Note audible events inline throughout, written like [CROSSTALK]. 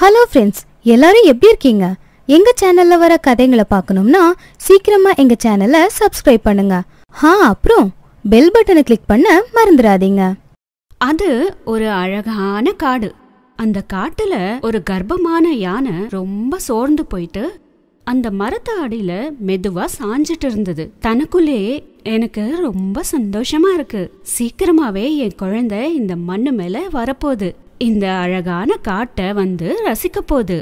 Hello friends எல்லாரும் எப்படி இருக்கீங்க? எங்க சேனல்ல வர கதைங்களை பார்க்கணும்னா சீக்கிரமா எங்க சேனலை சப்ஸ்கிரைப் பண்ணுங்க. ஆ அப்புறம் பெல் பட்டனை கிளிக் பண்ண மறந்துடாதீங்க. அது ஒரு அழகான காடு. அந்த காட்டுல ஒரு கர்ப்பமான யானை ரொம்ப சோர்ந்து போயிட்டு அந்த மரத்து அடியில மெதுவா சாஞ்சிட்டு இருந்தது. தனக்குள்ளே எனக்கு ரொம்ப சந்தோஷமா இருக்கு. சீக்கிரமாவே என் குழந்தை இந்த மண்ணு மேல வரப்போகுது. இந்த அழகான காட்டை வந்து ரசிக்க போகுது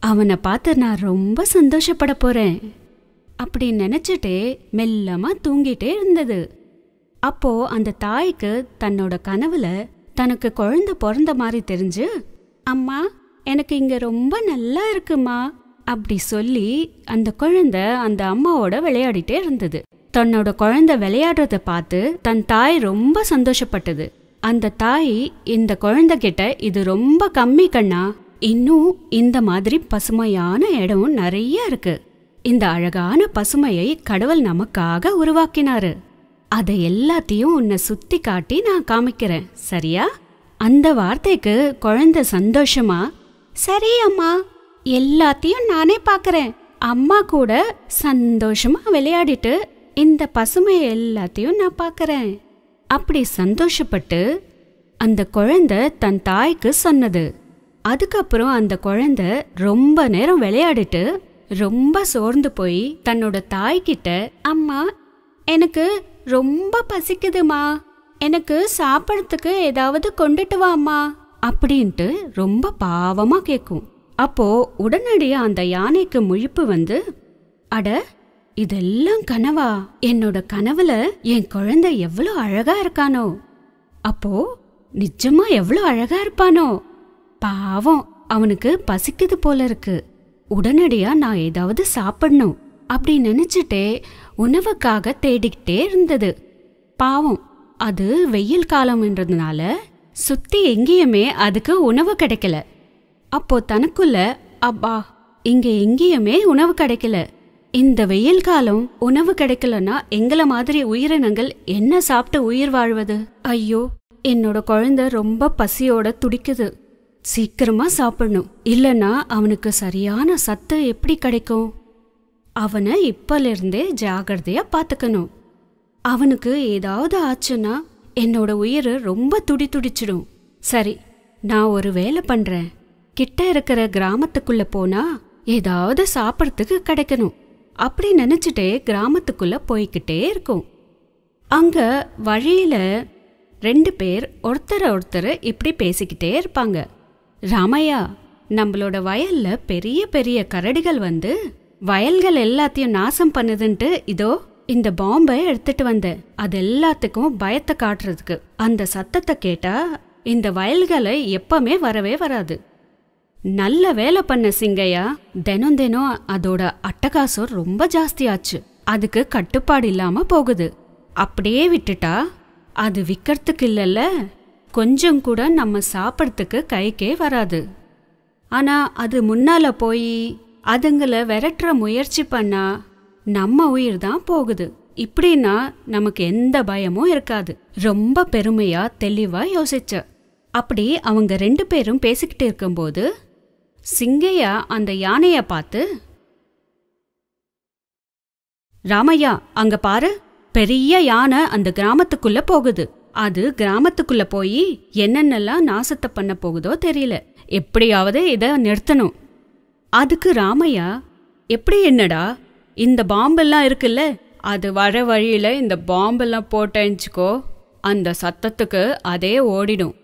அவனை பார்த்து நான் ரொம்ப சந்தோஷப்பட போறேன் அப்படி நினைச்சிட்டே மெல்லமா தூங்கிட்டே இருந்தது. அப்போ அந்த தாய்க்கு தன்னோட கனவுல தனக்கு குழந்தை பிறந்த மாதிரி தெரிஞ்சு அம்மா எனக்கு இங்க ரொம்ப நல்லா இருக்குமா? அப்படி சொல்லி அந்த குழந்தை அந்த அம்மாவோட விளையாடிட்டே இருந்தது. தன்னோட குழந்தை விளையாடுறத பார்த்து தன் தாய் ரொம்ப சந்தோஷப்பட்டது. அந்த தாய் இந்த குழந்தைகிட்ட இது ரொம்ப கம்மி கண்ணா இன்னும் இந்த மாதிரி பசுமையான இடம் நிறைய இருக்கு. இந்த அழகான பசுமையை கடவுள் நமக்காக உருவாக்கினாரு. அதை எல்லாத்தையும் உன்னை சுத்தி காட்டி நான் காமிக்கிறேன். சரியா? அந்த வார்த்தைக்கு குழந்தை சந்தோஷமா சரி அம்மா எல்லாத்தையும் நானே பார்க்கறேன் அம்மா கூட சந்தோஷமா விளையாடிட்டு இந்த பசுமை எல்லாத்தையும் நான் பார்க்கறேன் அப்படி சந்தோஷப்பட்டு அந்த குழந்தை தன் தாய்க்கு சொன்னது. அதுக்கப்புறம் அந்த குழந்தை ரொம்ப நேரம் விளையாடிட்டு ரொம்ப சோர்ந்து போய் தன்னோட தாய்கிட்ட அம்மா எனக்கு ரொம்ப பசிக்குதுமா. எனக்கு சாப்பிடறதுக்கு ஏதாவது கொண்டுட்டு வாம்மா. அப்படின்ட்டு ரொம்ப பாவமா கேட்கும் அப்போ உடனடியா அந்த யானைக்கு முழிப்பு வந்து அட இதெல்லாம் கனவா? என்னோட கனவுல என் குழந்தை எவ்வளோ அழகா இருக்கானோ. அப்போ நிஜமா எவ்வளோ அழகா இருப்பானோ. பாவம் அவனுக்கு பசிக்குது போல இருக்கு. உடனடியா நான் ஏதாவது சாப்பிடணும் அப்படி நினைச்சிட்டே உணவுக்காக தேடிக்கிட்டே இருந்தது. பாவம் அது வெயில் காலம்ன்றதுனால சுத்தி எங்கேயுமே அதுக்கு உணவு கிடைக்கல. அப்போ தனக்குள்ள அப்பா இங்க எங்கேயுமே உணவு கிடைக்கல. இந்த வெயில் காலம் உணவு கிடைக்கலன்னா எங்களை மாதிரி உயிரினங்கள் என்ன சாப்பிட்டு உயிர் வாழ்வது? ஐயோ என்னோட குழந்தை ரொம்ப பசியோட துடிக்குது. சீக்கிரமா சாப்பிடணும். இல்லனா அவனுக்கு சரியான சத்து எப்படி கிடைக்கும்? அவனை இப்பலிருந்தே ஜாகிரதையா பாத்துக்கணும். அவனுக்கு ஏதாவது ஆச்சுன்னா என்னோட உயிர் ரொம்ப துடி துடிச்சிடும். சரி நான் ஒரு வேலை பண்றேன். கிட்ட இருக்கிற கிராமத்துக்குள்ள போனா ஏதாவது சாப்பிட்றதுக்கு கிடைக்கணும். அப்படி நினைச்சிட்டே கிராமத்துக்குள்ள போய்கிட்டே இருக்கும். அங்க வழியில ரெண்டு பேர் ஒருத்தரை ஒருத்தர் இப்படி பேசிக்கிட்டே இருப்பாங்க. ராமையா நம்மளோட வயல்ல பெரிய பெரிய கரடிகள் வந்து வயல்கள் எல்லாத்தையும் நாசம் பண்ணுதுன்ட்டு இதோ இந்த பாம்பை எடுத்துட்டு வந்தேன் அது எல்லாத்துக்கும் பயத்தை காட்டுறதுக்கு. அந்த சத்தத்தை கேட்டா இந்த வயல்களை எப்பவுமே வரவே வராது. நல்ல வேலை பண்ண சிங்கையா? தினம் தினம் அதோட அட்டகாசம் ரொம்ப ஜாஸ்தியாச்சு. அதுக்கு கட்டுப்பாடு இல்லாம போகுது. அப்படியே விட்டுட்டா? அது விற்கிறதுக்கு இல்லைல்ல. கொஞ்சம் கூட நம்ம சாப்பிட்றதுக்கு கைக்கே வராது. ஆனா அது முன்னால போய் அதுங்களை விரட்டுற முயற்சி பண்ணா நம்ம உயிர் தான் போகுது. இப்படின்னா நமக்கு எந்த பயமும் இருக்காது. ரொம்ப பெருமையா தெளிவா யோசிச்ச. அப்படி அவங்க ரெண்டு பேரும் பேசிக்கிட்டு இருக்கும்போது சிங்கையா அந்த யானைய பார்த்து ராமையா அங்க பாரு பெரிய யானை அந்த கிராமத்துக்குள்ள போகுது. அது கிராமத்துக்குள்ள போய் என்னென்னலாம் நாசத்தை பண்ண போகுதோ தெரியல. எப்படியாவது இதை நிறுத்தணும். அதுக்கு ராமையா எப்படி என்னடா? இந்த பாம்பெல்லாம் இருக்குல்ல அது வர வழியில இந்த பாம்பெல்லாம் போட்டேன்ச்சுக்கோ. அந்த சத்தத்துக்கு அதே ஓடிடும்.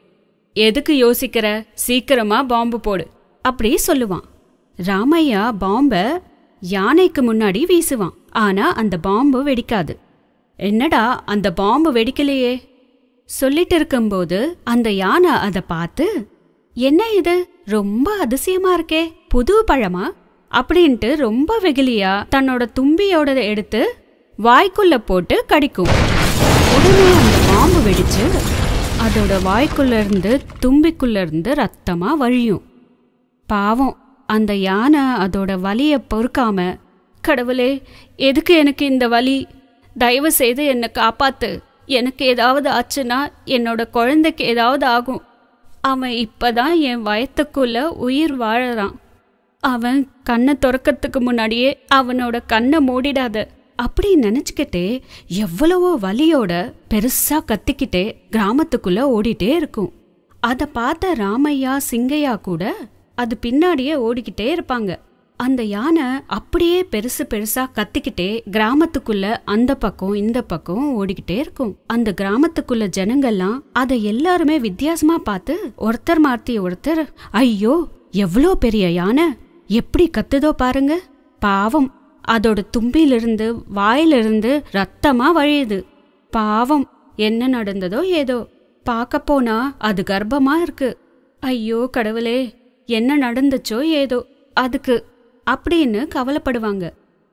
எதுக்கு யோசிக்கிற? சீக்கிரமா பாம்பு போடு. அப்படி சொல்லுவான். ராமையா பாம்ப யானைக்கு முன்னாடி வீசுவான். ஆனா அந்த பாம்பு வெடிக்காது. என்னடா அந்த பாம்பு வெடிக்கலையே? சொல்லிட்டு இருக்கும்போது அந்த யானை அதை பார்த்து என்ன இது? ரொம்ப அதிசயமா இருக்கே. புது பழமா? அப்படின்ட்டு ரொம்ப வெகுலியா தன்னோட தும்பியோட எடுத்து வாய்க்குள்ள போட்டு கடிக்கும். உடனே அந்த பாம்பு வெடிச்சு அதோட வாய்க்குள்ள இருந்து தும்பிக்குள்ள இருந்து ரத்தமா வழியும். பாவம். அந்த யானை அதோட வலிய பொறுக்காம கடவுளே எதுக்கு எனக்கு இந்த வலி? தயவு செய்து என்னை காப்பாத்து. எனக்கு ஏதாவது ஆச்சுன்னா என்னோட குழந்தைக்கு ஏதாவது ஆகும். அவன் இப்பதான் என் வயத்துக்குள்ள உயிர் வாழறான். அவன் கண்ணை திறக்கறதுக்கு முன்னாடியே அவனோட கண்ணை மூடிடாத. அப்படி நினைச்சுக்கிட்டே எவ்வளவோ வலியோட பெருசா கத்திக்கிட்டே கிராமத்துக்குள்ள ஓடிட்டே இருக்கும். அதை பார்த்த ராமையா சிங்கையா கூட அது பின்னாடியே ஓடிக்கிட்டே இருப்பாங்க. அந்த யானை அப்படியே பெருசு பெருசா கத்திக்கிட்டே கிராமத்துக்குள்ள அந்த பக்கம் இந்த பக்கம் ஓடிக்கிட்டே இருக்கும். அந்த கிராமத்துக்குள்ள ஜனங்கள்லாம் அதை எல்லாருமே வித்தியாசமா பார்த்து ஒருத்தர் மாத்தி ஒருத்தர் ஐயோ எவ்வளோ பெரிய யானை? எப்படி கத்துதோ பாருங்க. பாவம். அதோட தும்பிலிருந்து வாயிலிருந்து ரத்தமா வழியுது. பாவம். என்ன நடந்ததோ ஏதோ. பார்க்க போனா அது கர்ப்பமா இருக்கு. ஐயோ கடவுளே என்ன நடந்துச்சோ ஏதோ. அதுக்கு அப்படின்னு கவலைப்படுவாங்க.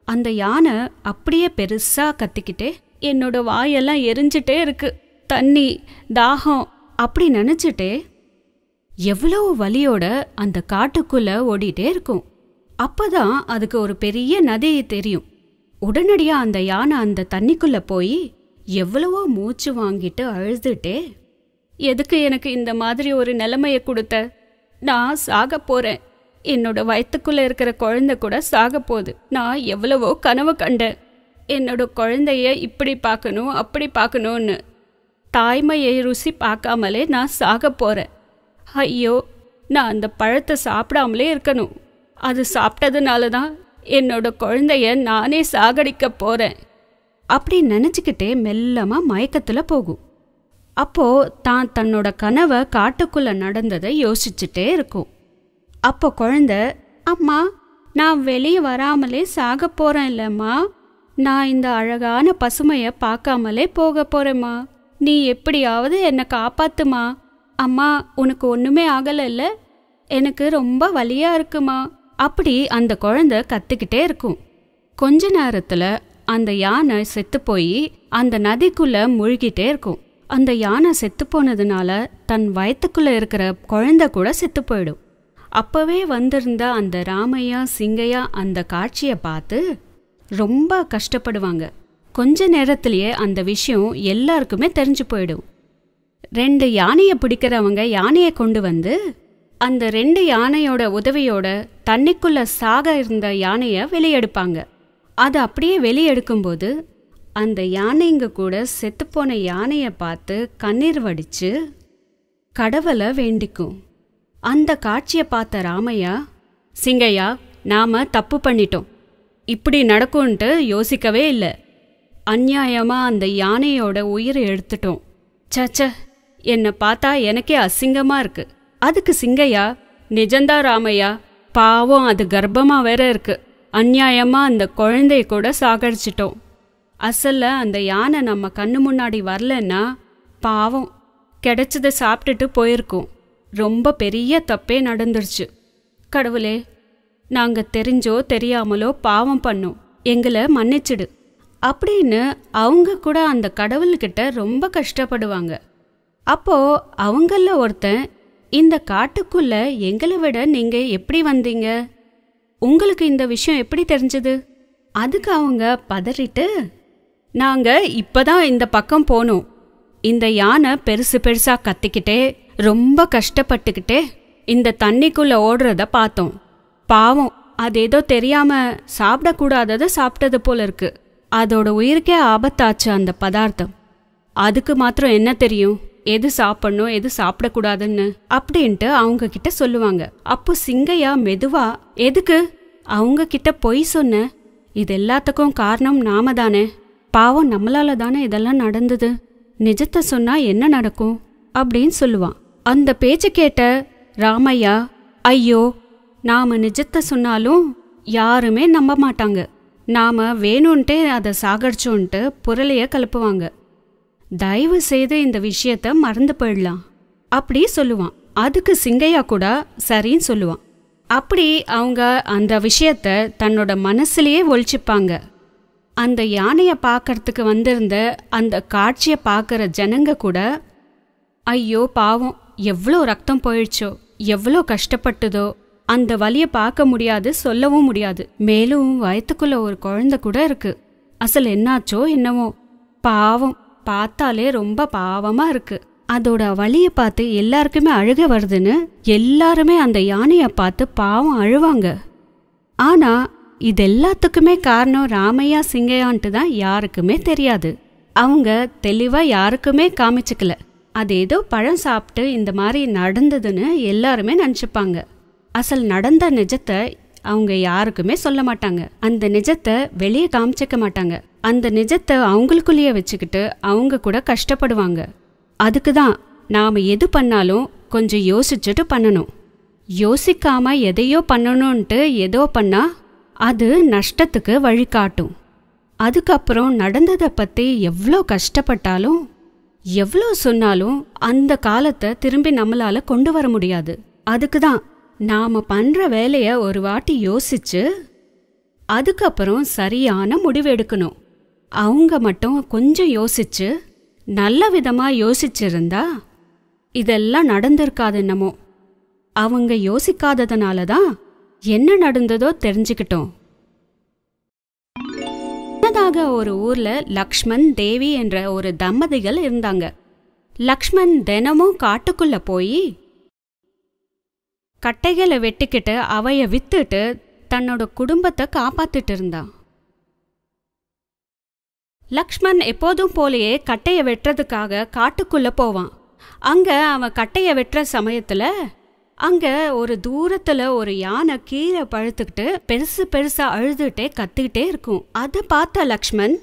அந்த யானை அப்படியே பெருசா கத்திக்கிட்டே என்னோட வாயெல்லாம் எரிஞ்சிட்டே இருக்கு. தண்ணி தாகம் அப்படி நினைச்சிட்டே எவ்வளோ வலியோட அந்த காட்டுக்குள்ள ஓடிட்டே இருக்கும். அப்பதான் அதுக்கு ஒரு பெரிய நதி தெரியும். உடனடியா அந்த யானை அந்த தண்ணிக்குள்ள போய் எவ்வளவோ மூச்சு வாங்கிட்டு அழுதுட்டே எதுக்கு எனக்கு இந்த மாதிரி ஒரு நிலைமையை கொடுத்த? நான் சாக போறேன். என்னோட வயத்துக்குள்ள இருக்கிற குழந்தை கூட சாக போகுது. நான் எவ்வளவோ கனவு கண்டேன். என்னோட குழந்தைய இப்படி பார்க்கணும் அப்படி பார்க்கணும்னு. தாய்மையை ருசி பார்க்காமலே நான் சாக போறேன். ஐயோ நான் அந்த பழத்தை சாப்பிடாமலே இருக்கணும். அது சாப்பிட்டதுனால தான் என்னோட குழந்தைய நானே சாகடிக்க போறேன். அப்படி நினச்சிக்கிட்டே மெல்லமாக மயக்கத்தில் போகும். அப்போ தான் தன்னோட கனவை காட்டுக்குள்ள நடந்ததை யோசிச்சுட்டே இருக்கும். அப்போ குழந்த அம்மா நான் வெளியே வராமலே சாக போறேன் இல்லம்மா. நான் இந்த அழகான பசுமையை பார்க்காமலே போக போறேம்மா. நீ எப்படியாவது என்னை காப்பாத்துமா. அம்மா உனக்கு ஒண்ணுமே ஆகலைல்ல எனக்கு ரொம்ப வலியா இருக்குமா? அப்படி அந்த குழந்தை கற்றுக்கிட்டே இருக்கும். கொஞ்ச நேரத்துல அந்த யானை செத்து போய் அந்த நதிக்குள்ள முழுகிட்டே இருக்கும். அந்த யானை செத்து போனதுனால தன் வயத்துக்குள்ள இருக்கிற குழந்தை கூட செத்து போயிடும் அப்பவே வந்திருந்த அந்த ராமையா சிங்கையா அந்த காட்சியை பார்த்து ரொம்ப கஷ்டப்படுவாங்க. கொஞ்ச நேரத்திலேயே அந்த விஷயம் எல்லாருக்குமே தெரிஞ்சு போயிடும். ரெண்டு யானையை பிடிக்கிறவங்க யானையை கொண்டு வந்து அந்த ரெண்டு யானையோட உதவியோட தண்ணிக்குள்ள சாக இருந்த யானையை வெளியெடுப்பாங்க. அதை அப்படியே வெளியெடுக்கும்போது அந்த யானைங்க கூட செத்துப்போன யானையை பார்த்து கண்ணீர் வடித்து கடவுளை வேண்டிக்கும். அந்த காட்சியை பார்த்த ராமையா சிங்கையா நாம தப்பு பண்ணிட்டோம். இப்படி நடக்கும்ன்ட்டு யோசிக்கவே இல்லை. அநியாயமா அந்த யானையோட உயிரை எடுத்துட்டோம். சச்ச என்னை பார்த்தா எனக்கே அசிங்கமா இருக்கு. அதுக்கு சிங்கையா நிஜந்தா ராமையா பாவம் அது கர்ப்பமா வேற இருக்கு. அநியாயமா அந்த குழந்தைய கூட சாகடிச்சிட்டோம். அசல்ல அந்த யானை நம்ம கண்ணு முன்னாடி வரலன்னா பாவம். கிடைச்சதை சாப்பிட்டுட்டு போயிருக்கோம். ரொம்ப பெரிய தப்பே நடந்துருச்சு. கடவுளே நாங்க தெரிஞ்சோ தெரியாமலோ பாவம் பண்ணோம். எங்களை மன்னிச்சிடு. அப்படின்னு அவங்க கூட அந்த கடவுள்கிட்ட ரொம்ப கஷ்டப்படுவாங்க. அப்போ அவங்கள ஒருத்தன் இந்த காட்டுக்குள்ள எங்களை விட நீங்க எப்படி வந்தீங்க? உங்களுக்கு இந்த விஷயம் எப்படி தெரிஞ்சது? அதுக்கு அவங்க பதறிட்டு நாங்க இப்பதான் இந்த பக்கம் போனோம். இந்த யானை பெருசு பெருசா கத்திக்கிட்டே ரொம்ப கஷ்டப்பட்டுக்கிட்டே இந்த தண்ணிக்குள்ள ஓடுறத பார்த்தோம். பாவம் அது ஏதோ தெரியாம சாப்பிடக்கூடாததை சாப்பிட்டது போல இருக்கு. அதோட உயிருக்கே ஆபத்தாச்சு அந்த பதார்த்தம். அதுக்கு மாத்திரம் என்ன தெரியும்? எது சாப்பிடணும் எது சாப்பிடக்கூடாதுன்னு? அப்படின்ட்டு அவங்க கிட்ட சொல்லுவாங்க. அப்போ சிங்கையா மெதுவா எதுக்கு? அவங்க கிட்ட பொய் சொன்ன? இது எல்லாத்துக்கும் காரணம் நாம தானே? பாவம் நம்மளால தானே இதெல்லாம் நடந்தது? நிஜத்தை சொன்னா என்ன நடக்கும்? அப்படின்னு சொல்லுவான். அந்த பேச்சை கேட்ட ராமையா ஐயோ நாம நிஜத்தை சொன்னாலும் யாருமே நம்ப மாட்டாங்க. நாம வேணும்ன்ட்டே அதை சாகடிச்சோன்ட்டு புரளைய கலப்புவாங்க. தயவு செய்து இந்த விஷயத்த மறந்து போயிடலாம். அப்படி சொல்லுவான். அதுக்கு சிங்கையா கூட சரின்னு சொல்லுவான். அப்படி அவங்க அந்த விஷயத்த தன்னோட மனசுலயே ஒழிச்சுப்பாங்க. அந்த யானையை பார்க்கறதுக்கு வந்திருந்த அந்த காட்சியை பார்க்குற ஜனங்க கூட ஐயோ பாவம் எவ்வளோ ரத்தம் போயிடுச்சோ எவ்வளோ கஷ்டப்பட்டதோ அந்த வலியை பார்க்க முடியாது சொல்லவும் முடியாது. மேலும் வயத்துக்குள்ள ஒரு குழந்தை கூட இருக்கு. அசல் என்னாச்சோ என்னவோ. பாவம் பார்த்தாலே ரொம்ப பாவமா இருக்கு. அதோட வழியை பார்த்து எல்லாருக்குமே அழுக வருதுன்னு எல்லாருமே அந்த யானையை பார்த்து பாவம் அழுவாங்க. ஆனா இது எல்லாத்துக்குமே காரணம் ராமையா சிங்கையான்ட்டு தான் யாருக்குமே தெரியாது. அவங்க தெளிவா யாருக்குமே காமிச்சுக்கல. அது ஏதோ பழம் சாப்பிட்டு இந்த மாதிரி நடந்ததுன்னு எல்லாருமே நினச்சிப்பாங்க. அசல் நடந்த நிஜத்தை அவங்க யாருக்குமே சொல்ல மாட்டாங்க. அந்த நிஜத்தை வெளியே காமிச்சிக்க மாட்டாங்க. அந்த நிஜத்தை அவங்களுக்குள்ளேயே வச்சுக்கிட்டு அவங்க கூட கஷ்டப்படுவாங்க. அதுக்கு தான் நாம் எது பண்ணாலும் கொஞ்சம் யோசிச்சுட்டு பண்ணணும். யோசிக்காம எதையோ பண்ணணும்ன்ட்டு ஏதோ பண்ணால் அது நஷ்டத்துக்கு வழிகாட்டும். அதுக்கப்புறம் நடந்ததை பற்றி எவ்வளோ கஷ்டப்பட்டாலும் எவ்வளோ சொன்னாலும் அந்த காலத்தை திரும்பி நம்மளால் கொண்டு வர முடியாது. அதுக்கு தான் நாம் பண்ணுற வேலையை ஒரு வாட்டி யோசிச்சு அதுக்கப்புறம் சரியான முடிவு எடுக்கணும். அவங்க மட்டும் கொஞ்சம் யோசிச்சு நல்ல விதமாக யோசிச்சிருந்தா இதெல்லாம் நடந்திருக்காது என்னமோ. அவங்க யோசிக்காததுனால தான் என்ன நடந்ததோ தெரிஞ்சுக்கிட்டோம். முன்னதாக ஒரு ஊர்ல லக்ஷ்மண் தேவி என்ற ஒரு தம்பதிகள் இருந்தாங்க. லக்ஷ்மண் தினமும் காட்டுக்குள்ள போய் கட்டைகளை வெட்டிக்கிட்டு அவைய வித்துட்டு தன்னோட குடும்பத்தை காப்பாத்திட்டு இருந்தான். லக்ஷ்மண் எப்போதும் போலயே கட்டையை வெட்டுறதுக்காக காட்டுக்குள்ள போவான். அங்க அவன் கட்டையை வெட்டுற சமயத்துல அங்க ஒரு தூரத்துல ஒரு யானை கீழே பழுத்துக்கிட்டு பெருசு பெருசா அழுதுகிட்டே கத்திக்கிட்டே இருக்கும். அதை பார்த்த லக்ஷ்மண்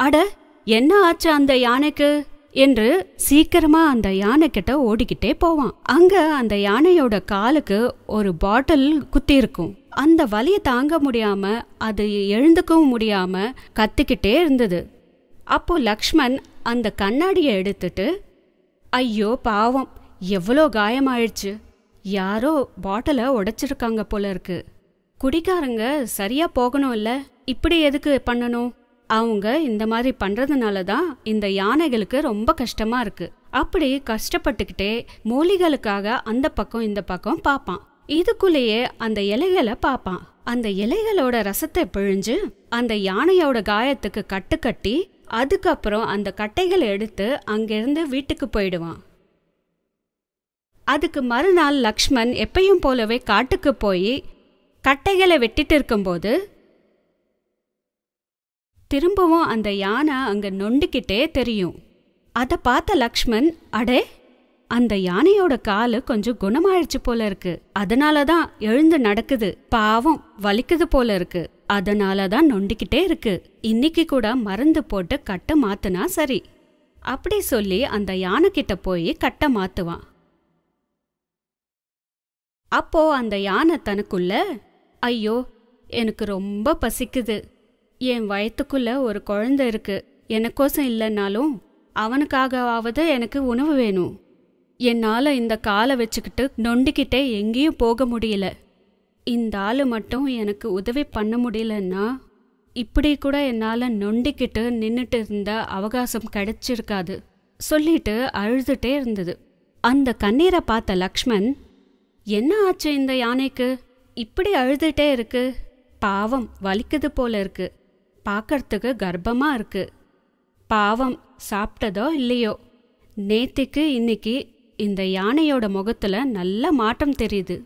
அட என்ன ஆச்சு அந்த யானைக்கு? என்று சீக்கிரமா அந்த யானை கிட்ட ஓடிக்கிட்டே போவான். அங்க அந்த யானையோட காலுக்கு ஒரு பாட்டில் குத்தி இருக்கும். அந்த வலிய தாங்க முடியாம அது எழுந்துக்கவும் முடியாம கத்திக்கிட்டே இருந்தது. அப்போ லக்ஷ்மண் அந்த கண்ணாடியை எடுத்துட்டு ஐயோ பாவம் எவ்வளோ காயமாயிடுச்சு. யாரோ பாட்டிலை உடைச்சிருக்காங்க போல இருக்கு. குடிக்காரங்க சரியா போகணும் இல்ல? இப்படி எதுக்கு பண்ணணும்? அவங்க இந்த மாதிரி பண்றதுனால தான் இந்த யானைகளுக்கு ரொம்ப கஷ்டமா இருக்கு. அப்படி கஷ்டப்பட்டுக்கிட்டே மூலிகளுக்காக அந்த பக்கம் இந்த பக்கம் பார்ப்பான் இதுக்குள்ளேயே அந்த இலைகளை பார்ப்பான் அந்த இலைகளோட ரசத்தை பிழிஞ்சு அந்த யானையோட காயத்துக்கு கட்டு கட்டி அதுக்கப்புறம் அந்த கட்டைகளை எடுத்து அங்கிருந்து வீட்டுக்கு போயிடுவான். அதுக்கு மறுநாள் லக்ஷ்மண் எப்பையும் போலவே காட்டுக்கு போய் கட்டைகளை வெட்டிட்டு இருக்கும்போது திரும்பவும் அந்த யானை அங்க நொண்டிக்கிட்டே தெரியும். அதை பார்த்த லக்ஷ்மண் அடே அந்த யானையோட காலு கொஞ்சம் குணமாயிடுச்சு போல இருக்கு. அதனால தான் எழுந்து நடக்குது பாவம் வலிக்குது போல இருக்கு. அதனால தான் நொண்டிக்கிட்டே இருக்கு. இன்னைக்கு கூட மருந்து போட்டு கட்டை மாத்துனா சரி. அப்படி சொல்லி அந்த யானை கிட்ட போய் கட்டை மாத்துவான். அப்போ அந்த யானை தனக்குள்ள ஐயோ எனக்கு ரொம்ப பசிக்குது. என் வயத்துக்குள்ள ஒரு குழந்தை இருக்கு. எனக்கோசம் இல்லைன்னாலும் அவனுக்காகவாவது எனக்கு உணவு வேணும். என்னால் இந்த காலை வச்சுக்கிட்டு நொண்டிக்கிட்டே எங்கேயும் போக முடியல. இந்த ஆள் மட்டும் எனக்கு உதவி பண்ண முடியலன்னா இப்படி கூட என்னால் நொண்டிக்கிட்டு நின்றுட்டு இருந்த அவகாசம் கிடைச்சிருக்காது சொல்லிட்டு அழுதுட்டே இருந்தது. அந்த கண்ணீரை பார்த்த லக்ஷ்மண் என்ன ஆச்சு இந்த யானைக்கு? இப்படி அழுதுட்டே இருக்கு. பாவம் வலிக்குது போல இருக்கு. பார்க்கறதுக்கு கர்ப்பமா இருக்கு. பாவம் சாப்பிட்டதோ இல்லையோ? நேத்திக்கு இன்னைக்கு இந்த யானையோட முகத்துல நல்ல மாற்றம் தெரியுது.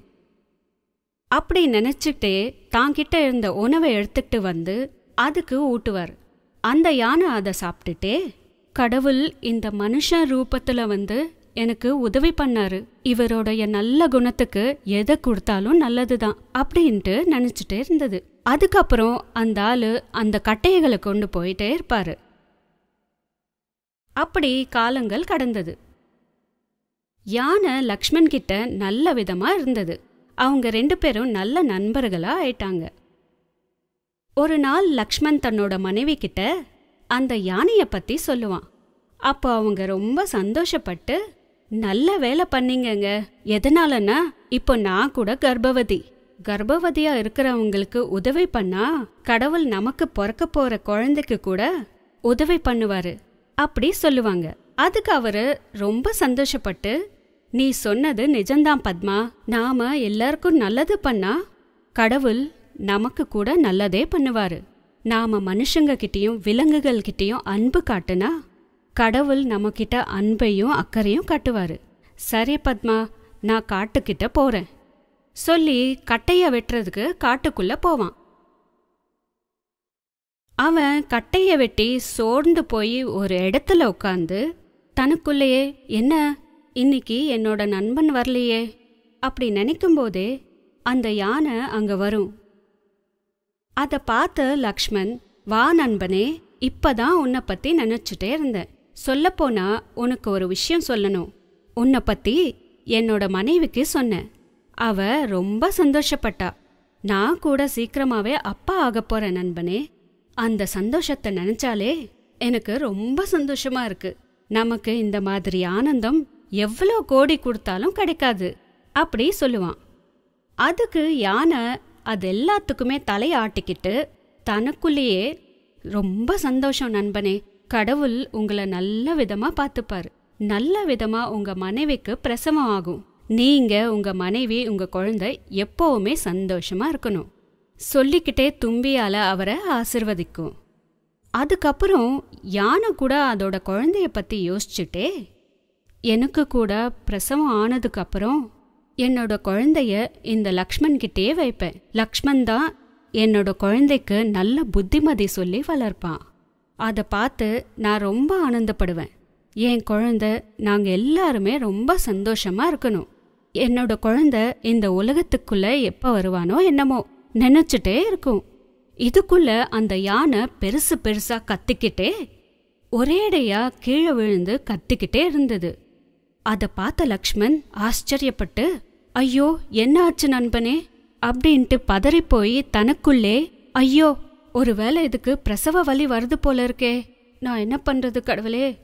அப்படி நினைச்சுட்டே தாங்கிட்ட இருந்த உணவை எடுத்துட்டு வந்து அதுக்கு ஊட்டுவார். அந்த யானை அதை சாப்பிட்டுட்டே கடவுள் இந்த மனுஷன் ரூபத்துல வந்து எனக்கு உதவி பண்ணாரு. இவரோடைய நல்ல குணத்துக்கு எதை கொடுத்தாலும் நல்லதுதான் அப்படின்ட்டு நினைச்சிட்டே இருந்தது. அதுக்கப்புறம் அந்த ஆளு அந்த கட்டைகளை கொண்டு போயிட்டே இருப்பாரு. அப்படி காலங்கள் கடந்தது. யானை லக்ஷ்மண் கிட்ட நல்ல விதமா இருந்தது. அவங்க ரெண்டு பேரும் நல்ல நண்பர்களா ஆயிட்டாங்க. ஒரு நாள் லக்ஷ்மண் தன்னோட மனைவி கிட்ட அந்த யானையை பத்தி சொல்லுவான். அப்போ அவங்க ரொம்ப சந்தோஷப்பட்டு நல்ல வேலை பண்ணீங்கங்க. எதனாலன்னா இப்போ நான் கூட கர்ப்பவதி. கர்ப்பவதியா இருக்கிறவங்களுக்கு உதவி பண்ணா கடவுள் நமக்கு பிறக்க போற குழந்தைக்கு கூட உதவி பண்ணுவாரு. அப்படி சொல்லுவாங்க. அதுக்கு அவரு ரொம்ப சந்தோஷப்பட்டு நீ சொன்னது நிஜம்தான் பத்மா. நாம எல்லாருக்கும் நல்லது பண்ணா கடவுள் நமக்கு கூட நல்லதே பண்ணுவாரு. நாம மனுஷங்க கிட்டயும் விலங்குகள் கிட்டயும் அன்பு காட்டுனா கடவுள் நம்மக்கிட்ட அன்பையும் அக்கறையும் காட்டுவார். சரி பத்மா நான் காட்டுக்கிட்ட போறேன். சொல்லி கட்டையை வெட்டுறதுக்கு காட்டுக்குள்ளே போவான். அவன் கட்டையை வெட்டி சோர்ந்து போய் ஒரு இடத்துல உட்காந்து தனக்குள்ளேயே என்ன? இன்னைக்கு என்னோட நண்பன் வரலையே? அப்படி நினைக்கும்போதே அந்த யானை அங்கே வரும். அதை பார்த்த லக்ஷ்மண் வா நண்பனே இப்பதான் உன்னை பற்றி நினச்சிட்டே இருந்தேன். சொல்லப்போனா உனக்கு ஒரு விஷயம் சொல்லணும். உன்னை பத்தி என்னோட மனைவிக்கு சொன்னேன். அவ ரொம்ப சந்தோஷப்பட்டா. நான் கூட சீக்கிரமாவே அப்பா ஆக போற நண்பனே. அந்த சந்தோஷத்தை நினைச்சாலே எனக்கு ரொம்ப சந்தோஷமா இருக்கு. நமக்கு இந்த மாதிரி ஆனந்தம் எவ்வளோ கோடி கொடுத்தாலும் கிடைக்காது. அப்படி சொல்லுவான். அதுக்கு யானை அது எல்லாத்துக்குமே தலையாட்டிக்கிட்டு தனக்குள்ளேயே ரொம்ப சந்தோஷம் நண்பனே. கடவுள் உங்களை நல்ல விதமா பார்த்துப்பாரு. நல்ல விதமா உங்க மனைவிக்கு பிரசவம் ஆகும். நீங்க உங்க மனைவி உங்க குழந்தை எப்பவுமே சந்தோஷமா இருக்கணும். சொல்லிக்கிட்டே தும்பியால அவரை ஆசிர்வதிக்கும். அதுக்கப்புறம் யானை கூட அதோட குழந்தைய பத்தி யோசிச்சுட்டே எனக்கு கூட பிரசவம் ஆனதுக்கப்புறம் என்னோட குழந்தைய இந்த லக்ஷ்மண் கிட்டே வைப்பேன். லக்ஷ்மன் தான் என்னோட குழந்தைக்கு நல்ல புத்திமதி சொல்லி வளர்ப்பான். அதை பார்த்து நான் ரொம்ப ஆனந்தப்படுவேன். என் குழந்த நாங்கள் எல்லாருமே ரொம்ப சந்தோஷமா இருக்கணும். என்னோட குழந்த இந்த உலகத்துக்குள்ள எப்போ வருவானோ என்னமோ நினச்சிட்டே இருக்கும். இதுக்குள்ள அந்த யானை பெருசு பெருசா கத்திக்கிட்டே ஒரேடையா கீழே விழுந்து கத்திக்கிட்டே இருந்தது. அதை பார்த்த லக்ஷ்மண் ஆச்சரியப்பட்டு ஐயோ என்ன ஆச்சு நண்பனே? அப்படின்ட்டு பதறிப்போய் தனக்குள்ளே ஐயோ ஒருவேளை இதுக்கு பிரசவ வலி வருது போல இருக்கே. நான் என்ன பண்றது கடவுளே?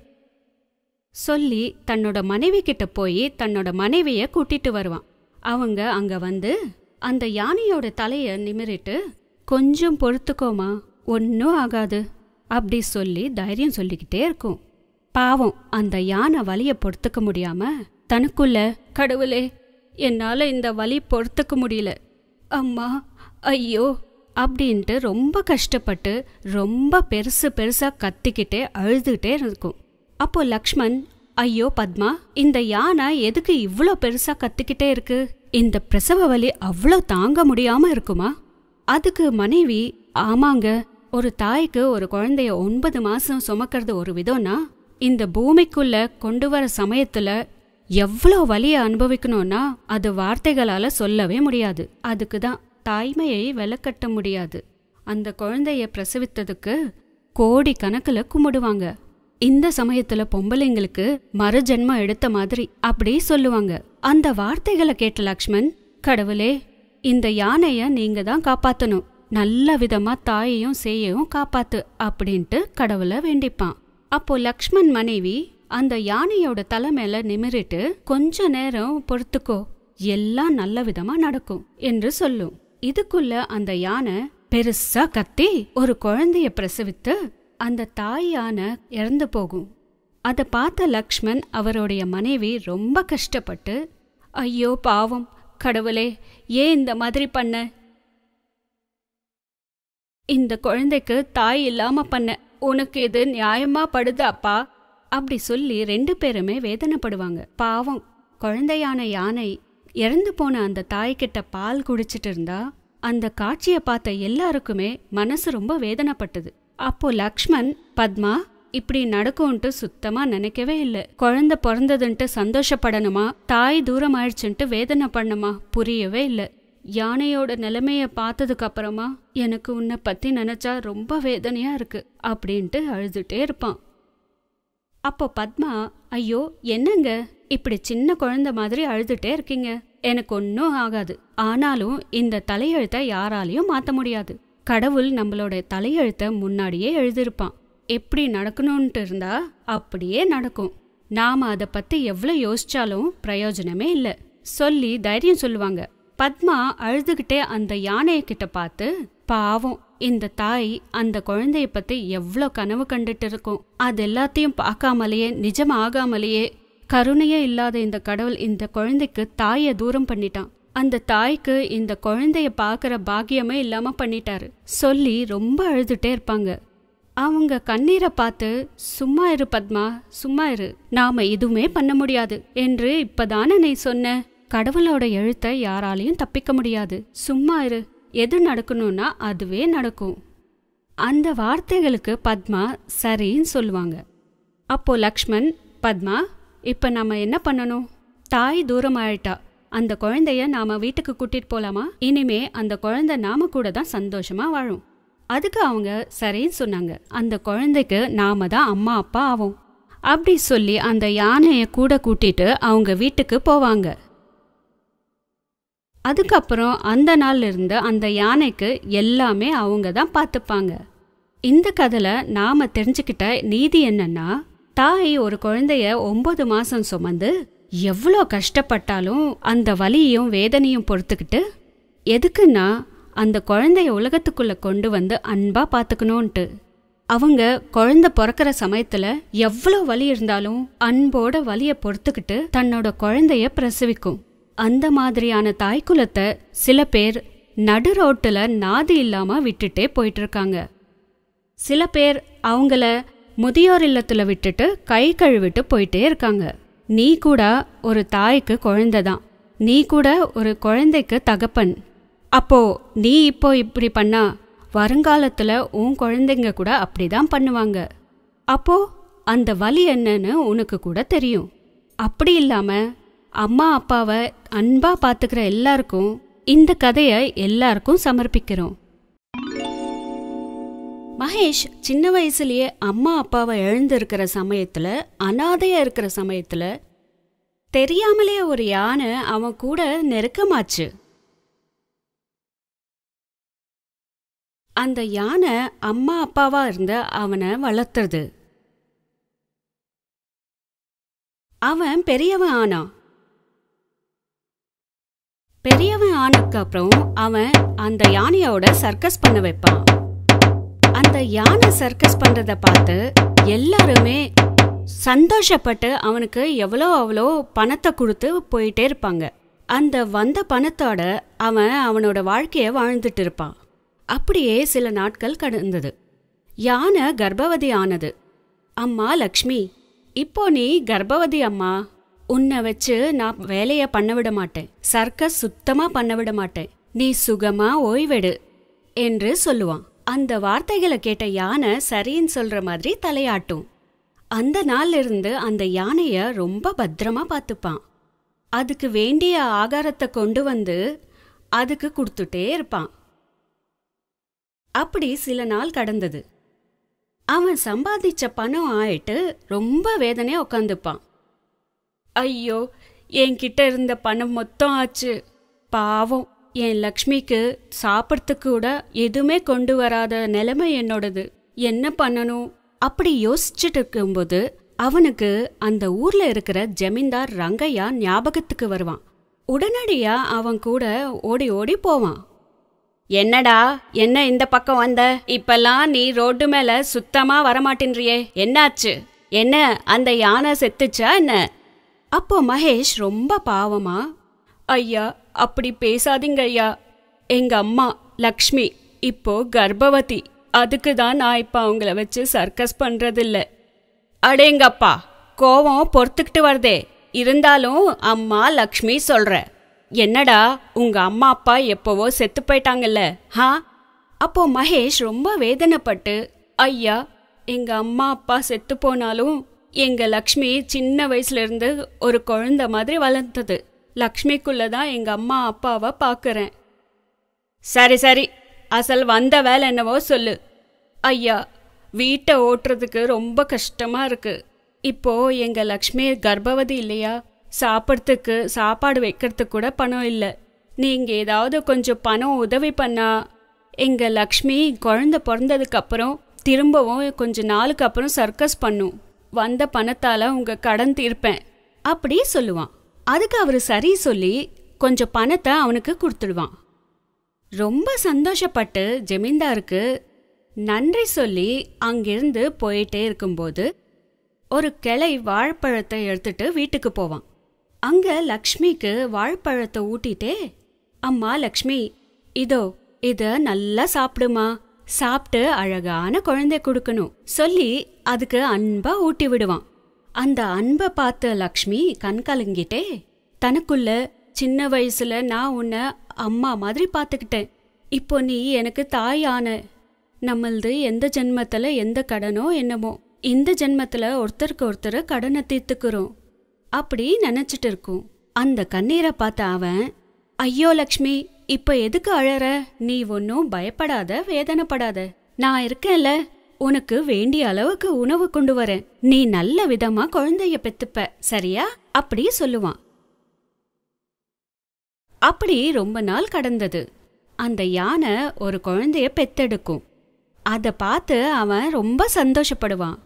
சொல்லி தன்னோட மனைவி கிட்ட போய் தன்னோட மனைவிய கூட்டிட்டு வருவான். அவங்க அங்க வந்து அந்த யானையோட தலைய நிமிரிட்டு கொஞ்சம் பொறுத்துக்கோமா ஒன்றும் ஆகாது. அப்படி சொல்லி தைரியம் சொல்லிக்கிட்டே இருக்கும். பாவம் அந்த யானை வலிய பொறுத்துக்க முடியாம தனக்குள்ள கடவுளே என்னால இந்த வலி பொறுத்துக்க முடியல. அம்மா ஐயோ. அப்படின்ட்டு ரொம்ப கஷ்டப்பட்டு ரொம்ப பெருசு பெருசா கத்திக்கிட்டே அழுதுகிட்டே இருக்கும். அப்போ லக்ஷ்மண் ஐயோ பத்மா இந்த யானை எதுக்கு இவ்ளோ பெருசா கத்திக்கிட்டே இருக்கு? இந்த பிரசவ வலி அவ்வளோ தாங்க முடியாம இருக்குமா? அதுக்கு மனைவி ஆமாங்க ஒரு தாய்க்கு ஒரு குழந்தைய ஒன்பது மாசம் சுமக்கிறது ஒரு விதம்னா இந்த பூமிக்குள்ள கொண்டு வர சமயத்துல எவ்வளோ வலிய அனுபவிக்கணும்னா அது வார்த்தைகளால சொல்லவே முடியாது. அதுக்கு தான் தாய்மையை விலக்கட்ட முடியாது. அந்த குழந்தைய பிரசவித்ததுக்கு கோடி கணக்கில் கும்பிடுவாங்க. இந்த சமயத்துல பொம்பளைங்களுக்கு மறுஜென்மம் எடுத்த மாதிரி அப்படி சொல்லுவாங்க. அந்த வார்த்தைகளை கேட்ட லக்ஷ்மண் கடவுளே இந்த யானைய நீங்க தான் காப்பாத்தணும். நல்ல விதமா தாயையும் சேயையும் காப்பாத்து அப்படின்ட்டு கடவுளை வேண்டிப்பான். அப்போ லக்ஷ்மண் மனைவி அந்த யானையோட தலை மேல நிமிரிட்டு கொஞ்ச நேரம் பொறுத்துக்கோ. எல்லாம் நல்ல விதமா நடக்கும் என்று சொல்லும். இதுக்குள்ள அந்த யானை பெருசா கத்தி ஒரு குழந்தைய பிரசவித்து அந்த தாய் யானை இறந்து போகும். அதை பார்த்த லக்ஷ்மண் அவருடைய மனைவி ரொம்ப கஷ்டப்பட்டு ஐயோ பாவம் கடவுளே ஏன் இந்த மாதிரி பண்ண? இந்த குழந்தைக்கு தாய் இல்லாம பண்ண. உனக்கு இது நியாயமா படுது அப்பா. அப்படி சொல்லி ரெண்டு பேருமே வேதனைப்படுவாங்க. பாவம் குழந்தையான யானை இறந்து போன அந்த தாய்கிட்ட பால் குடிச்சிட்டு இருந்தா அந்த காட்சியை பார்த்த எல்லாருக்குமே மனசு ரொம்ப வேதனைப்பட்டது. அப்போ லக்ஷ்மண் பத்மா இப்படி நடக்கும்ட்டு சுத்தமா நினைக்கவே இல்லை. குழந்தை பிறந்ததுன்ட்டு சந்தோஷப்படணுமா? தாய் தூரம் ஆயிடுச்சுன்ட்டு வேதனை பண்ணுமா புரியவே இல்லை. யானையோட நிலைமைய பார்த்ததுக்கு அப்புறமா எனக்கு உன்னை பத்தி நினைச்சா ரொம்ப வேதனையா இருக்கு அப்படின்ட்டு அழுதுட்டே இருப்பான். அப்போ பத்மா ஐயோ என்னங்க? இப்படி சின்ன குழந்தை மாதிரி அழுதுட்டே இருக்கீங்க. எனக்கு ஒன்றும் ஆகாது. ஆனாலும் இந்த தலையெழுத்தை யாராலையும் மாற்ற முடியாது. கடவுள் நம்மளோட தலையெழுத்தை முன்னாடியே எழுதியிருப்பான். எப்படி நடக்கணும்ன்ட்டு இருந்தா அப்படியே நடக்கும். நாம அதை பத்தி எவ்வளோ யோசிச்சாலும் பிரயோஜனமே இல்லை. சொல்லி தைரியம் சொல்லுவாங்க. பத்மா அழுதுகிட்டே அந்த யானையை கிட்ட பார்த்து பாவம் இந்த தாய் அந்த குழந்தைய பத்தி எவ்வளோ கனவு கண்டுட்டு இருக்கும். அது எல்லாத்தையும் பார்க்காமலேயே நிஜம் ஆகாமலேயே கருணையே இல்லாத இந்த கடவுள் இந்த குழந்தைக்கு தாயை தூரம் பண்ணிட்டான். அந்த தாய்க்கு இந்த குழந்தைய பார்க்குற பாக்கியமே இல்லாம பண்ணிட்டாரு. சொல்லி ரொம்ப அழுதுட்டே இருப்பாங்க. அவங்க கண்ணீரை பார்த்து சும்மா இரு பத்மா சும்மா இரு. நாம எதுவுமே பண்ண முடியாது. என்று இப்பதானே நீ சொன்ன? கடவுளோட எழுத்தை யாராலையும் தப்பிக்க முடியாது. சும்மா இரு. எது நடக்கணும்னா அதுவே நடக்கும். அந்த வார்த்தைகளுக்கு பத்மா சரின்னு சொல்லுவாங்க. அப்போ லக்ஷ்மண் பத்மா இப்போ நாம என்ன பண்ணணும்? தாய் தூரம் ஆயிட்டா அந்த குழந்தைய நாம வீட்டுக்கு கூட்டிட்டு போலாமா? இனிமே அந்த குழந்தை நாம கூட தான் சந்தோஷமா வாழும். அதுக்கு அவங்க சரின்னு சொன்னாங்க. அந்த குழந்தைக்கு நாம தான் அம்மா அப்பா ஆவோம். அப்படி சொல்லி அந்த யானையை கூட கூட்டிட்டு அவங்க வீட்டுக்கு போவாங்க. அதுக்கப்புறம் அந்த நாள்ல இருந்து அந்த யானைக்கு எல்லாமே அவங்க தான் பார்த்துப்பாங்க இந்த கதையில நாம தெரிஞ்சுக்கிட்ட நீதி என்னன்னா தாய் ஒரு குழந்தைய ஒன்பது மாசம் சுமந்து எவ்வளோ கஷ்டப்பட்டாலும் அந்த வலியையும் வேதனையும் பொறுத்துக்கிட்டு எதுக்குன்னா அந்த குழந்தைய உலகத்துக்குள்ள கொண்டு வந்து அன்பா பார்த்துக்கணுன்ட்டு அவங்க குழந்தை பிறக்கிற சமயத்துல எவ்வளோ வலி இருந்தாலும் அன்போட வலியை பொறுத்துக்கிட்டு தன்னோட குழந்தைய பிரசவிக்கும். அந்த மாதிரியான தாய்க்குலத்தை சில பேர் நடு ரோட்டுல நாதி இல்லாம விட்டுட்டே போயிட்டு இருக்காங்க. சில பேர் அவங்கள முதியோர் இல்லத்துல விட்டுட்டு கை கழுவிட்டு போயிட்டே இருக்காங்க. நீ கூட ஒரு தாய்க்கு குழந்தை தான் நீ கூட ஒரு குழந்தைக்கு தகப்பன். அப்போ நீ இப்போ இப்படி பண்ணா வருங்காலத்துல உன் குழந்தைங்க கூட அப்படிதான் பண்ணுவாங்க. அப்போ அந்த வலி என்னன்னு உனக்கு கூட தெரியும். அப்படி இல்லாம அம்மா அப்பாவை அன்பா பாத்துக்கிற எல்லாருக்கும் இந்த கதையை எல்லாருக்கும் சமர்ப்பிக்கிறோம். மகேஷ் சின்ன வயசுலயே அம்மா அப்பாவை எழுந்திருக்கிற சமயத்துல அனாதையா இருக்கிற சமயத்துல தெரியாமலே ஒரு யானை அவன் கூட நெருக்கமாச்சு. அந்த யானை அம்மா அப்பாவா இருந்த அவனை வளர்த்துறது. அவன் பெரியவன் ஆனான் பெரியவன் ஆனதுக்கு அப்புறம் அவன் அந்த யானையோட சர்க்கஸ் பண்ண வைப்பான். அந்த யானை சர்க்கஸ் பண்ணுறத பார்த்து எல்லாருமே சந்தோஷப்பட்டு அவனுக்கு எவ்வளோ அவ்வளோ பணத்தை கொடுத்து போயிட்டே இருப்பாங்க. அந்த வந்த பணத்தோட அவன் அவனோட வாழ்க்கையை வாழ்ந்துட்டு இருப்பான். அப்படியே சில நாட்கள் கடந்தது. யானை கர்ப்பவதி ஆனது. அம்மா லக்ஷ்மி இப்போ நீ கர்ப்பவதி அம்மா. உன்னை வச்சு நான் வேலையை பண்ண விட மாட்டேன். சர்க்கஸ் சுத்தமாக பண்ண விட மாட்டேன். நீ சுகமா ஓய்வெடு என்று சொல்லுவான். அந்த வார்த்தைகளை கேட்ட யானை சரின்னு சொல்ற மாதிரி தலையாட்டும். அந்த நாள்ல இருந்து அந்த யானைய ரொம்ப பத்திரமா பார்த்துப்பான். அதுக்கு வேண்டிய ஆகாரத்தை கொண்டு வந்து அதுக்கு கொடுத்துட்டே இருப்பான். அப்படி சில நாள் கடந்தது. அவன் சம்பாதிச்ச பணம் ஆயிட்டு ரொம்ப வேதனையா உட்காந்துப்பான் ஐயோ என்கிட்ட இருந்த பணம் மொத்தம் ஆச்சு. பாவம். என் லக்ஷ்மிக்கு சாப்பிட்றதுக்கு கூட எதுவுமே கொண்டு வராத நிலைமை என்னோடது. என்ன பண்ணணும்? அப்படி யோசிச்சுட்டு இருக்கும்போது அவனுக்கு அந்த ஊர்ல இருக்கிற ஜமீன்தார் ரங்கையா ஞாபகத்துக்கு வருவான். உடனடியா அவன் கூட ஓடி ஓடி போவான். என்னடா? என்ன இந்த பக்கம் வந்த? இப்பெல்லாம் நீ ரோட்டு மேல சுத்தமா வரமாட்டின்றியே. என்னாச்சு? என்ன? அந்த யானை செத்துச்சா என்ன? அப்போ மகேஷ் ரொம்ப பாவமா ஐயா அப்படி பேசாதீங்க ஐயா எங்க அம்மா லக்ஷ்மி இப்போ கர்ப்பவதி. அதுக்கு தான் நான் இப்போ அவங்கள வச்சு சர்க்கஸ் பண்றதில்ல. அடேங்கப்பா கோவம் பொறுத்துக்கிட்டு வருதே. இருந்தாலும் அம்மா லக்ஷ்மி சொல்ற. என்னடா உங்க அம்மா அப்பா எப்பவோ செத்து போயிட்டாங்கல்ல? ஹா? அப்போ மகேஷ் ரொம்ப வேதனைப்பட்டு ஐயா எங்க அம்மா அப்பா செத்து போனாலும் எங்க லக்ஷ்மி சின்ன வயசுல இருந்து ஒரு குழந்தை மாதிரி வளர்ந்தது. லக்ஷ்மிக்குள்ள தான் எங்கள் அம்மா அப்பாவை பார்க்குறேன் சரி சரி. அசல் வந்த வேலை என்னவோ சொல்லு. ஐயா வீட்டை ஓட்டுறதுக்கு ரொம்ப கஷ்டமாக இருக்குது இப்போ எங்கள் லக்ஷ்மி கர்ப்பவதி இல்லையா? சாப்பிட்றதுக்கு சாப்பாடு வைக்கிறதுக்கு கூட பணம் இல்லை. நீங்கள் ஏதாவது கொஞ்சம் பணம் உதவி பண்ணா எங்கள் லக்ஷ்மி குழந்தை பிறந்ததுக்கப்புறம் திரும்பவும் கொஞ்ச நாளுக்கு அப்புறம் சர்க்கஸ் பண்ணும். வந்த பணத்தால் உங்கள் கடன் தீர்ப்பேன். அப்படி சொல்லுவான். அதுக்கு அவர் சரி சொல்லி கொஞ்சம் பணத்தை அவனுக்கு கொடுத்துடுவான். ரொம்ப சந்தோஷப்பட்டு ஜமீன்தாருக்கு நன்றி சொல்லி அங்கிருந்து போயிட்டே இருக்கும்போது ஒரு கிளை வாழைப்பழத்தை எடுத்துட்டு வீட்டுக்கு போவான். அங்க லக்ஷ்மிக்கு வாழைப்பழத்தை ஊட்டிட்டே அம்மா லக்ஷ்மி இதோ இத நல்லா சாப்பிடுமா? சாப்பிட்டு அழகான குழந்தை கொடுக்கணும். சொல்லி அதுக்கு அன்பா ஊட்டி விடுவான். அந்த அன்பை பார்த்த லக்ஷ்மி கண் கலங்கிட்டே தனக்குள்ள சின்ன வயசுல நான் உன்னை அம்மா மாதிரி பார்த்துக்கிட்டேன். இப்போ நீ எனக்கு தாயான நம்மளது எந்த ஜென்மத்தில் எந்த கடனோ என்னமோ இந்த ஜென்மத்தில் ஒருத்தருக்கு ஒருத்தர் கடனை தீர்த்துக்கிறோம் அப்படி நினச்சிட்டு இருக்கும். அந்த கண்ணீரை பார்த்த அவன் ஐயோ லக்ஷ்மி இப்போ எதுக்கு அழற? நீ ஒன்றும் பயப்படாத வேதனைப்படாத. நான் இருக்கேன்ல. உனக்கு வேண்டிய அளவுக்கு உணவு கொண்டு வரேன். நீ நல்ல விதமா குழந்தைய பெத்துப்ப சரியா? அப்படி சொல்லுவான். அப்படி ரொம்ப நாள் கடந்தது. அந்த யானை ஒரு குழந்தைய பெத்தெடுக்கும். அதை பார்த்து அவன் ரொம்ப சந்தோஷப்படுவான்.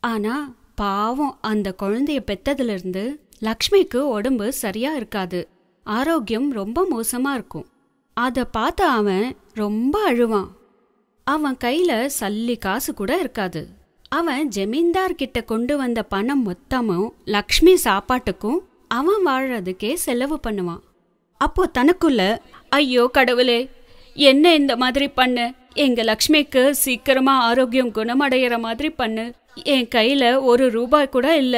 ஆனா பாவம் அந்த குழந்தைய பெத்ததுலேருந்து லக்ஷ்மிக்கு உடம்பு சரியா இருக்காது. ஆரோக்கியம் ரொம்ப மோசமா இருக்கும். அதை பார்த்து அவன் ரொம்ப அழுவான். அவன் கையில சல்லி காசு கூட இருக்காது. அவன் ஜமீன்தார் கிட்ட கொண்டு வந்த பணம் மொத்தமும் லக்ஷ்மி சாப்பாட்டுக்கும் அவன் வாழறதுக்கே செலவு பண்ணுவான். அப்போ தனக்குள்ள ஐயோ கடவுளே என்ன இந்த மாதிரி பண்ணு? எங்க லக்ஷ்மிக்கு சீக்கிரமா ஆரோக்கியம் குணமடைகிற மாதிரி பண்ணு. என் கையில ஒரு ரூபாய் கூட இல்ல.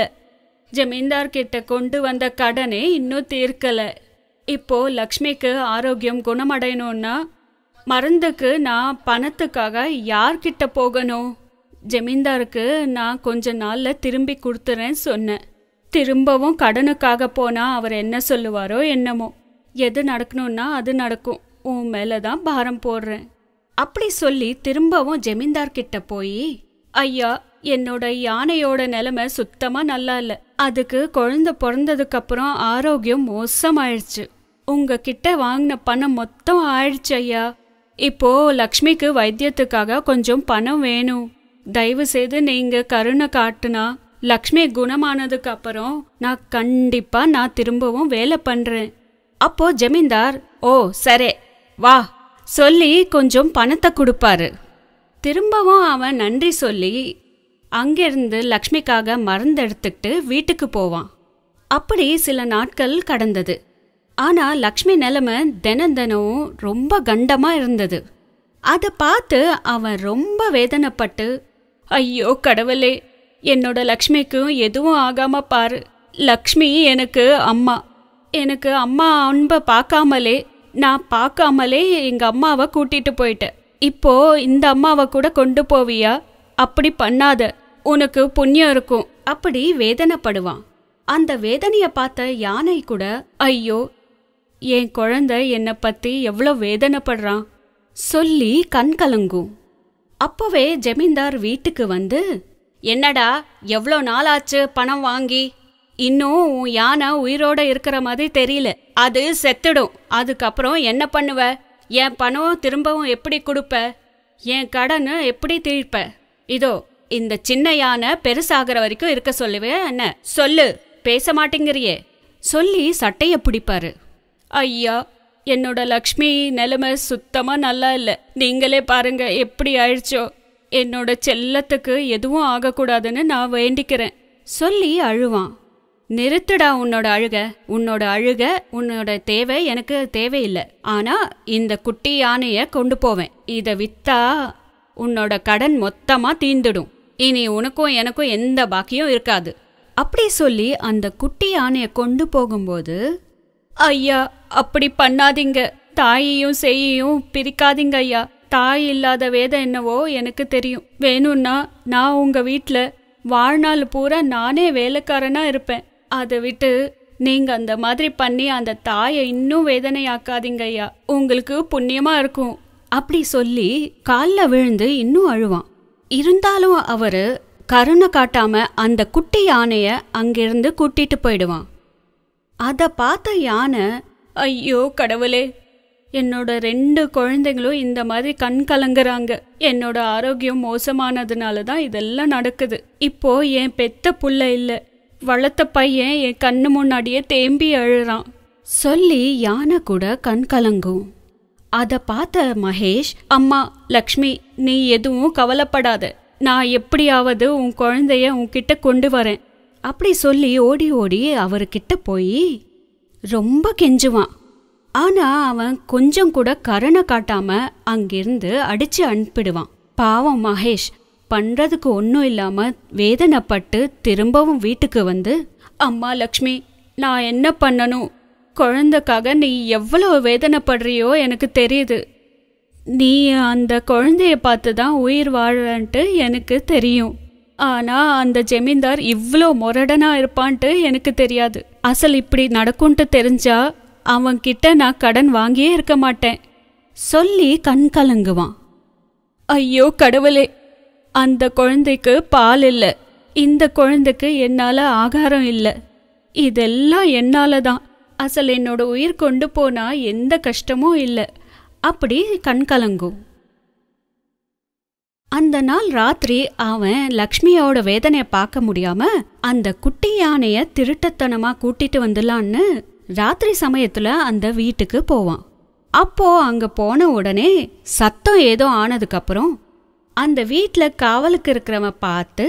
ஜமீன்தார் கிட்ட கொண்டு வந்த கடனே இன்னும் தீர்க்கல. இப்போ லக்ஷ்மிக்கு ஆரோக்கியம் குணமடையணும்னா மருந்துக்கு நான் பணத்துக்காக யார்கிட்ட போகணும்? ஜமீன்தாருக்கு நான் கொஞ்ச நாள்ல திரும்பி கொடுத்துறேன்னு சொன்னேன். திரும்பவும் கடனுக்காக போனா அவர் என்ன சொல்லுவாரோ என்னமோ. எது நடக்கணும்னா அது நடக்கும். உன் மேலே தான் பாரம் போடுறேன். அப்படி சொல்லி திரும்பவும் ஜமீன்தார்கிட்ட போய் ஐயா என்னோட யானையோட நிலைமை சுத்தமா நல்லா இல்ல. அதுக்கு குழந்தை பிறந்ததுக்கு அப்புறம் ஆரோக்கியம் மோசமாயிடுச்சு உங்ககிட்ட வாங்கின பணம் மொத்தம் ஆயிடுச்சு ஐயா. இப்போ லக்ஷ்மிக்கு வைத்தியத்துக்காக கொஞ்சம் பணம் வேணும். தயவு செய்து நீங்க கருணை காட்டுனா லக்ஷ்மி குணமானதுக்கு அப்புறம் நான் கண்டிப்பா நான் திரும்பவும் வேலை பண்றேன். அப்போ ஜமீன்தார் ஓ சரே வா. சொல்லி கொஞ்சம் பணத்தை கொடுப்பாரு. திரும்பவும் அவன் நன்றி சொல்லி அங்கிருந்து லக்ஷ்மிக்காக மருந்து எடுத்துக்கிட்டு வீட்டுக்கு போவான். அப்படி சில நாட்கள் கடந்தது. ஆனா லக்ஷ்மி நிலைமை தினம் தினமும் ரொம்ப கண்டமா இருந்தது. அதை பார்த்து அவன் ரொம்ப வேதனைப்பட்டு ஐயோ கடவுளே என்னோட லக்ஷ்மிக்கும் எதுவும் ஆகாம பாரு. லக்ஷ்மி எனக்கு அம்மா. எனக்கு அம்மா அன்பை பார்க்காமலே நான் பார்க்காமலே எங்க அம்மாவை கூட்டிட்டு போயிட்டேன் இப்போ இந்த அம்மாவை கூட கொண்டு போவியா? அப்படி பண்ணாத. உனக்கு புண்ணியம் இருக்கும். அப்படி வேதனைப்படுவான். அந்த வேதனைய பார்த்த யானை கூட ஐயோ என் குழந்தை என்னை பத்தி எவ்வளோ வேதனைப்படுறான்? சொல்லி கண் கலங்கும். அப்பவே ஜமீன்தார் வீட்டுக்கு வந்து என்னடா எவ்வளோ நாளாச்சு பணம் வாங்கி? இன்னும் உன் யானை உயிரோட இருக்கிற மாதிரி தெரியல. அது செத்துடும். அதுக்கப்புறம் என்ன பண்ணுவ? என் பணம் திரும்பவும் எப்படி கொடுப்ப? என் கடனை எப்படி தீர்ப்ப? இதோ இந்த சின்ன யானை பெருசாகிற வரைக்கும் இருக்க சொல்லுவே என்ன சொல்லு. பேச மாட்டேங்கிறியே. சொல்லி சட்டையை பிடிப்பாரு. ஐயா என்னோட லக்ஷ்மி நிலைமை சுத்தமா நல்லா இல்லை. நீங்களே பாருங்க எப்படி ஆயிடுச்சோ. என்னோட செல்லத்துக்கு எதுவும் ஆகக்கூடாதுன்னு நான் வேண்டிக்கிறேன். சொல்லி அழுவான். நிறுத்துடா உன்னோட அழுக. உன்னோட அழுக உன்னோட தேவை எனக்கு தேவையில்லை. ஆனா இந்த குட்டி யானைய கொண்டு போவேன். இதை வித்தா உன்னோட கடன் மொத்தமா தீந்துடும். இனி உனக்கும் எனக்கும் எந்த பாக்கியும் இருக்காது. அப்படி சொல்லி அந்த குட்டி யானையை கொண்டு போகும்போது ஐயா அப்படி பண்ணாதீங்க. தாயையும் செய்யையும் பிரிக்காதீங்க ஐயா. தாய் இல்லாத வேதம் என்னவோ எனக்கு தெரியும். வேணும்னா நான் உங்க வீட்டில் வாழ்நாள் பூரா நானே வேலைக்காரனா இருப்பேன். அதை விட்டு நீங்க அந்த மாதிரி பண்ணி அந்த தாயை இன்னும் வேதனையாக்காதீங்க ஐயா. உங்களுக்கு புண்ணியமா இருக்கும். அப்படி சொல்லி காலில் விழுந்து இன்னும் அழுவான். இருந்தாலும் அவரு கருணை காட்டாம அந்த குட்டி யானைய அங்கிருந்து கூட்டிட்டு போயிடுவான். அதை பார்த்த யானை ஐயோ கடவுளே என்னோட ரெண்டு குழந்தைங்களும் இந்த மாதிரி கண் கலங்குறாங்க. என்னோட ஆரோக்கியம் மோசமானதுனால தான் இதெல்லாம் நடக்குது. இப்போ என் பெத்த புள்ள இல்ல. வளர்த்த பையன் என் கண்ணு முன்னாடியே தேம்பி அழுறான். சொல்லி யானை கூட கண் கலங்கும். அதை பார்த்த மகேஷ் அம்மா லக்ஷ்மி நீ எதுவும் கவலைப்படாத. நான் எப்படியாவது உன் குழந்தைய உன்கிட்ட கொண்டு வரேன். அப்படி சொல்லி ஓடி ஓடி அவர்கிட்ட போய் ரொம்ப கெஞ்சுவான். ஆனா அவன் கொஞ்சம் கூட கருணை காட்டாம அங்கிருந்து அடிச்சு அனுப்பிடுவான். பாவம் மகேஷ் பண்றதுக்கு ஒன்றும் இல்லாம வேதனைப்பட்டு திரும்பவும் வீட்டுக்கு வந்து அம்மா லக்ஷ்மி நான் என்ன பண்ணணும்? குழந்தைக்காக நீ எவ்வளவு வேதனைப்படுறியோ எனக்கு தெரியுது. நீ அந்த குழந்தைய பார்த்து தான் உயிர் வாழன்ட்டு எனக்கு தெரியும். ஆனா அந்த ஜமீன்தார் இவ்வளோ முரடனா இருப்பான்ட்டு எனக்கு தெரியாது. அசல் இப்படி நடக்கும்ட்டு தெரிஞ்சா அவன்கிட்ட நான் கடன் வாங்கியே இருக்க மாட்டேன். சொல்லி கண் கலங்குவான். ஐயோ கடவுளே. அந்த குழந்தைக்கு பால் இல்லை. இந்த குழந்தைக்கு என்னால ஆகாரம் இல்லை. இதெல்லாம் என்னால தான் அசல் என்னோட உயிர் கொண்டு போனா எந்த கஷ்டமும் இல்லை. அப்படி கண் கலங்கும். அந்த நாள் ராத்திரி அவன் லக்ஷ்மியோட வேதனையை பார்க்க முடியாம அந்த குட்டி யானைய திருட்டத்தனமா கூட்டிட்டு வந்துடலான்னு ராத்திரி சமயத்துல அந்த வீட்டுக்கு போவான். அப்போ அங்க போன உடனே சத்தம் ஏதோ ஆனதுக்கு அப்புறம் அந்த வீட்டில் காவலுக்கு இருக்கிறவன் பார்த்து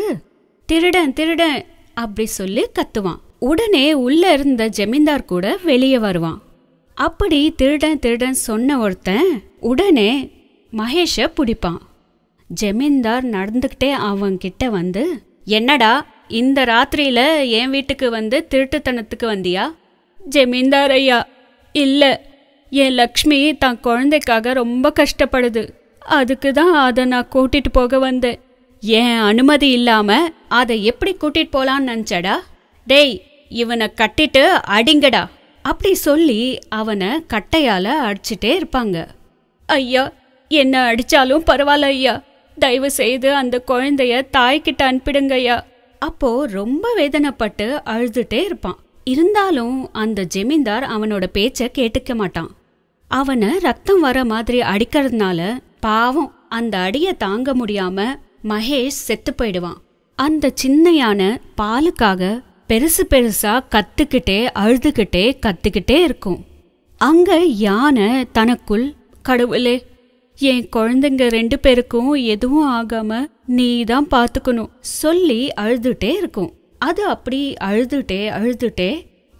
திருடன் திருடன் அப்படி சொல்லி கத்துவான். உடனே உள்ள இருந்த ஜமீன்தார் கூட வெளியே வருவான். அப்படி திருடன் திருடன் சொன்ன ஒருத்தன் உடனே மகேஷ பிடிப்பான். ஜமீன்தார் நடந்துக்கிட்டே அவன்கிட்ட வந்து என்னடா இந்த ராத்திரியில என் வீட்டுக்கு வந்து திருட்டுத்தனத்துக்கு வந்தியா? ஜமீன்தார் ஐயா இல்ல. என் லக்ஷ்மி தான் குழந்தைக்காக ரொம்ப கஷ்டப்படுது. அதுக்கு தான் அதை நான் கூட்டிட்டு போக வந்தேன். என் அனுமதி இல்லாம அதை எப்படி கூட்டிட்டு போலான்னு நினச்சடா? டேய் இவனை கட்டிட்டு அடிங்கடா. அப்படி சொல்லி அவனை கட்டையால அடிச்சிட்டே இருப்பாங்க. ஐயா என்ன அடிச்சாலும் பரவாயில்ல ஐயா. தயவு செய்து அந்த குழந்தைய தாய்கிட்ட அனுப்பிடுங்கய்யா. அப்போ ரொம்ப வேதனைப்பட்டு அழுதுட்டே இருப்பான். இருந்தாலும் அந்த ஜெமீன்தார் அவனோட பேச்ச கேட்டுக்க மாட்டான். அவனை ரத்தம் வர மாதிரி அடிக்கிறதுனால பாவம் அந்த அடிய தாங்க முடியாம மகேஷ் செத்து போயிடுவான். அந்த சின்ன யானை பாலுக்காக பெருசு பெருசா கத்துக்கிட்டே அழுதுகிட்டே கத்துக்கிட்டே இருக்கும். அங்க யானை தனக்குள் கடவுளே என் குழந்தைங்க ரெண்டு பேருக்கும் எதுவும் ஆகாம நீ தான் பாத்துக்கணும் சொல்லி அழுதுட்டே இருக்கும். அது அப்படி அழுதுட்டே அழுதுட்டே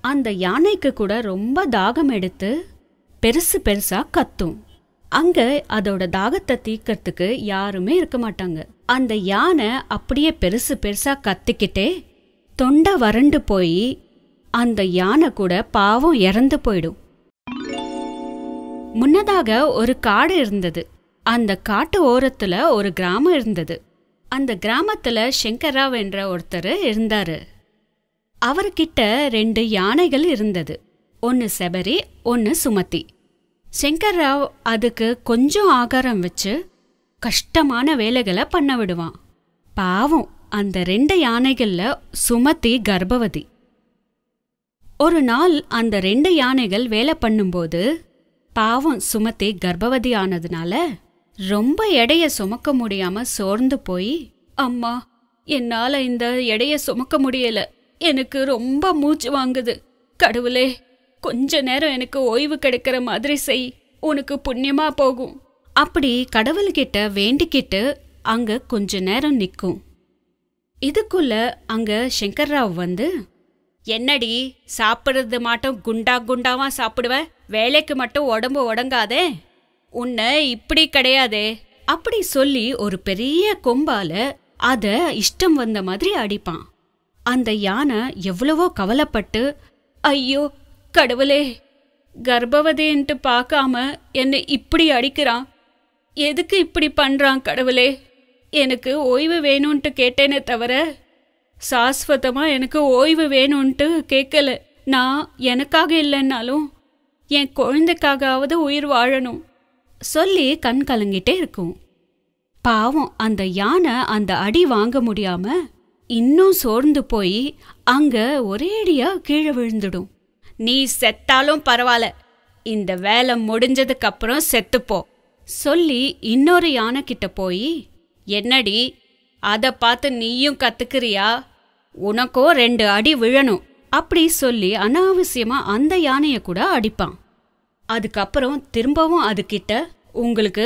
அந்த யானைக்கு கூட ரொம்ப தாகம் எடுத்து பெருசு பெருசா கத்தும். அங்க அதோட தாகத்தை தீக்கிறதுக்கு யாருமே இருக்க மாட்டாங்க. அந்த யானை அப்படியே பெருசு பெருசா கத்திக்கிட்டே தொண்டை வறண்டு போய் அந்த யானை கூட பாவம் இறந்து போயிடும். முன்னதாக ஒரு காடு இருந்தது. அந்த காட்டு ஓரத்துல ஒரு கிராமம் இருந்தது. அந்த கிராமத்துல சங்கர்ராவ் என்ற ஒருத்தர் இருந்தாரு. அவர்கிட்ட ரெண்டு யானைகள் இருந்தது. ஒன்னு செபரி ஒன்னு சுமதி சங்கர்ராவ் அதுக்கு கொஞ்சம் ஆகாரம் வச்சு கஷ்டமான வேலைகளை பண்ண விடுவான். பாவம் அந்த ரெண்டு யானைகள்ல சுமதி கர்ப்பவதி. ஒரு நாள் அந்த ரெண்டு யானைகள் வேலை பண்ணும்போது பாவம் சுமதி கர்ப்பவதி ஆனதுனால ரொம்ப எடைய சுமக்க முடியாம சோர்ந்து போய் அம்மா என்னால இந்த எடைய சுமக்க முடியல. எனக்கு ரொம்ப மூச்சு வாங்குது. கடவுளே கொஞ்ச நேரம் எனக்கு ஓய்வு கிடைக்கிற மாதிரி செய். உனக்கு புண்ணியமா போகும். அப்படி கடவுள்கிட்ட வேண்டிக்கிட்டு அங்க கொஞ்ச நேரம் நிற்கும் இதுக்குள்ள அங்க சங்கர்ராவ் வந்து என்னடி சாப்பிடுறது மாட்டம் குண்டா குண்டாவா சாப்பிடுவேன் வேலைக்கு மட்டும் உடம்பு உடங்காதே? உன்னை இப்படி கிடையாதே. அப்படி சொல்லி ஒரு பெரிய கொம்பால அத இஷ்டம் வந்த மாதிரி அடிப்பான். அந்த யானை எவ்வளவோ கவலைப்பட்டு ஐயோ கடவுளே கர்ப்பவதின்ட்டு பார்க்காம என்னை இப்படி அடிக்கிறான். எதுக்கு இப்படி பண்றான் கடவுளே? எனக்கு ஓய்வு வேணும்ன்ட்டு கேட்டேனே தவிர சாஸ்வதமா எனக்கு ஓய்வு வேணும்ன்ட்டு கேட்கல நான் எனக்காக இல்லைன்னாலும் என் குழந்தைக்காகவாவது உயிர் வாழணும். சொல்லி கண் கலங்கிட்டே இருக்கும். பாவம் அந்த யானை அந்த அடி வாங்க முடியாம இன்னும் சோர்ந்து போய் அங்க ஒரேடியா கீழே விழுந்துடும். நீ செத்தாலும் பரவாயில்ல. இந்த வேலை முடிஞ்சதுக்கு அப்புறம் செத்துப்போ. சொல்லி இன்னொரு யானை கிட்ட போய் என்னடி அதை பார்த்து நீயும் கத்துக்கிறியா? உனக்கோ ரெண்டு அடி விழணும். அப்படி சொல்லி அனாவசியமா அந்த யானையை கூட அடிப்பான். அதுக்கப்புறம் திரும்பவும் அதுகிட்ட உங்களுக்கு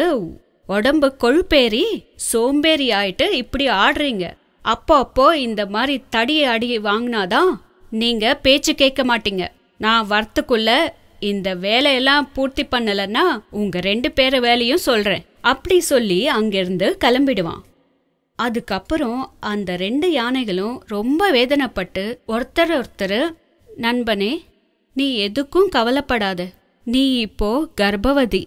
உடம்பு கொழுப்பேறி சோம்பேறி ஆயிட்டு இப்படி ஆடுறீங்க. அப்போ அப்போ இந்த மாதிரி தடியை அடி வாங்கினாதான் நீங்க பேச்சு கேட்க மாட்டீங்க. நான் வரத்துக்குள்ள இந்த வேலையெல்லாம் பூர்த்தி பண்ணலன்னா உங்க ரெண்டு பேர் வேலையும் சொல்றேன். அப்படி சொல்லி அங்கிருந்து கிளம்பிடுவான். அதுக்கப்புறம் அந்த ரெண்டு யானைகளும் ரொம்ப வேதனைப்பட்டு ஒருத்தர் ஒருத்தர் நண்பனே நீ எதுக்கும் கவலைப்படாத. நீ இப்போ கர்ப்பவதி.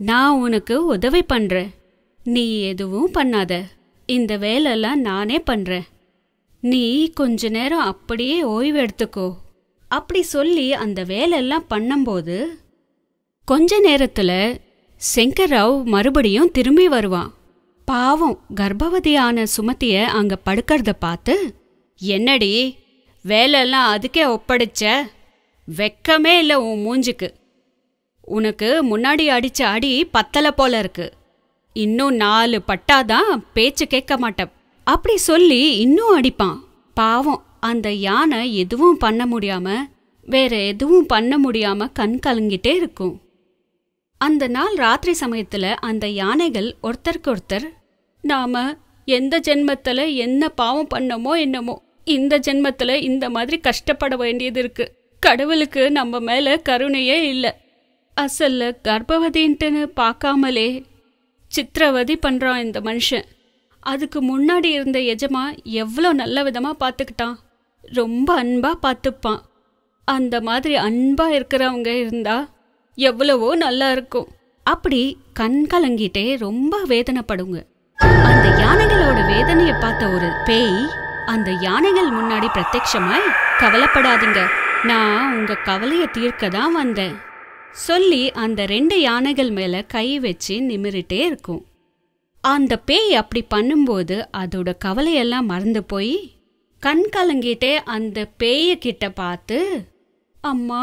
நான் உனக்கு உதவி பண்ணுறேன் நீ எதுவும் பண்ணாத. இந்த வேலையெல்லாம் நானே பண்றேன். நீ கொஞ்ச நேரம் அப்படியே ஓய்வு எடுத்துக்கோ. அப்படி சொல்லி அந்த வேலையெல்லாம் பண்ணும்போது கொஞ்ச நேரத்தில் சங்கர் ராவ் மறுபடியும் திரும்பி வருவான். பாவம் கர்ப்பவதியான சுமதிய அங்க படுக்கிறத பார்த்து என்னடி வேலையெல்லாம் அதுக்கே ஒப்படைச்ச? வெக்கமே இல்லை உன் மூஞ்சுக்கு. உனக்கு முன்னாடி அடிச்ச அடி பத்தலை போல இருக்கு. இன்னும் நாலு பட்டாதான் பேச்சு கேட்க மாட்டேன். அப்படி சொல்லி இன்னும் அடிப்பான். பாவம் அந்த யானை எதுவும் பண்ண முடியாம வேற எதுவும் பண்ண முடியாம கண் கலங்கிட்டே இருக்கும். அந்த நாள் ராத்திரி சமயத்துல அந்த யானைகள் ஒருத்தருக்கு ஒருத்தர் நாம எந்த ஜென்மத்துல என்ன பாவம் பண்ணமோ என்னமோ இந்த ஜென்மத்துல இந்த மாதிரி கஷ்டப்பட வேண்டியது இருக்கு. கடவுளுக்கு நம்ம மேல கருணையே இல்லை. அசல்ல கர்ப்பவதின்ட்டுன்னு பார்க்காமலே சித்திரவதி பண்றான் இந்த மனுஷன். அதுக்கு முன்னாடி இருந்த எஜமா எவ்வளோ நல்ல விதமா பார்த்துக்கிட்டான் ரொம்ப அன்பா பார்த்துப்பான் அந்த மாதிரி அன்பா இருக்கிறவங்க இருந்தா எவ்வளவோ நல்லா இருக்கும். அப்படி கண் கலங்கிட்டே ரொம்ப வேதனைப்படுங்க. அந்த யானைகளோட வேதனையை பார்த்த ஒரு பேய் அந்த யானைகள் முன்னாடி பிரத்யட்சமாய் கவலைப்படாதீங்க. நான் உங்க கவலைய தீர்க்க தான் வந்தேன். சொல்லி அந்த ரெண்டு யானைகள் மேல கை வச்சு நிமிரிட்டே இருக்கும். அந்த பேய் அப்படி பண்ணும்போது அதோட கவலையெல்லாம் மறந்து போய் கண் கலங்கிட்டே அந்த பேய கிட்ட பார்த்து அம்மா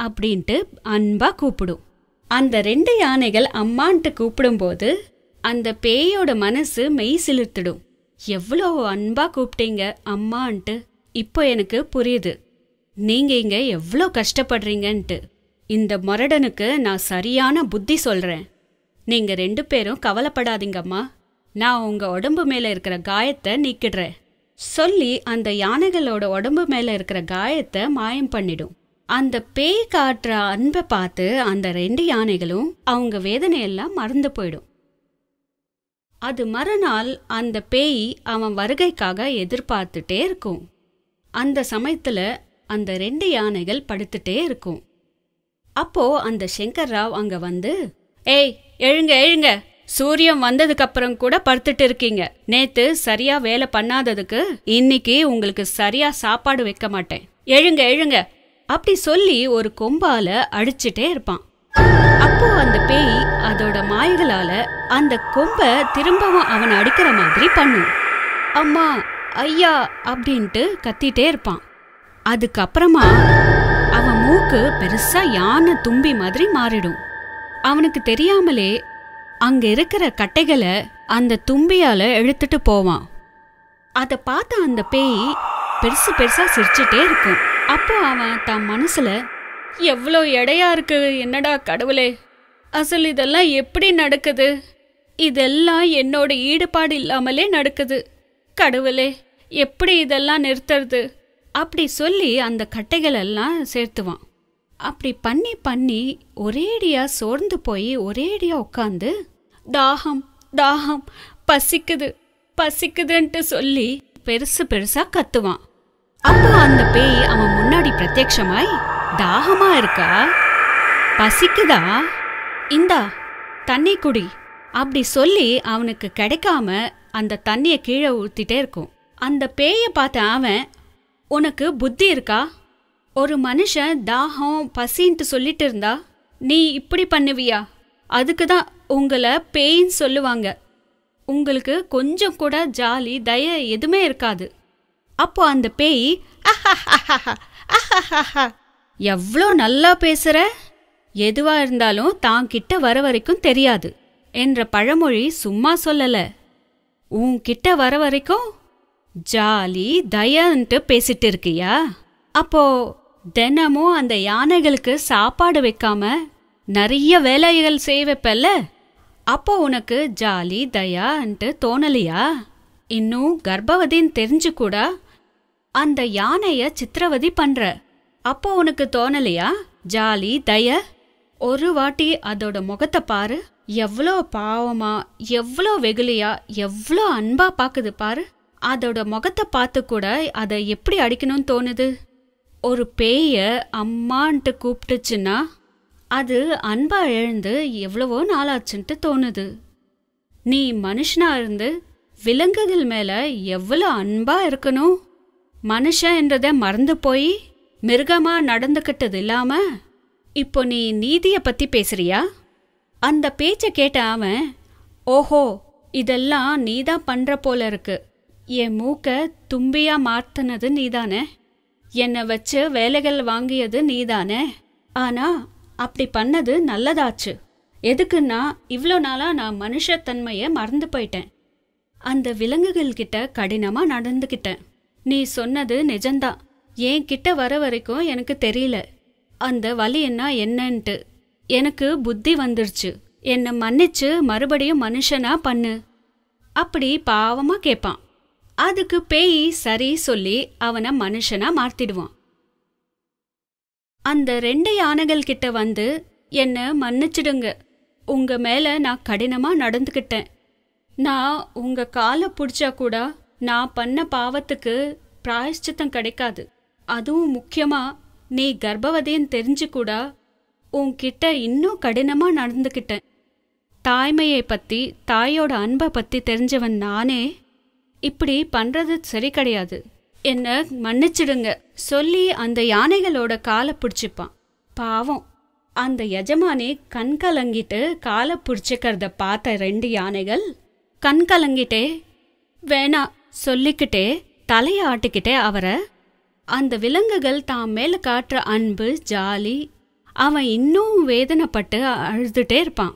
அப்படின்ட்டு அன்பா கூப்பிடும். அந்த ரெண்டு யானைகள் அம்மான்ட்டு கூப்பிடும்போது அந்த பேயோட மனசு மெய் சிலிர்த்துடும். எவ்வளோ அன்பா கூப்பிட்டீங்க அம்மான்ட்டு. இப்போ எனக்கு புரியுது. நீங்க இங்க எவ்வளோ கஷ்டப்படுறீங்கன்ட்டு. இந்த மொரடனுக்கு நான் சரியான புத்தி சொல்றேன். நீங்க ரெண்டு பேரும் கவலைப்படாதீங்கம்மா. நான் உங்க உடம்பு மேல இருக்கிற காயத்தை நீக்கிடுறேன். சொல்லி அந்த யானைகளோட உடம்பு மேல இருக்கிற காயத்தை மாயம் பண்ணிடும். அந்த பேய் காட்டுற அன்பை பார்த்து அந்த ரெண்டு யானைகளும் அவங்க வேதனையெல்லாம் மறந்து போயிடும். அது மறுநாள் அந்த பேய் அவன் வருகைக்காக எதிர்பார்த்துட்டே இருக்கும். அந்த சமயத்துல அந்த ரெண்டு யானைகள் படுத்துட்டே இருக்கும். அப்போ அந்த சங்கர் ராவ் அங்க வந்து ஏய் எழுங்க எழுங்க. சூரியன் வந்ததுக்கு அப்புறம் கூட படுத்துட்டு இருக்கீங்க. நேத்து சரியா வேலை பண்ணாததுக்கு இன்னைக்கு உங்களுக்கு சரியா சாப்பாடு வைக்க மாட்டேன். எழுங்க எழுங்க. அப்படி சொல்லி ஒரு கொம்பால அடிச்சிட்டே இருப்பான். அப்போ அந்த பேய் அதோட மாய்களால அந்த கொம்பை திரும்பவும் அவனை அடிக்கிற மாதிரி பண்ணும். அம்மா ஐயா அப்படின்ட்டு கத்திட்டே இருப்பான். அதுக்கப்புறமா அவன் மூக்கு பெருசா யானை தும்பி மாதிரி மாறிடும். அவனுக்கு தெரியாமலே அங்க இருக்கிற கட்டைகளை அந்த தும்பியால இழுத்துட்டு போவான். அதை பார்த்த அந்த பேய் பெருசு பெருசா சிரிச்சுட்டே இருக்கும். அப்போ அவன் தன் மனசுல எவ்வளோ எடையா இருக்கு? என்னடா கடவுளே? அசல் இதெல்லாம் எப்படி நடக்குது? இதெல்லாம் என்னோட ஈடுபாடு இல்லாமலே நடக்குது. கடவுளே எப்படி இதெல்லாம் நிறுத்துறது? அப்படி சொல்லி அந்த கட்டைகள் எல்லாம் சேர்த்துவான். அப்படி பண்ணி பண்ணி ஒரேடியா சோர்ந்து போய் ஒரேடியா உட்காந்து தாகம் தாகம் பசிக்குது பசிக்குதுன்ட்டு சொல்லி பெருசு பெருசா கத்துவான். அப்போ அந்த பேய் அவன் முன்னாடி பிரத்யக்ஷமாய் தாகமா இருக்கா? பசிக்குதா? இந்தா தண்ணி குடி. அப்படி சொல்லி அவனுக்கு கிடைக்காம அந்த தண்ணியை கீழே ஊத்திட்டே இருக்கும். அந்த பேயை பார்த்த அவன் உனக்கு புத்தி இருக்கா? ஒரு மனுஷன் தாகம் பசின்ட்டு சொல்லிட்டு இருந்தா நீ இப்படி பண்ணுவியா? அதுக்கு தான் உங்களை பேயின்னு சொல்லுவாங்க. உங்களுக்கு கொஞ்சம் கூட ஜாலி தய எதுவுமே இருக்காது. அப்போ அந்த பேய் எவ்வளோ நல்லா பேசுற? எதுவா இருந்தாலும் தான் கிட்ட வர வரைக்கும் தெரியாது என்ற பழமொழி சும்மா சொல்லல. உன்கிட்ட வர வரைக்கும் ஜாலி தயன்ட்டு பேசிட்டு இருக்கியா? அப்போ தினமும் அந்த யானைகளுக்கு சாப்பாடு வைக்காம நிறைய வேலைகள் செய்ய வைப்பல்ல? அப்போ உனக்கு ஜாலி தயான்ட்டு தோணலையா? இன்னும் கர்ப்பவதின்னு தெரிஞ்சு கூட அந்த யானைய சித்திரவதி பண்ற அப்போ உனக்கு தோணலையா? ஜாலி தய. ஒரு வாட்டி அதோட முகத்தை பாரு. எவ்வளோ பாவமா எவ்வளோ வெகுலியா எவ்வளோ அன்பா பாக்குது பாரு. அதோட முகத்தை பார்த்து கூட அதை எப்படி அடிக்கணும்னு தோணுது? ஒரு பேய அம்மான்ட்டு கூப்பிட்டுச்சுன்னா அது அன்பா எழுந்து எவ்வளவோ நாளாச்சுன்ட்டு தோணுது. நீ மனுஷனா இருந்து விலங்குகள் மேல எவ்வளோ அன்பா இருக்கணும்? மனுஷன் என்றதை மறந்து போய் மிருகமா நடந்துக்கிட்டது இல்லாம இப்போ நீ நீதியை பத்தி பேசுறியா? அந்த பேச்ச கேட்ட அவன் ஓஹோ இதெல்லாம் நீதான் பண்ற போல இருக்கு. என் மூக்க தும்பியா மாத்தினது நீதானே? என்னை வச்சு வேலைகள் வாங்கியது நீதானே? ஆனா அப்படி பண்ணது நல்லதாச்சு. எதுக்குன்னா இவ்வளோ நாளா நான் மனுஷத்தன்மையை மறந்து போயிட்டேன். அந்த விலங்குகள் கிட்ட கடினமா நடந்துக்கிட்டேன் நீ சொன்னது நிஜந்தான் என் கிட்ட வர வரைக்கும் எனக்கு தெரியல. அந்த வலின்னா என்னன்ட்டு. எனக்கு புத்தி வந்துருச்சு. என்னை மன்னிச்சு மறுபடியும் மனுஷனா பண்ணு. அப்படி பாவமா கேட்பான் அதுக்கு பேய் சரி சொல்லி அவனை மனுஷனா மாத்திடுவான். அந்த ரெண்டு யானைகள் கிட்ட வந்து என்ன மன்னிச்சிடுங்க. உங்க மேல நான் கடினமா நடந்துக்கிட்டேன் நான் உங்க காலை பிடிச்சா கூட நான் பண்ண பாவத்துக்கு பிராயஷ்சித்தம் கிடைக்காது. அதுவும் முக்கியமா நீ கர்ப்பவதின்னு தெரிஞ்சு கூட உன்கிட்ட இன்னும் கடினமா நடந்துக்கிட்டேன் தாய்மையை பத்தி தாயோட அன்பை பத்தி தெரிஞ்சவன் நானே இப்படி பண்றது சரி கிடையாது. என்ன மன்னிச்சிடுங்க. சொல்லி அந்த யானைகளோட காலை பிடிச்சிப்பான். பாவம். அந்த எஜமானி கண் கலங்கிட்டு காலை பிடிச்சிக்கிறத பார்த்த ரெண்டு யானைகள் கண் கலங்கிட்டே வேணா சொல்லிக்கிட்டே தலையை ஆட்டிக்கிட்டே அவரை அந்த விலங்குகள் தான் மேல காட்டுற அன்பு ஜாலி அவன் இன்னும் வேதனைப்பட்டு அழுதுட்டே இருப்பான்.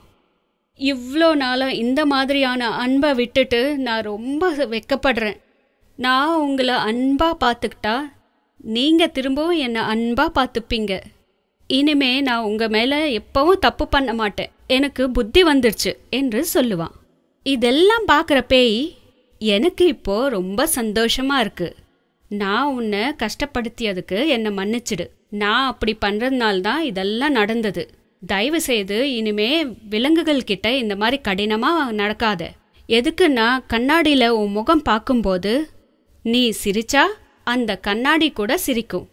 இவ்வளோ நாளாக இந்த மாதிரியான அன்பை விட்டுட்டு நான் ரொம்ப வெக்கப்படுறேன். நான் உங்களை அன்பாக பார்த்துக்கிட்டா நீங்கள் திரும்பவும் என்னை அன்பாக பார்த்துப்பீங்க. இனிமே நான் உங்கள் மேலே எப்பவும் தப்பு பண்ண மாட்டேன். எனக்கு புத்தி வந்துருச்சு என்று சொல்லுவான். இதெல்லாம் பார்க்குற பேய் எனக்கு இப்போ ரொம்ப சந்தோஷமா இருக்கு. நான் உன்னை கஷ்டப்படுத்தியதுக்கு என்னை மன்னிச்சிடு. நான் அப்படி பண்ணுறதுனால தான் இதெல்லாம் நடந்தது. தயவு செய்து இனிமே விலங்குகள் கிட்ட இந்த மாதிரி கடினமாக நடக்காத. எதுக்குன்னா கண்ணாடியில் உன் முகம் பார்க்கும்போது நீ சிரிச்சா அந்த கண்ணாடி கூட சிரிக்கும்.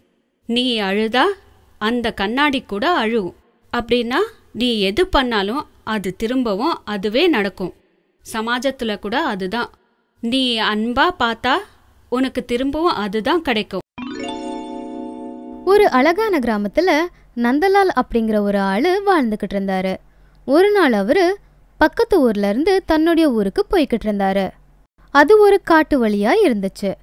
நீ அழுதா அந்த கண்ணாடி கூட அழுவும். அப்படின்னா நீ எது பண்ணாலும் அது திரும்பவும் அதுவே நடக்கும். சமாஜத்தில் கூட அதுதான். நீ அன்பா பார்த்தா உனக்கு திரும்பவும் அதுதான் கிடைக்கும். ஒரு அழகான கிராமத்துல நந்தலால் அப்படிங்கிற ஒரு ஆளு வாழ்ந்துகிட்டு இருந்தாரு. ஒரு நாள் அவரு பக்கத்து ஊர்ல இருந்து தன்னுடைய ஊருக்கு போய்கிட்டு இருந்தாரு. அது ஒரு காட்டு வழியா இருந்துச்சு.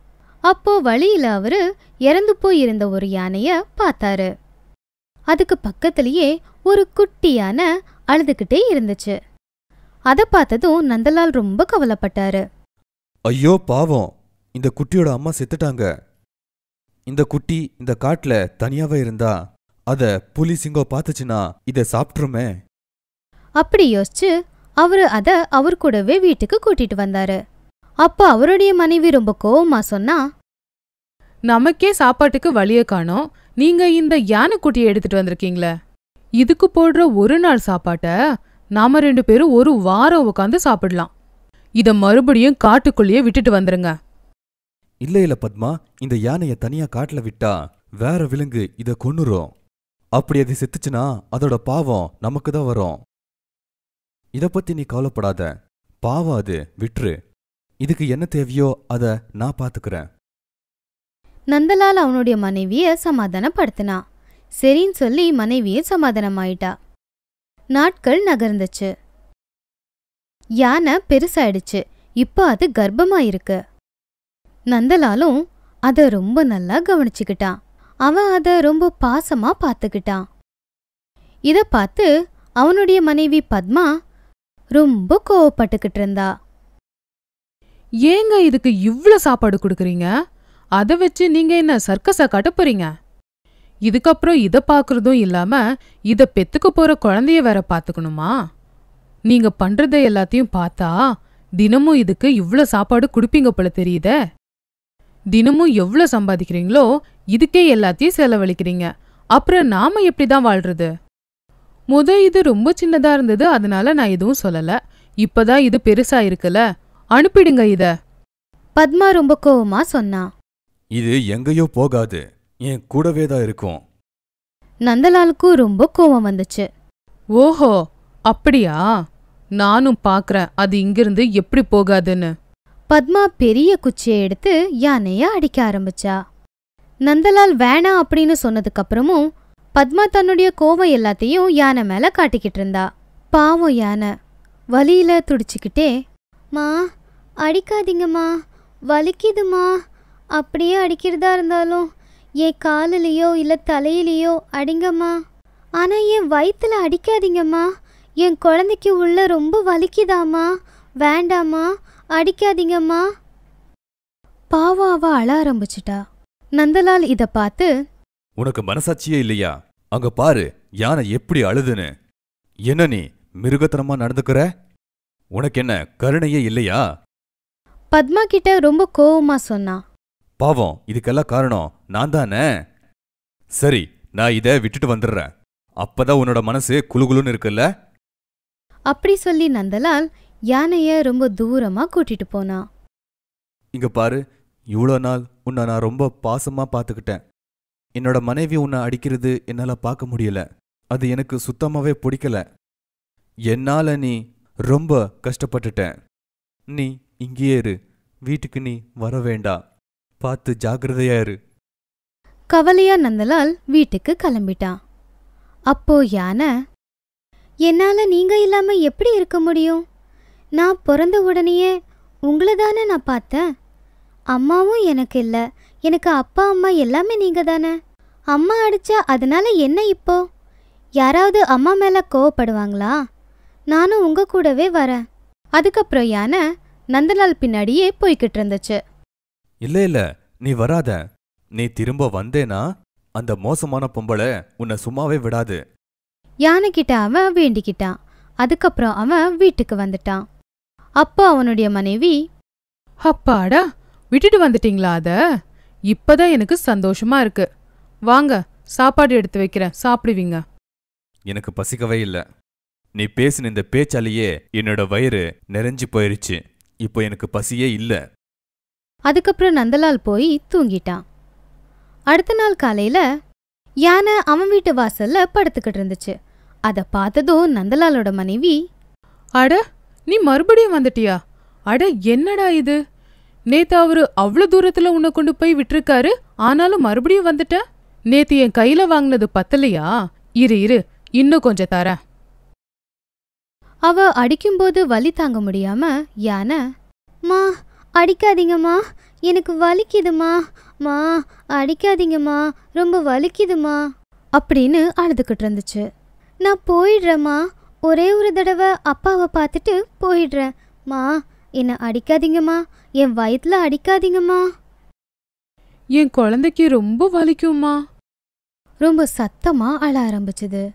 அப்போ வழியில அவரு இறந்து போய் இருந்த ஒரு யானைய பார்த்தாரு. அதுக்கு பக்கத்திலேயே ஒரு குட்டி யானை அழுதுகிட்டே இருந்துச்சு. அதை பார்த்ததும் நந்தலால் ரொம்ப கவலைப்பட்டாரு. ஐயோ பாவம். இந்த குட்டியோட அம்மா செத்துட்டாங்க. இந்த குட்டி இந்த காட்டுல தனியாவே இருந்தா அத புலி சிங்கம் பார்த்துச்சுன்னா இத சாப்பிட்ருமே அப்படி யோசிச்சு அவரு அத அவர் கூடவே வீட்டுக்கு கூட்டிட்டு வந்தாரு. அப்ப அவருடைய மனைவி ரொம்ப கோவமா சொன்னா நமக்கே சாப்பாட்டுக்கு வழிய காணோம். நீங்க இந்த யானைக்குட்டியை எடுத்துட்டு வந்திருக்கீங்களே. இதுக்கு போடுற ஒரு நாள் சாப்பாட்ட நாம ரெண்டு பேரும் ஒரு வாரம் உட்காந்து சாப்பிடலாம். இத மறுபடியும் காட்டுக்குள்ளேயே விட்டுட்டு வந்துருங்க. இல்ல இல்ல பத்மா இந்த யானைய தனியா காட்டுல விட்டா வேற விலங்கு இத கொன்னுரும். அப்படி அது செத்துச்சுன்னா அதோட பாவம் நமக்கு தான் வரும். இத பத்தி நீ கவலைப்படாத. பாவம் அது விட்டுரு. இதுக்கு என்ன தேவையோ அத நான் பாத்துக்கிறேன் நந்தலால் அவனுடைய மனைவிய சமாதானப்படுத்தினான் சரின்னு சொல்லி மனைவியை சமாதானமாயிட்டா. நாட்கள் நகர்ந்துச்சு. யானை பெருசாயிடுச்சு. இப்போ அது கர்ப்பமா இருக்கு நந்தலாலும் அத ரொம்ப நல்லா கவனிச்சுக்கிட்டான் அவன் அத ரொம்ப பாசமா பார்த்துக்கிட்டான் இத பார்த்து அவனுடைய மனைவி பத்மா ரொம்ப கோவப்பட்டுக்கிட்டு இருந்தா. ஏங்க இதுக்கு இவ்ளோ சாப்பாடு கொடுக்குறீங்க? அதை வச்சு நீங்க என்ன சர்க்கஸா காட்ட போறீங்க? இதுக்கப்புறம் இத பாக்குறதும் இல்லாம இத பெத்துக்க போற குழந்தைய வேற பாத்துக்கணுமா? நீங்க பண்றத எல்லாத்தையும் பார்த்தா தினமும் இதுக்கு இவ்ளோ சாப்பாடு கொடுப்பீங்க போல தெரியுதே. தினமும் எவ்ளோ சம்பாதிக்கிறீங்களோ இதுக்கே எல்லாத்தையும் செலவழிக்கிறீங்க. அப்புறம் நாம எப்படிதான் வாழ்றது? முத இது ரொம்ப சின்னதா இருந்தது அதனால நான் எதுவும் சொல்லல. இப்பதான் இது பெருசா இருக்குல்ல? அனுப்பிடுங்க இத. பத்மா ரொம்ப கோவமா சொன்னா. இது எங்கேயோ போகாது. என் கூடவே தான் இருக்கும். நந்தலாலுக்கும் ரொம்ப கோவம் வந்துச்சு. ஓஹோ அப்படியா? நானும் பாக்குறேன் அது இங்கிருந்து எப்படி போகாதுன்னு. பத்மா பெரிய குச்சியை எடுத்து யானையை அடிக்க ஆரம்பிச்சா. நந்தலால் வேணாம் அப்படின்னு சொன்னதுக்கப்புறமும் பத்மா தன்னுடைய கோவம் எல்லாத்தையும் யானை மேலே காட்டிக்கிட்டு இருந்தா. பாவம் யானை. வலியில் துடிச்சுக்கிட்டே மா அடிக்காதீங்கம்மா. வலிக்குதுமா அப்படியே அடிக்கிறதா இருந்தாலும் என் காலிலேயோ இல்லை தலையிலையோ அடிங்கம்மா. ஆனால் என் வயிற்றுல அடிக்காதீங்கம்மா. என் குழந்தைக்கு உள்ள ரொம்ப வலிக்குதாம்மா. வேண்டாம்மா. அடிக்காதீங்கம்மா. பாவம் அவ அழ ஆரம்பிச்சிட்டா. நந்தலால் இத பார்த்து உனக்கு மனசாட்சியே இல்லையா? அங்க பாரு யானை எப்படி அழுதுன்னு. என்ன நீ மிருகத்தனமா நடந்துக்கிற? உனக்கு என்ன கருணையே இல்லையா? பத்மா கிட்ட ரொம்ப கோவமா சொன்னா. பாவம் இதுக்கெல்லாம் காரணம் நான் தானே? சரி நான் இதை விட்டுட்டு வந்துடுறேன். அப்பதான் உன்னோட மனசு குலுகுலுன்னு இருக்குல்ல? அப்படி சொல்லி நந்தலால் யானைய ரொம்ப தூரமா கூட்டிட்டு போனா. இங்க பாரு இவ்வளோ நாள் உன்னை நான் ரொம்ப பாசமா பார்த்துக்கிட்டேன் என்னோட மனைவி உன்னை அடிக்கிறது என்னால பார்க்க முடியல. அது எனக்கு சுத்தமாவே பிடிக்கல. என்னால நீ ரொம்ப கஷ்டப்பட்டுட்டேன். நீ இங்கேயே இரு வீட்டுக்கு நீ வர வேண்டாம் பார்த்து ஜாக்கிரதையா இரு. கவலையா நந்தலால் வீட்டுக்கு கிளம்பிட்டான் அப்போ யானை என்னால நீங்க இல்லாம எப்படி இருக்க முடியும்? நான் பிறந்த உடனேயே உங்களை தானே நான் பார்த்தேன்? அம்மாவும் எனக்கு இல்லை. எனக்கு அப்பா அம்மா எல்லாமே நீங்க தானே? அம்மா அடிச்சா அதனால என்ன இப்போ? யாராவது அம்மா மேல கோவப்படுவாங்களா? நானும் உங்க கூடவே வரேன். அதுக்கப்புறம் யானை நந்தலால் பின்னாடியே போய்கிட்டு இருந்துச்சு. இல்ல இல்ல. நீ வராத. நீ திரும்ப வந்தேனா அந்த மோசமான பொம்பளை உன்னை சும்மாவே விடாது. யானைக்கிட்ட அவன் வேண்டிக்கிட்டான். அதுக்கப்புறம் அவன் வீட்டுக்கு வந்துட்டான். அப்போ அவனுடைய மனைவி அப்பாடா விட்டுட்டு வந்துட்டீங்களா அத? இப்பதான் எனக்கு சந்தோஷமா இருக்கு. வாங்க சாப்பாடு எடுத்து வைக்கிறேன் சாப்பிடுவீங்க. எனக்கு பசிக்கவே இல்ல. நீ பேசின இந்த பேச்சாலேயே என்னோட வயிறு நிறைஞ்சு போயிருச்சு. இப்போ எனக்கு பசியே இல்ல. அதுக்கப்புறம் நந்தலால் போய் தூங்கிட்டான். அடுத்த நாள் காலையில யானை அவன் வீட்டு வாசல்ல படுத்துக்கிட்டு இருந்துச்சு. அதை பார்த்ததும் நந்தலாலோட மனைவி அட நீ மறுபடியும் வந்துட்டியா? அட என்னடா இது? நேத்து அவரு அவ்வளோ தூரத்துல உன்னை கொண்டு போய் விட்டுருக்காரு ஆனாலும் மறுபடியும் வந்துட்ட? நேத்து என் கையில வாங்கினது பத்தலையா? இரு இரு இன்னும் கொஞ்சம் தரேன். அவ அடிக்கும்போது வலி தாங்க முடியாம யானை மா அடிக்காதீங்கம்மா எனக்கு வலிக்குதுமா மா அடிக்காதீங்கம்மா ரொம்ப வலிக்குதுமா அப்படின்னு அழுதுகிட்டு இருந்துச்சு. நான் போயிடுறேம்மா ஒரே ஒரு தடவை அப்பாவை பார்த்துட்டு போயிடுறேன். மா என்னை அடிக்காதீங்கம்மா. என் வயிற்றுல அடிக்காதீங்கம்மா. என் குழந்தைக்கு ரொம்ப வலிக்கும்மா. ரொம்ப சத்தமா அழ ஆரம்பிச்சுது.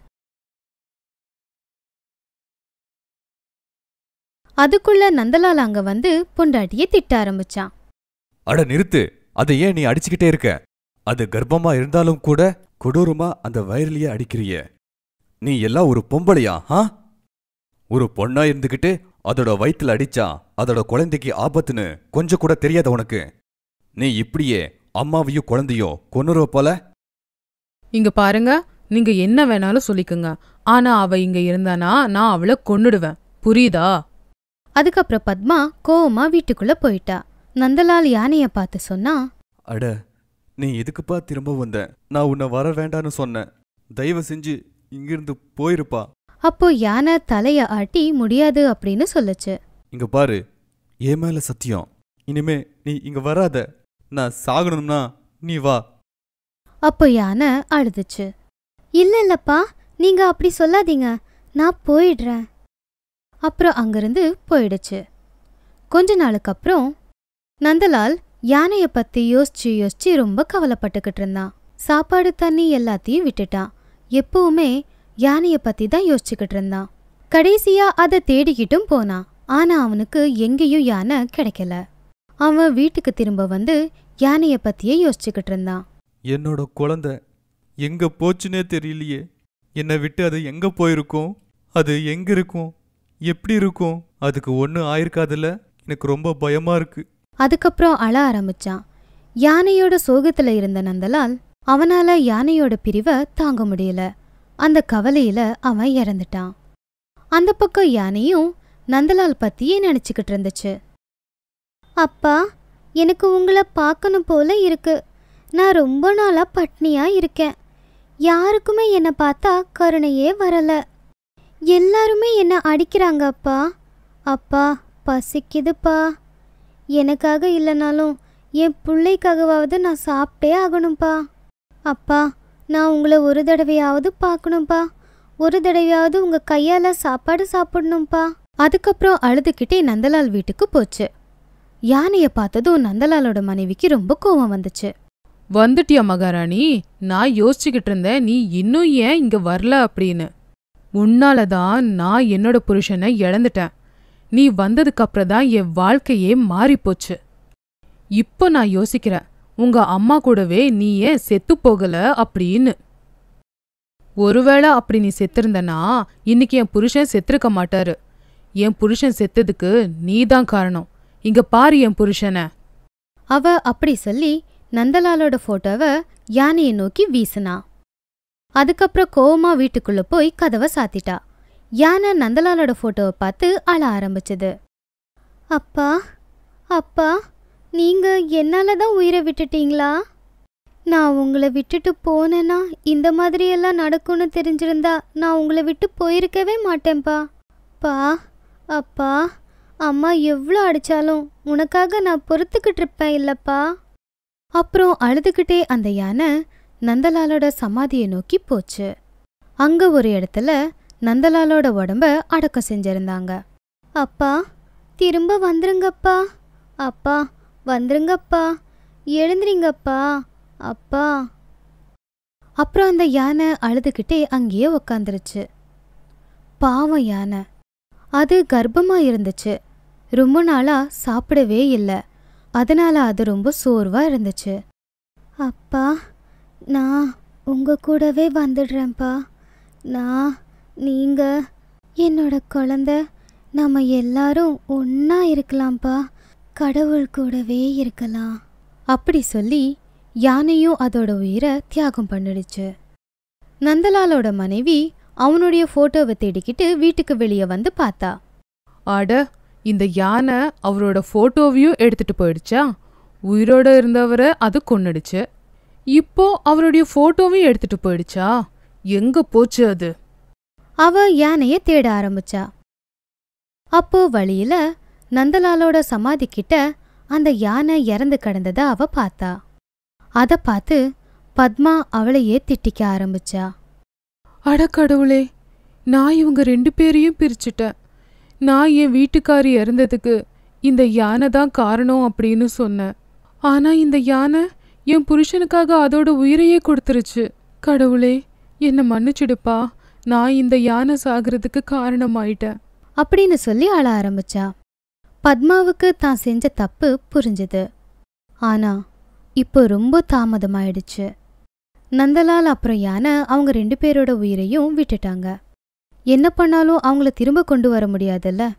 அதுக்குள்ள நந்தலால் அங்க வந்து பொண்டாட்டிய திட்ட ஆரம்பிச்சான். அட நிறுத்து. அதை ஏன் நீ அடிச்சுக்கிட்டே இருக்க? அது கர்ப்பமா இருந்தாலும் கூட கொடூரமா அந்த வயிறுலயே அடிக்கிறிய. நீ எல்லாம் ஒரு பொம்பளையா ஆ? ஒரு பொண்ணா இருந்துகிட்டு அதோட வயித்துல அடிச்சா அதோட குழந்தைக்கு ஆபத்துன்னு கொஞ்சம் கூட தெரியாத உனக்கு? நீ இப்படியே அம்மாவையும் குழந்தையும் கொன்னுருவ போல? இங்க பாருங்க நீங்க என்ன வேணாலும் சொல்லிக்குங்க. ஆனா அவ இங்க இருந்தானா நான் அவளை கொன்னுடுவேன். புரியுதா? அதுக்கப்புறம் பத்மா கோவமா வீட்டுக்குள்ள போயிட்டா. நந்தலால் யானைய பார்த்து சொன்னா அட நீ எதுக்குப்பா திரும்ப வந்த? நான் உன்னை வர வேண்டான்னு சொன்னேன். தயவு செஞ்சு இங்கிருந்து போயிருப்பா. அப்போ யானை தலைய ஆட்டி முடியாது அப்படின்னு சொல்லுச்சு. இங்க பாரு என் மேல சத்தியம். இனிமே நீ இங்க வராத. நான் சாகணும்னா நீ வா. அப்போ யானை அழுதுச்சு. இல்ல இல்லப்பா நீங்க அப்படி சொல்லாதீங்க. நான் போயிடுறேன். அப்புறம் அங்கிருந்து போயிடுச்சு. கொஞ்ச நாளுக்கு அப்புறம் நந்தலால் யானைய பத்தி யோசிச்சு யோசிச்சு ரொம்ப கவலைப்பட்டுக்கிட்டு இருந்தான். சாப்பாடு தண்ணி எல்லாத்தையும் விட்டுட்டான். எப்பவுமே யானைய பத்தி தான் யோசிச்சுக்கிட்டு இருந்தான். கடைசியா அதை தேடிக்கிட்டும் போனான். ஆனா அவனுக்கு எங்கேயும் யானை கிடைக்கல. அவன் வீட்டுக்கு திரும்ப வந்து யானைய பத்தியே யோசிச்சுக்கிட்டு இருந்தான். என்னோட குழந்தை எங்க போச்சுனே தெரியலையே. என்னை விட்டு அது எங்க போயிருக்கும்? அது எங்க இருக்கும்? எப்படி இருக்கும்? அதுக்கு ஒன்றும் ஆயிருக்காதுல்ல? எனக்கு ரொம்ப பயமா இருக்கு. அதுக்கப்புறம் அழ ஆரம்பிச்சான். யானையோட சோகத்துல இருந்த நந்தலால் அவனால யானையோட பிரிவை தாங்க முடியல. அந்த கவலையில அவன் இறந்துட்டான். அந்த பக்கம் யானையும் நந்தலால் பத்தியே நினைச்சுக்கிட்டு இருந்துச்சு. அப்பா எனக்கு உங்களை பார்க்கணும் போல இருக்கு. நான் ரொம்ப நாளா பட்னியா இருக்கேன். யாருக்குமே என்னை பார்த்தா கருணையே வரல. எல்லாருமே என்னை அடிக்கிறாங்க அப்பா. அப்பா பசிக்குதுப்பா. எனக்காக இல்லைனாலும் என் பிள்ளைக்காகவாவது நான் சாப்பிட்டே ஆகணும்ப்பா அப்பா நான் உங்களை ஒரு தடவையாவது பார்க்கணும்ப்பா ஒரு தடவையாவது உங்கள் கையால் சாப்பாடு சாப்பிடணும்ப்பா அதுக்கப்புறம் அழுதுகிட்டே நந்தலால் வீட்டுக்கு போச்சு. யானையை பார்த்ததும் நந்தலாலோட மனைவிக்கு ரொம்ப கோவம் வந்துச்சு. வந்துட்டியா மகாராணி? நான் யோசிச்சுக்கிட்டு இருந்தேன் நீ இன்னும் ஏன் இங்க வரல அப்படின்னு. உன்னால தான் நான் என்னோட புருஷனை இழந்துட்டேன். நீ வந்ததுக்கு அப்புறம் தான் என் வாழ்க்கையே மாறிப்போச்சு. இப்போ நான் யோசிக்கிறேன் உங்க அம்மா கூடவே நீ ஏன் செத்து போகல அப்படின்னு. ஒருவேளை அப்படி நீ செத்திருந்தனா இன்னைக்கு என் புருஷன் செத்திருக்க மாட்டாரு. என் புருஷன் செத்ததுக்கு நீதான் காரணம். இங்க பாரு என் புருஷனை. அவ அப்படி சொல்லி நந்தலாலோட போட்டோவை யானையை நோக்கி வீசினா. அதுக்கப்புறம் கோவமா வீட்டுக்குள்ள போய் கதவை சாத்திட்டா. யானை நந்தலாலோட போட்டோவை பார்த்து அழ ஆரம்பிச்சது. அப்பா அப்பா நீங்கள் என்னால் தான் உயிரை விட்டுட்டீங்களா? நான் உங்களை விட்டுட்டு போனேன்னா இந்த மாதிரியெல்லாம் நடக்கும்னு தெரிஞ்சிருந்தா நான் உங்களை விட்டு போயிருக்கவே மாட்டேன்ப்பா பா அப்பா அம்மா எவ்வளோ அடித்தாலும் உனக்காக நான் பொறுத்துக்கிட்டு இருப்பேன் இல்லைப்பா. அப்புறம் அழுதுகிட்டே அந்த யானை நந்தலாலோட சமாதியை நோக்கி போச்சு. அங்கே ஒரு இடத்துல நந்தலாலோட உடம்ப அடக்கம் செஞ்சிருந்தாங்க. அப்பா திரும்ப வந்துருங்கப்பா. அப்பா வந்துருங்கப்பா. எழுந்துறீங்கப்பா அப்பா. அப்புறம் அந்த யானை அழுதுகிட்டே அங்கேயே உக்காந்துருச்சு. பாவம் யானை. அது கர்ப்பமாக இருந்துச்சு. ரொம்ப நாளாக சாப்பிடவே இல்லை. அதனால அது ரொம்ப சோர்வாக இருந்துச்சு. அப்பா நான் உங்கள் கூடவே வந்துடுறேன்ப்பா. நான் நீங்கள் என்னோட குழந்த. நம்ம எல்லாரும் ஒன்றா இருக்கலாம்ப்பா. கடவுள் கூடவே இருக்கலாம். அப்படி சொல்லி யானையும் அதோட உயிரை தியாகம் பண்ணிடுச்சு. நந்தலாலோட மனைவி அவனுடைய போட்டோவை தேடிக்கிட்டு வீட்டுக்கு வெளியே வந்து பார்த்தா. அட இந்த யானை அவரோட போட்டோவையும் எடுத்துட்டு போயிடுச்சா? உயிரோட இருந்தவரை அது கொன்னுடுச்சு. இப்போ அவருடைய போட்டோவையும் எடுத்துட்டு போயிடுச்சா? எங்க போச்சு அது? அவ யானைய தேட ஆரம்பிச்சா. அப்போ வழியில நந்தலாலோட சமாதி கிட்ட அந்த யானை இறந்து கிடந்தத அவ பார்த்தா. அத பார்த்து பத்மா அவளையே திட்டிக்க ஆரம்பிச்சா. அட கடவுளே நான் இவங்க ரெண்டு பேரையும் பிரிச்சுட்டேன் நான் என் வீட்டுக்காரி இறந்ததுக்கு இந்த யானை தான் காரணம் அப்படின்னு சொன்னேன் ஆனா இந்த யானை என் புருஷனுக்காக அதோட உயிரையே கொடுத்துருச்சு. கடவுளே என்னை மன்னிச்சிடுப்பா. நான் இந்த யானை சாகிறதுக்கு காரணமாயிட்டேன். அப்படின்னு சொல்லி அழ ஆரம்பிச்சா. பத்மாவுக்கு தான் செஞ்ச தப்பு புரிஞ்சுது. ஆனா இப்போ ரொம்ப தாமதமாயிடுச்சு. நந்தலால் அப்புறம் யானை அவங்க ரெண்டு பேரோட உயிரையும் விட்டுட்டாங்க. என்ன பண்ணாலும் அவங்கள திரும்ப கொண்டு வர முடியாதுல்ல?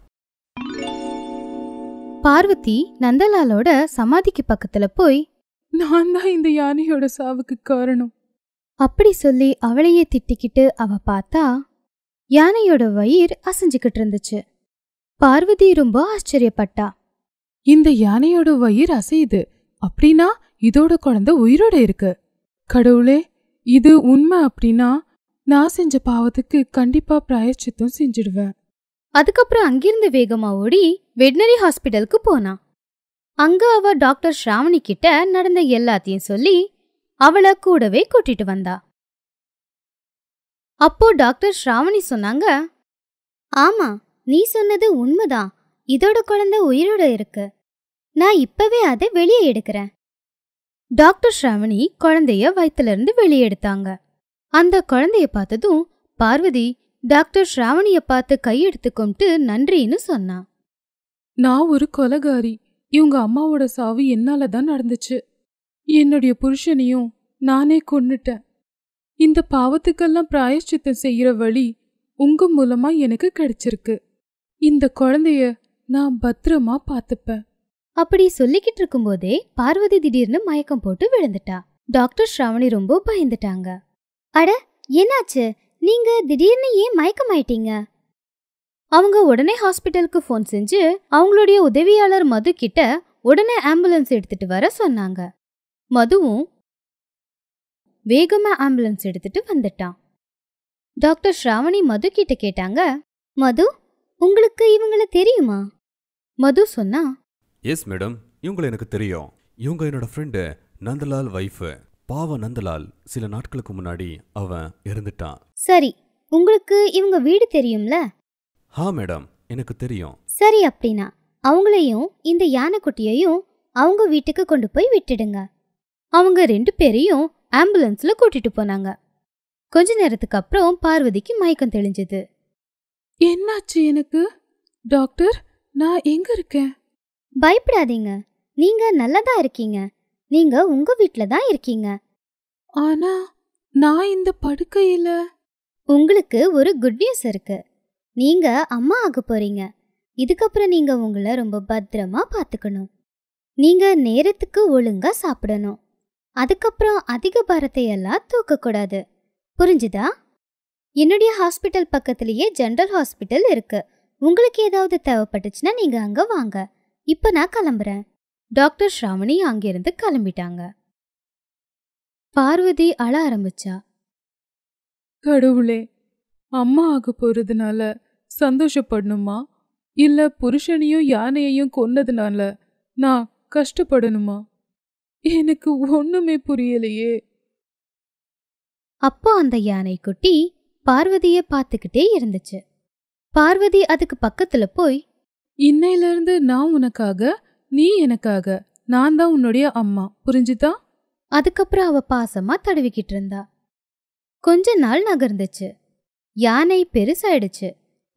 பார்வதி நந்தலாலோட சமாதிக்கு பக்கத்துல போய் நான் தான் இந்த யானையோட சாவுக்கு காரணம். அப்படி சொல்லி அவளையே திட்டிக்கிட்டு அவ பார்த்தா யானையோட வயிறு அசைஞ்சுக்கிட்டு இருந்துச்சு. பார்வதி ரொம்ப ஆச்சரியப்பட்டா. இந்த யானையோட வயிறு அசையுது. அப்படின்னா இதோட குழந்தை உயிரோட இருக்கு. கடவுளே இது உண்மை அப்படின்னா நான் செஞ்ச பாவத்துக்கு கண்டிப்பா பிராயச்சித்தம் செஞ்சிடுவேன். அதுக்கப்புறம் அங்கிருந்து வேகமா ஓடி வெட்னரி ஹாஸ்பிட்டலுக்கு போனா. அங்க அவ டாக்டர் ஸ்ராவணி கிட்ட நடந்த எல்லாத்தையும் சொல்லி அவளை கூடவே கூட்டிட்டு வந்தா. அப்போ டாக்டர் ஸ்ராவணி சொன்னாங்க ஆமா நீ சொன்னது உண்மைதான். இதோட குழந்தை உயிரோட இருக்கு. நான் இப்பவே அதை வெளியே எடுக்கிறேன். டாக்டர் ஸ்ராவணி குழந்தைய வயித்துல இருந்து வெளியே எடுத்தாங்க. அந்த குழந்தைய பார்த்ததும் பார்வதி டாக்டர் ஸ்ராவணிய பார்த்து கையெடுத்து கும்பிட்டு நன்றின்னு சொன்னான் நான் ஒரு கொலகாரி. இவங்க அம்மாவோட சாவு என்னால தான் நடந்துச்சு. என்னுடைய புருஷனையும் நானே கொன்னுட்டேன். இந்த பாவத்துக்கெல்லாம் பிராயஷ்சித்தம் செய்யற வழி உங்க மூலமா எனக்கு கிடைச்சிருக்கு. இந்த குழந்தைய நான் பத்திரமா பார்த்துப்பேன். அப்படி சொல்லிக்கிட்டு இருக்கும்போதே பார்வதி திடீர்னு மயக்கம் போட்டு விழுந்துட்டா. டாக்டர் ஸ்ராவணி ரொம்ப பயந்துட்டாங்க. அட என்னாச்சு? நீங்க திடீர்னு ஏன் மயக்கமாயிட்டீங்க? அவங்க உடனே ஹாஸ்பிட்டலுக்கு ஃபோன் செஞ்சு அவங்களுடைய உதவியாளர் மது கிட்ட உடனே ஆம்புலன்ஸ் எடுத்துட்டு வர சொன்னாங்க. மதுவும் வேகமா ஆம்புலன்ஸ் எடுத்துட்டு வந்துட்டான். டாக்டர் ஸ்ராவணி மது கிட்ட கேட்டாங்க மது உங்களுக்கு இவங்கள தெரியுமா? மது சொன்னா? எஸ் மேடம் இவங்களை எனக்கு தெரியும். இவங்க என்னோட ஃப்ரெண்டு நந்தலால் வைஃப் பாவ நந்தலால் சில நாட்களுக்கு முன்னாடி அவன் இறந்துட்டான். சரி உங்களுக்கு இவங்க வீடு தெரியும்ல? ஹா மேடம் எனக்கு தெரியும். சரி அப்படின்னா அவங்களையும் இந்த யானைக்குட்டியையும் அவங்க வீட்டுக்கு கொண்டு போய் விட்டுடுங்க. அவங்க ரெண்டு பேரையும் ஆம்புலன்ஸ்ல கூட்டிட்டு போனாங்க. கொஞ்ச நேரத்துக்கு அப்புறம் பார்வதிக்கு மயக்கம் தெளிஞ்சது. என்னாச்சு எனக்கு? டாக்டர் நான் எங்க இருக்கேன்? பயப்படாதீங்க. நீங்க நல்லதா இருக்கீங்க. நீங்க உங்க வீட்ல தான் இருக்கீங்க. ஆனா நான் இந்த படுக்கையில உங்களுக்கு ஒரு குட் நியூஸ் இருக்கு. நீங்க அம்மா ஆக போறீங்க. இதுக்கப்புறம் நீங்க உங்களை ரொம்ப பத்திரமா பார்த்துக்கணும். நீங்க நேரத்துக்கு ஒழுங்கா சாப்பிடணும். அதுக்கப்புறம் அதிக பாரத்தை எல்லாம் தூக்கக்கூடாது புரிஞ்சுதா? என்னுடைய ஹாஸ்பிட்டல் பக்கத்துலயே ஜெனரல் ஹாஸ்பிட்டல் இருக்கு. உங்களுக்கு ஏதாவது தேவைப்பட்டுச்சுன்னா நீங்க அங்க வாங்க. இப்ப நான் கிளம்புறேன். டாக்டர் ஸ்ராவணி அங்கிருந்து கிளம்பிட்டாங்க. பார்வதி அழ ஆரம்பிச்சா. கடவுளே அம்மா ஆக போறதுனால சந்தோஷப்படணுமா? இல்ல புருஷனையும் யானையையும் கொன்னதுனால நான் கஷ்டப்படணுமா? எனக்கு ஒண்ணுமே புரியலையே. அப்போ அந்த யானைக்குட்டி பார்வதிய பார்த்துக்கிட்டே இருந்துச்சு. பார்வதி அதுக்கு பக்கத்துல போய் இன்னையில இருந்து நான் உனக்காக நீ எனக்காக நான் தான் உன்னுடைய அம்மா புரிஞ்சுதா? அதுக்கப்புறம் அவ பாசமா தடவிக்கிட்டு இருந்தா. கொஞ்ச நாள் நகர்ந்துச்சு. யானை பெருசாயிடுச்சு.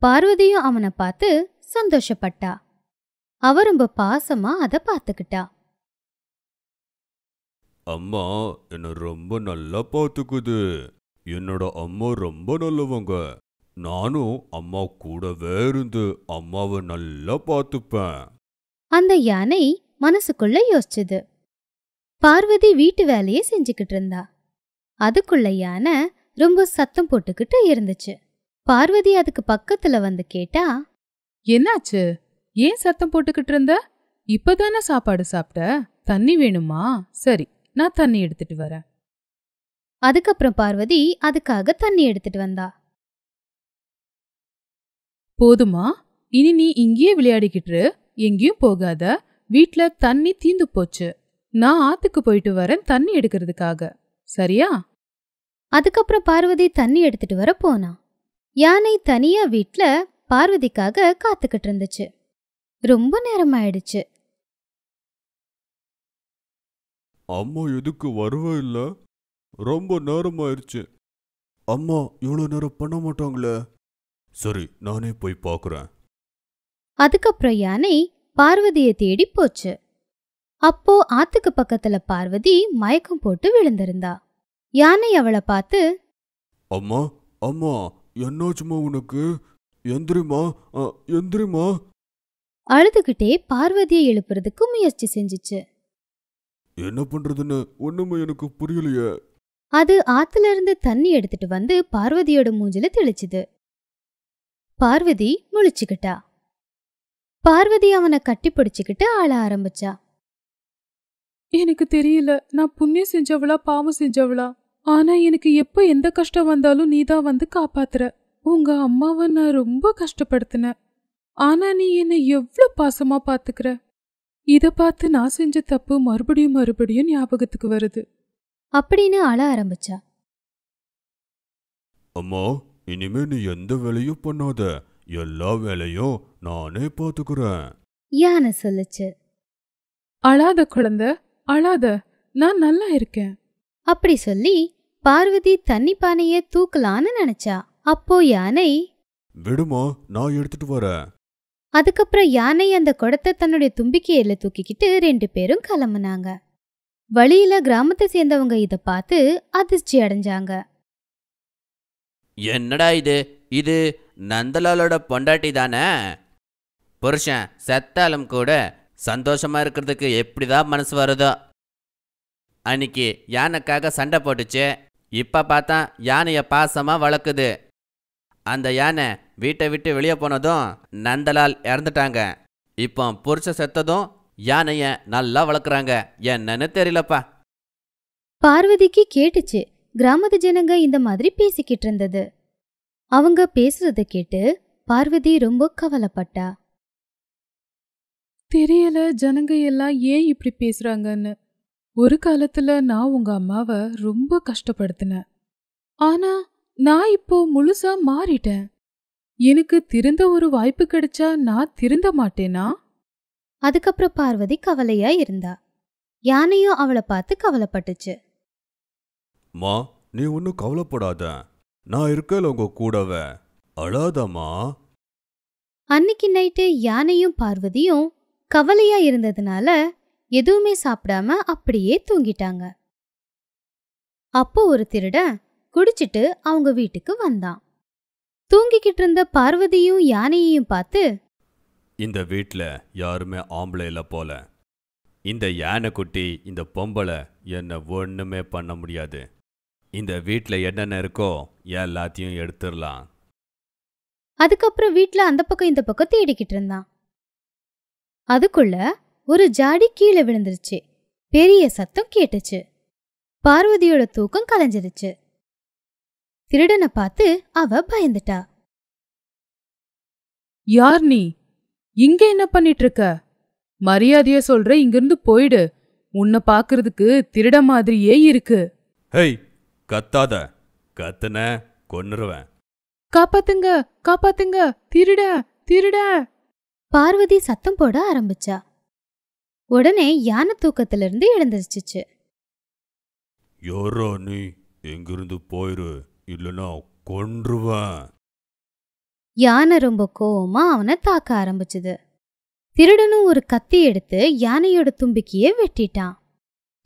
பார்வதியும் அவனை பார்த்து சந்தோஷப்பட்டா. அவ ரொம்ப பாசமா அதை பார்த்துக்கிட்டா. அம்மா என்ன ரொம்ப நல்லா பார்த்துக்குது. என்னோட அம்மா ரொம்ப நல்லவங்க. நானும் அம்மா கூடவே இருந்து அம்மாவை நல்லா பார்த்துப்பேன். அந்த யானை மனசுக்குள்ள யோசிச்சுது. பார்வதி வீட்டு வேலையை செஞ்சுக்கிட்டு இருந்தா. அதுக்குள்ள யானை ரொம்ப சத்தம் போட்டுக்கிட்டு இருந்துச்சு. பார்வதி அதுக்கு பக்கத்துல வந்து கேட்டா என்னாச்சு? ஏன் சத்தம் போட்டுக்கிட்டு இருந்த? இப்பதானே சாப்பாடு சாப்பிட்ட? தண்ணி வேணுமா? சரி நான் தண்ணி எடுத்துட்டு வரேன். அதுக்கப்புறம் பார்வதி அதுக்காக தண்ணி எடுத்துட்டு வந்தா. போதுமா? இனி நீ இங்கேயே விளையாடிக்கிட்டு எங்கேயும் போகாத. வீட்ல தண்ணி தீந்து போச்சு. நான் ஆத்துக்கு போயிட்டு வரேன் தண்ணி எடுக்கிறதுக்காக. சரியா? அதுக்கப்புறம் பார்வதி தண்ணி எடுத்துட்டு வர போனா. யானை தனியா வீட்ல பார்வதிக்காக காத்துக்கிட்டு இருந்துச்சு. ரொம்ப நேரம் ஆயிடுச்சு அம்மா எதுக்கு வரவே இல்ல? ரொம்ப நேரம் ஆயிடுச்சு அம்மா இவ்வளோ நேரம் பண்ண மாட்டாங்களே. சரி நானே போய் பார்க்குறேன் அதுக்கப்புறம் யானை பார்வதியை தேடி போச்சு. அப்போ ஆத்துக்கு பக்கத்துல பார்வதி மயக்கம் போட்டு விழுந்திருந்தா. யானை அவளை பார்த்து அம்மா அம்மா என்னாச்சுமா உனக்கு? எந்திரிமா அ, எந்திரிமா அழுதுகிட்டே பார்வதியை எழுப்புறதுக்கு முயற்சி செஞ்சுச்சு. என்ன பண்றதுன்னு ஒண்ணுமே எனக்கு புரியலையே. அது ஆத்துல இருந்து தண்ணி எடுத்துட்டு வந்து பார்வதியோட மூஞ்சில தெளிச்சுது. பார்வதி முழிச்சுக்கிட்டா. பார்வதி அவனை கட்டி பிடிச்சுக்கிட்டு ஆள ஆரம்பிச்சா. எனக்கு தெரியல. நான் புண்ணியம் செஞ்சவளா பாவம் செஞ்சவளா? ஆனா எனக்கு எப்ப எந்த கஷ்டம் வந்தாலும் நீதான் வந்து காப்பாத்துற. உங்க அம்மாவை நான் ரொம்ப கஷ்டப்படுத்தின ஆனா நீ என்னை எவ்ளோ பாசமா பாத்துக்கிற? இத பார்த்து நான் செஞ்ச தப்பு மறுபடியும் மறுபடியும் ஞாபகத்துக்கு வருது. அப்படின்னு அழ ஆரம்பிச்சா. அம்மா இனிமே நீ எந்த வேலையும் பண்ணாத. எல்லா வேலையும் நானே பாத்துக்கிறேன். யானை சொல்லுச்சு. அழாத குழந்தை அழாத. நான் நல்லா இருக்கேன். அப்படி சொல்லி பார்வதி தண்ணி பானைய தூக்கலான்னு நினைச்சா. அப்போ யானை விடுமா நான் எடுத்துட்டு வரேன். அதுக்கப்புறம் யானை அந்த குடத்தை தன்னுடைய தும்பிக்கையில தூக்கிக்கிட்டு ரெண்டு பேரும் கிளம்புனாங்க. வழியில கிராமத்தை சேர்ந்தவங்க இத பார்த்து அதிர்ச்சி அடைஞ்சாங்க. என்னடா இது? இது நந்தலாலோட பொண்டாட்டி தானே? புருஷன் செத்தாலும் கூட சந்தோஷமா இருக்கிறதுக்கு எப்படிதான் மனசு வருதோ. அன்னைக்கு யானைக்காக சண்டை போட்டுச்சு. இப்ப பார்த்தா யானைய பாசமா வளர்க்குது. அந்த யானை வீட்டை விட்டு வெளியே போனதும் நந்தலால் இறந்துட்டாங்க. இப்போ புருஷன் செத்ததும் யானைய நல்லா வளர்க்குறாங்க. என்னன்னு தெரியலப்பா. பார்வதிக்கு கேட்டுச்சு. கிராமத்து ஜனங்க இந்த மாதிரி பேசிக்கிட்டு இருந்தது. அவங்க பேசுறத கேட்டு பார்வதி ரொம்ப கவலைப்பட்டா. தெரியல ஜனங்க எல்லாம் ஏன் இப்படி பேசுறாங்கன்னு. ஒரு காலத்துல நான் உங்க அம்மாவை ரொம்ப கஷ்டப்படுத்தினேன். ஆனா நான் இப்போ முழுசா மாறிட்டேன். எனக்கு திருந்த ஒரு வாய்ப்பு கிடைச்சா நான் திருந்த மாட்டேனா? அதுக்கப்புறம் பார்வதி கவலையா இருந்தா. யானையும் அவளை பார்த்து கவலைப்பட்டுச்சு. மா நீ ஒன்றும் கவலைப்படாத. நான் இருக்கல உங்க கூடவே. அழாதம்மா. அன்னைக்கு நைட்டு யானையும் பார்வதியும் கவலையா இருந்ததுனால எதுவுமே சாப்பிடாம அப்படியே தூங்கிட்டாங்க. அப்போ ஒரு திருடன் குடிச்சிட்டு அவங்க வீட்டுக்கு வந்தான். தூங்கிக்கிட்டு இருந்த பார்வதியும் யானையையும் பார்த்து இந்த வீட்டில் யாருமே ஆம்பளை இல்லை போல. இந்த யானைக்குட்டி இந்த பொம்பளை என்னை ஒன்றுமே பண்ண முடியாது. இந்த வீட்டில் என்னென்ன இருக்கோ எல்லாத்தையும் எடுத்துடலாம். அதுக்கப்புறம் வீட்ல அந்த பக்கம் இந்த பக்கம் தேடிக்கிட்டு இருந்தான். அதுக்குள்ள ஒரு ஜாடி கீழே விழுந்துருச்சு. பெரிய சத்தம் கேட்டுச்சு. பார்வதியோட தூக்கம் கலைஞ்சிருச்சு. திருடனை பார்த்து அவ பயந்துட்டா. யார் நீ? இங்க என்ன பண்ணிட்டு இருக்க மரியாதைய சொல்ற இங்கிருந்து போயிடு. உன்னை பாக்குறதுக்கு திருட மாதிரியே இருக்கு. ஹேய் கத்தாத. கத்துன கொன்னுருவேன். காப்பாத்துங்க காப்பாத்துங்க. திருட திருட. பார்வதி சத்தம் போட ஆரம்பிச்சா. உடனே யானை தூக்கத்திலிருந்து எழுந்திருச்சுச்சு. யாரா நீ? எங்கிருந்து போயிரு இல்லைன்னா கொன்றுவேன். யானை ரொம்ப கோவமா அவனை தாக்க ஆரம்பிச்சுது. திருடனும் ஒரு கத்தி எடுத்து யானையோட தும்பிக்கையை வெட்டிட்டான்.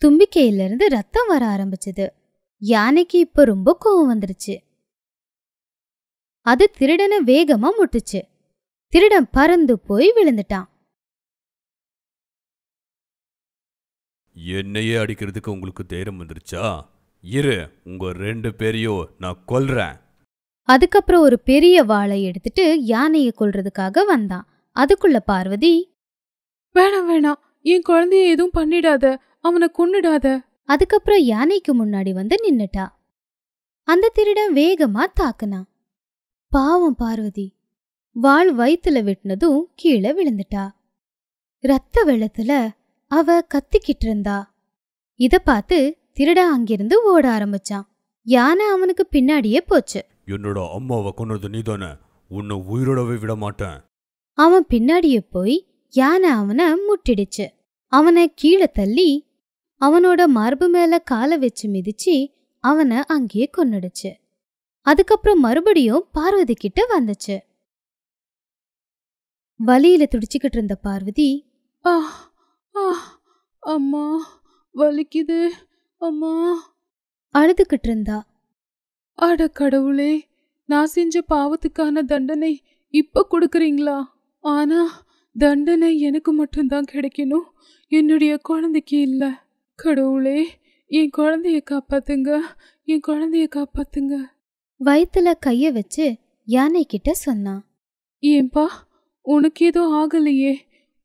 தும்பிக்கையிலிருந்து ரத்தம் வர ஆரம்பிச்சது. யானைக்கு இப்ப ரொம்ப கோவம் வந்துருச்சு. அது திருடனை வேகமா முட்டுச்சு. திருடன் பறந்து போய் விழுந்துட்டான். என்னையே அடிக்கிறதுக்கு உங்களுக்கு தைரியம் வந்துருச்சா? இரு உங்க ரெண்டு பேரையும் நான் கொல்றேன். அதுக்கப்புறம் ஒரு பெரிய வாளை எடுத்துட்டு யானையை கொல்றதுக்காக வந்தான். அதுக்குள்ள பார்வதி வேணாம் வேணாம். என் குழந்தைய எதுவும் பண்ணிடாத. அவனை கொன்னுடாத. அதுக்கப்புறம் யானைக்கு முன்னாடி வந்து நின்னுட்டா. அந்த திருடன் வேகமா தாக்குனான். பாவம் பார்வதி. வாள் வயித்துல வெட்டினதும் கீழே விழுந்துட்டா. ரத்த வெள்ளத்துல அவ கத்திக்கிட்டு இருந்தா. இத பார்த்து திருடன் அங்கிருந்து ஓட ஆரம்பிச்சான். யானை அவனுக்கு பின்னாடியே போச்சு. என்னோட அம்மாவை கொன்னது நீதானே? உன்னை உயிரோடவே விட மாட்டேன் அவன் பின்னாடியே போய் யானை அவனை முட்டிடுச்சு. அவனை கீழே தள்ளி அவனோட மார்பு மேல காலை வச்சு மிதிச்சு அவனை அங்கேயே கொன்னுடுச்சு. அதுக்கப்புறம் மறுபடியும் பார்வதி கிட்ட வந்துச்சு. வலியில துடிச்சுக்கிட்டு இருந்த பார்வதி ஆ ஆ அம்மா வலிக்குது அம்மா. அழுதுகிட்டு இருந்தா அட கடவுளே நான் செஞ்ச பாவத்துக்கான தண்டனை இப்ப கொடுக்கறீங்களா? ஆனா தண்டனை எனக்கு மட்டும்தான் கிடைக்கணும். என்னுடைய குழந்தைக்கு இல்ல. கடவுளே என் குழந்தைய காப்பாத்துங்க. என் குழந்தைய காப்பாத்துங்க. வயித்துல கைய வச்சு யானை கிட்ட சொன்னான் ஏன்பா உனக்கு எதுவும் ஆகலையே.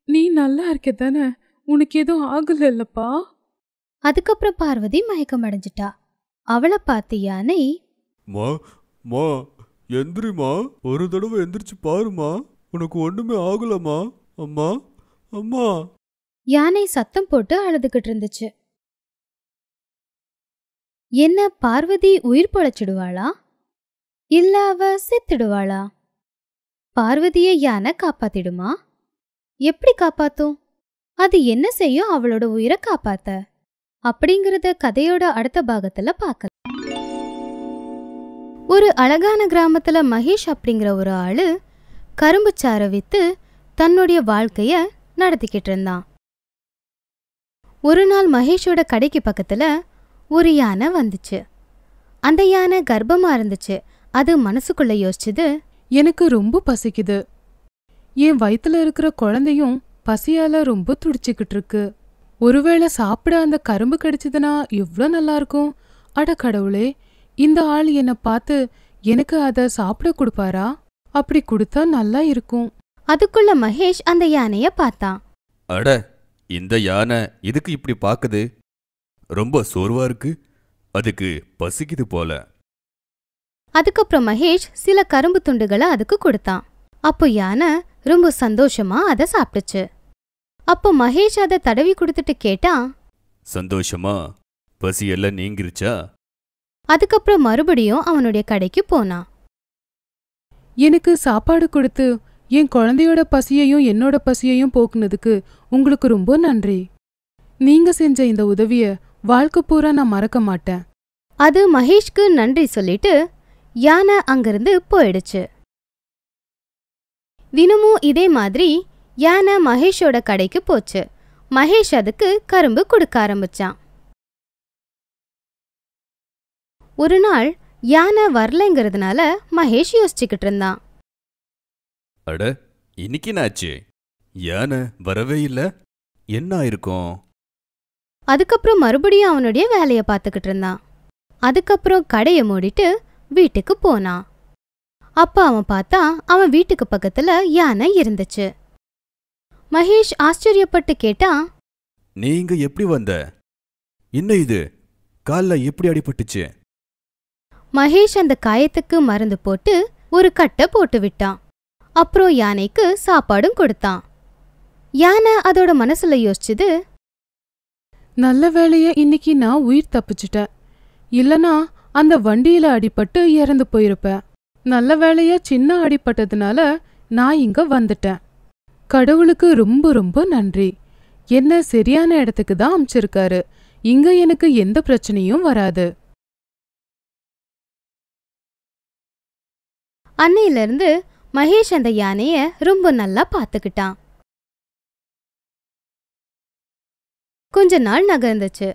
நீ நல்லா இருக்க தானே உனக்கு எதுவும் ஆகல இல்லப்பா அதுக்கப்புறம் பார்வதி மயக்கம் அடைஞ்சிட்டா அவளை பார்த்து யானை மா மா எந்திரிமா ஒரு தடவை எந்திரிச்சு பாருமா உனக்கு ஒண்ணுமே ஆகலமா அம்மா அம்மா. யானை சத்தம் போட்டு அழுதுகிட்டு இருந்துச்சு. என்ன பார்வதி உயிர் பொழைச்சிடுவாளா? இல்ல அவ செத்துடுவாளா? பார்வதிய யானை காப்பாத்திடுமா? எப்படி காப்பாத்தும்? அது என்ன செய்யும் அவளோட உயிரை காப்பாத்த? அப்படிங்கறத கதையோட அடுத்த பாகத்துல பார்க்கலாம் ஒரு அழகான கிராமத்துல மகேஷ் அப்படிங்கிற ஒரு ஆளு கரும்புச்சாரை விற்று தன்னுடைய வாழ்க்கைய நடத்திக்கிட்டு இருந்தான். ஒரு நாள் மகேஷோட கடைக்கு பக்கத்துல ஒரு யானை வந்துச்சு. அந்த யானை கர்ப்பமா இருந்துச்சு. அது மனசுக்குள்ள யோசிச்சுது எனக்கு ரொம்ப பசிக்குது. என் வயித்துல இருக்கிற குழந்தையும் பசியால ரொம்ப துடிச்சுக்கிட்டு இருக்கு. ஒருவேளை சாப்பிட அந்த கரும்பு கிடைச்சதுன்னா எவ்வளோ நல்லா இருக்கும். அட கடவுளே இந்த ஆள் என்னை பார்த்து எனக்கு அதை சாப்பிட கொடுப்பாரா? அப்படி கொடுத்தா நல்லா இருக்கும். அதுக்குள்ள மகேஷ் அந்த யானைய பார்த்தான் அட இந்த யானை எதுக்கு இப்படி பாக்குது ரொம்ப சோர்வா இருக்கு. அதுக்கு பசிக்குது போல. அதுக்கப்புறம் மகேஷ் சில கரும்பு துண்டுகளை அதுக்கு கொடுத்தான் அப்போ யானை ரொம்ப சந்தோஷமா அதை சாப்பிட்டுச்சு. அப்போ மகேஷ் அதை தடவி கொடுத்துட்டு கேட்டான் சந்தோஷமா? பசி எல்லாம் நீங்கிருச்சா? அதுக்கப்புறம் மறுபடியும் அவனுடைய கடைக்கு போனான். எனக்கு சாப்பாடு கொடுத்து என் குழந்தையோட பசியையும் என்னோட பசியையும் போக்குனதுக்கு உங்களுக்கு ரொம்ப நன்றி. நீங்க செஞ்ச இந்த உதவிய வாழ்க்கை பூரா நான் மறக்க மாட்டேன். அது மகேஷ்க்கு நன்றி சொல்லிட்டு யானை அங்கிருந்து போயிடுச்சு. தினமும் இதே மாதிரி யானை மகேஷோட கடைக்கு போச்சு. மகேஷ் அதுக்கு கரும்பு கொடுக்க ஆரம்பிச்சான். ஒரு நாள் யானை வரலைங்கிறதுனால மகேஷ் யோசிச்சுக்கிட்டு இருந்தான். அட இன்னைக்கு என்னாச்சு? யானை வரவே இல்ல. என்ன ஆயிருக்கும்? அதுக்கப்புறம் மறுபடியும் அவனுடைய வேலையை பார்த்துக்கிட்டு இருந்தான். அதுக்கப்புறம் கடையை மூடிட்டு வீட்டுக்கு போனான். அப்ப அவன் பார்த்தா அவன் வீட்டுக்கு பக்கத்துல யானை இருந்துச்சு. மகேஷ் ஆச்சரியப்பட்டு கேட்டான் நீங்க எப்படி வந்த? என்ன இது? கால்ல எப்படி அடிபட்டுச்சு? மகேஷ் அந்த காயத்துக்கு மருந்து போட்டு ஒரு கட்டை போட்டு விட்டான். அப்புறம் யானைக்கு சாப்பாடும் கொடுத்தான். யானை அதோட மனசுல யோசிச்சுது நல்ல வேலைய இன்னைக்கு நான் உயிர் தப்பிச்சிட்டேன். இல்லனா அந்த வண்டியில அடிபட்டு இறந்து போயிருப்பேன் நல்ல வேளையா சின்ன அடிபட்டதுனால நான் இங்க வந்துட்டேன். கடவுளுக்கு ரொம்ப ரொம்ப நன்றி. என்ன சரியான இடத்துக்கு தான் அமிச்சிருக்காரு. இங்க எனக்கு எந்த பிரச்சனையும் வராது. அன்னையிலிருந்து மகேஷ் அந்த யானையை ரொம்ப நல்லா பார்த்துக்கிட்டான். கொஞ்ச நாள் நகர்ந்துச்சு.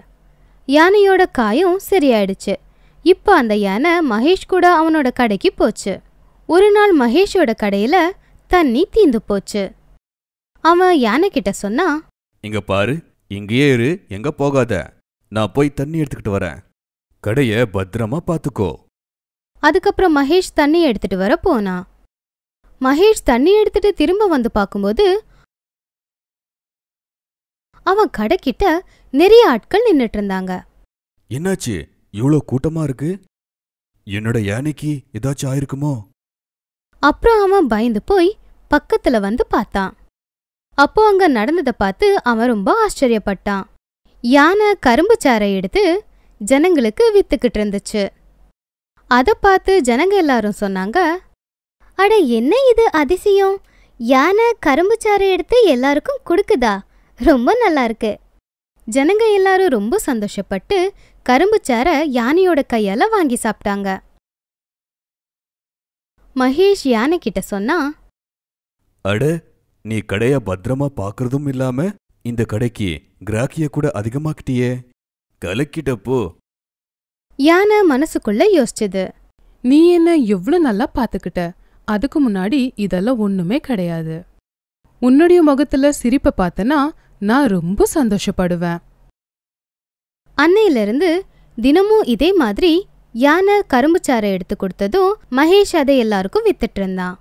யானையோட காயம் சரியாயிடுச்சு. இப்போ அந்த யானை மகேஷ் கூட அவனோட கடைக்கு போச்சு. ஒரு நாள் மகேஷோட கடையில் தண்ணி தீந்து போச்சு. அவன் யானை கிட்ட சொன்னா இங்க பாரு இங்கேயே இரு எங்க போகாத. நான் போய் தண்ணி எடுத்துக்கிட்டு வரேன். கடைய பத்திரமா பாத்துக்கோ அதுக்கப்புறம் மகேஷ் தண்ணி எடுத்துட்டு வர போனான் மகேஷ் தண்ணி எடுத்துட்டு திரும்ப வந்து பார்க்கும்போது அவன் கடைக்கிட்ட நிறைய ஆட்கள் நின்னுட்டு இருந்தாங்க என்னாச்சு? இவ்ளோ கூட்டமா இருக்கு? என்னோட யானைக்கு ஏதாச்சும் ஆயிருக்குமோ? அப்புறம் அவன் பயந்து போய் பக்கத்துல வந்து பார்த்தான். அப்போ அங்க நடந்ததை பார்த்து அவன் ரொம்ப ஆச்சரியப்பட்டான். யானை கரும்பு சாறை எடுத்து ஜனங்களுக்கு வித்துக்கிட்டு இருந்துச்சு. அதை பார்த்து ஜனங்க எல்லாரும் சொன்னாங்க அட என்ன இது அதிசயம்? யானை கரும்பு சாறை எடுத்து எல்லாருக்கும் கொடுக்குதா? ரொம்ப நல்லா இருக்கு. ஜனங்க எல்லாரும் ரொம்ப சந்தோஷப்பட்டு கரும்பு சாறை யானையோட கையால வாங்கி சாப்பிட்டாங்க. மகேஷ் யானை கிட்ட சொன்னா அட நீ கடைய பத்திரமா பாக்குறதும் இல்லாம இந்த கடைக்கு கிராக்கிய கூட அதிகமாக்கிட்டியே. கலக்கிட்ட போ. யானை மனசுக்குள்ள யோசிச்சுது. நீ என்ன எவ்வளவு நல்லா பாத்துக்கிட்ட அதுக்கு முன்னாடி இதெல்லாம் ஒண்ணுமே கிடையாது. உன்னுடைய முகத்துல சிரிப்பை பார்த்தனா நான் ரொம்ப சந்தோஷப்படுவேன். அன்னையிலிருந்து தினமும் இதே மாதிரி யானை கரும்புச்சாறை எடுத்து கொடுத்ததும் மகேஷ் அதை எல்லாருக்கும் வித்துட்டு இருந்தான்.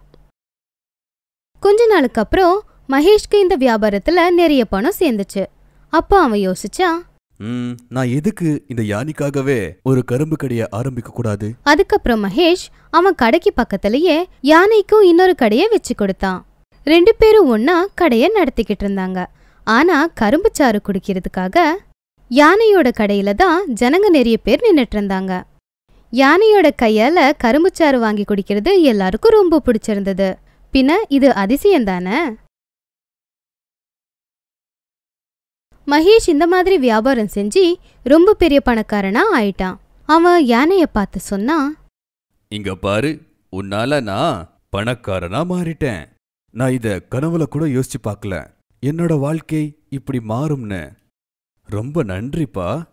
கொஞ்ச நாளுக்கு அப்புறம் மகேஷ்க்கு இந்த வியாபாரத்துல நிறைய பணம் சேர்ந்துச்சு. அப்போ அவன் யோசிச்சான் நான் எதுக்கு இந்த யானைக்காகவே ஒரு கரும்பு கடைய ஆரம்பிக்க கூடாது? அதுக்கப்புறம் மகேஷ் அவன் கடைக்கு பக்கத்துலயே யானைக்கும் இன்னொரு கடைய வச்சு கொடுத்தான். ரெண்டு பேரும் ஒன்னா கடைய நடத்திக்கிட்டு இருந்தாங்க. ஆனா கரும்புச்சாறு குடிக்கிறதுக்காக யானையோட கடையில தான் ஜனங்க நிறைய பேர் நின்னுட்டு இருந்தாங்க. யானையோட கையால கரும்புச்சாறு வாங்கி குடிக்கிறது எல்லாருக்கும் ரொம்ப பிடிச்சிருந்தது. பின்ன இது அதிசயம் தானே மகேஷ் இந்த மாதிரி வியாபாரம் செஞ்சு ரொம்ப பெரிய பணக்காரனா ஆயிட்டான். அவன் யானைய பார்த்து சொன்னான் இங்க பாரு உன்னால நான் பணக்காரனா மாறிட்டேன். நான் இத கனவுல கூட யோசிச்சு பார்க்கல. என்னோட வாழ்க்கை இப்படி மாறும்னு. ரொம்ப நன்றிப்பா.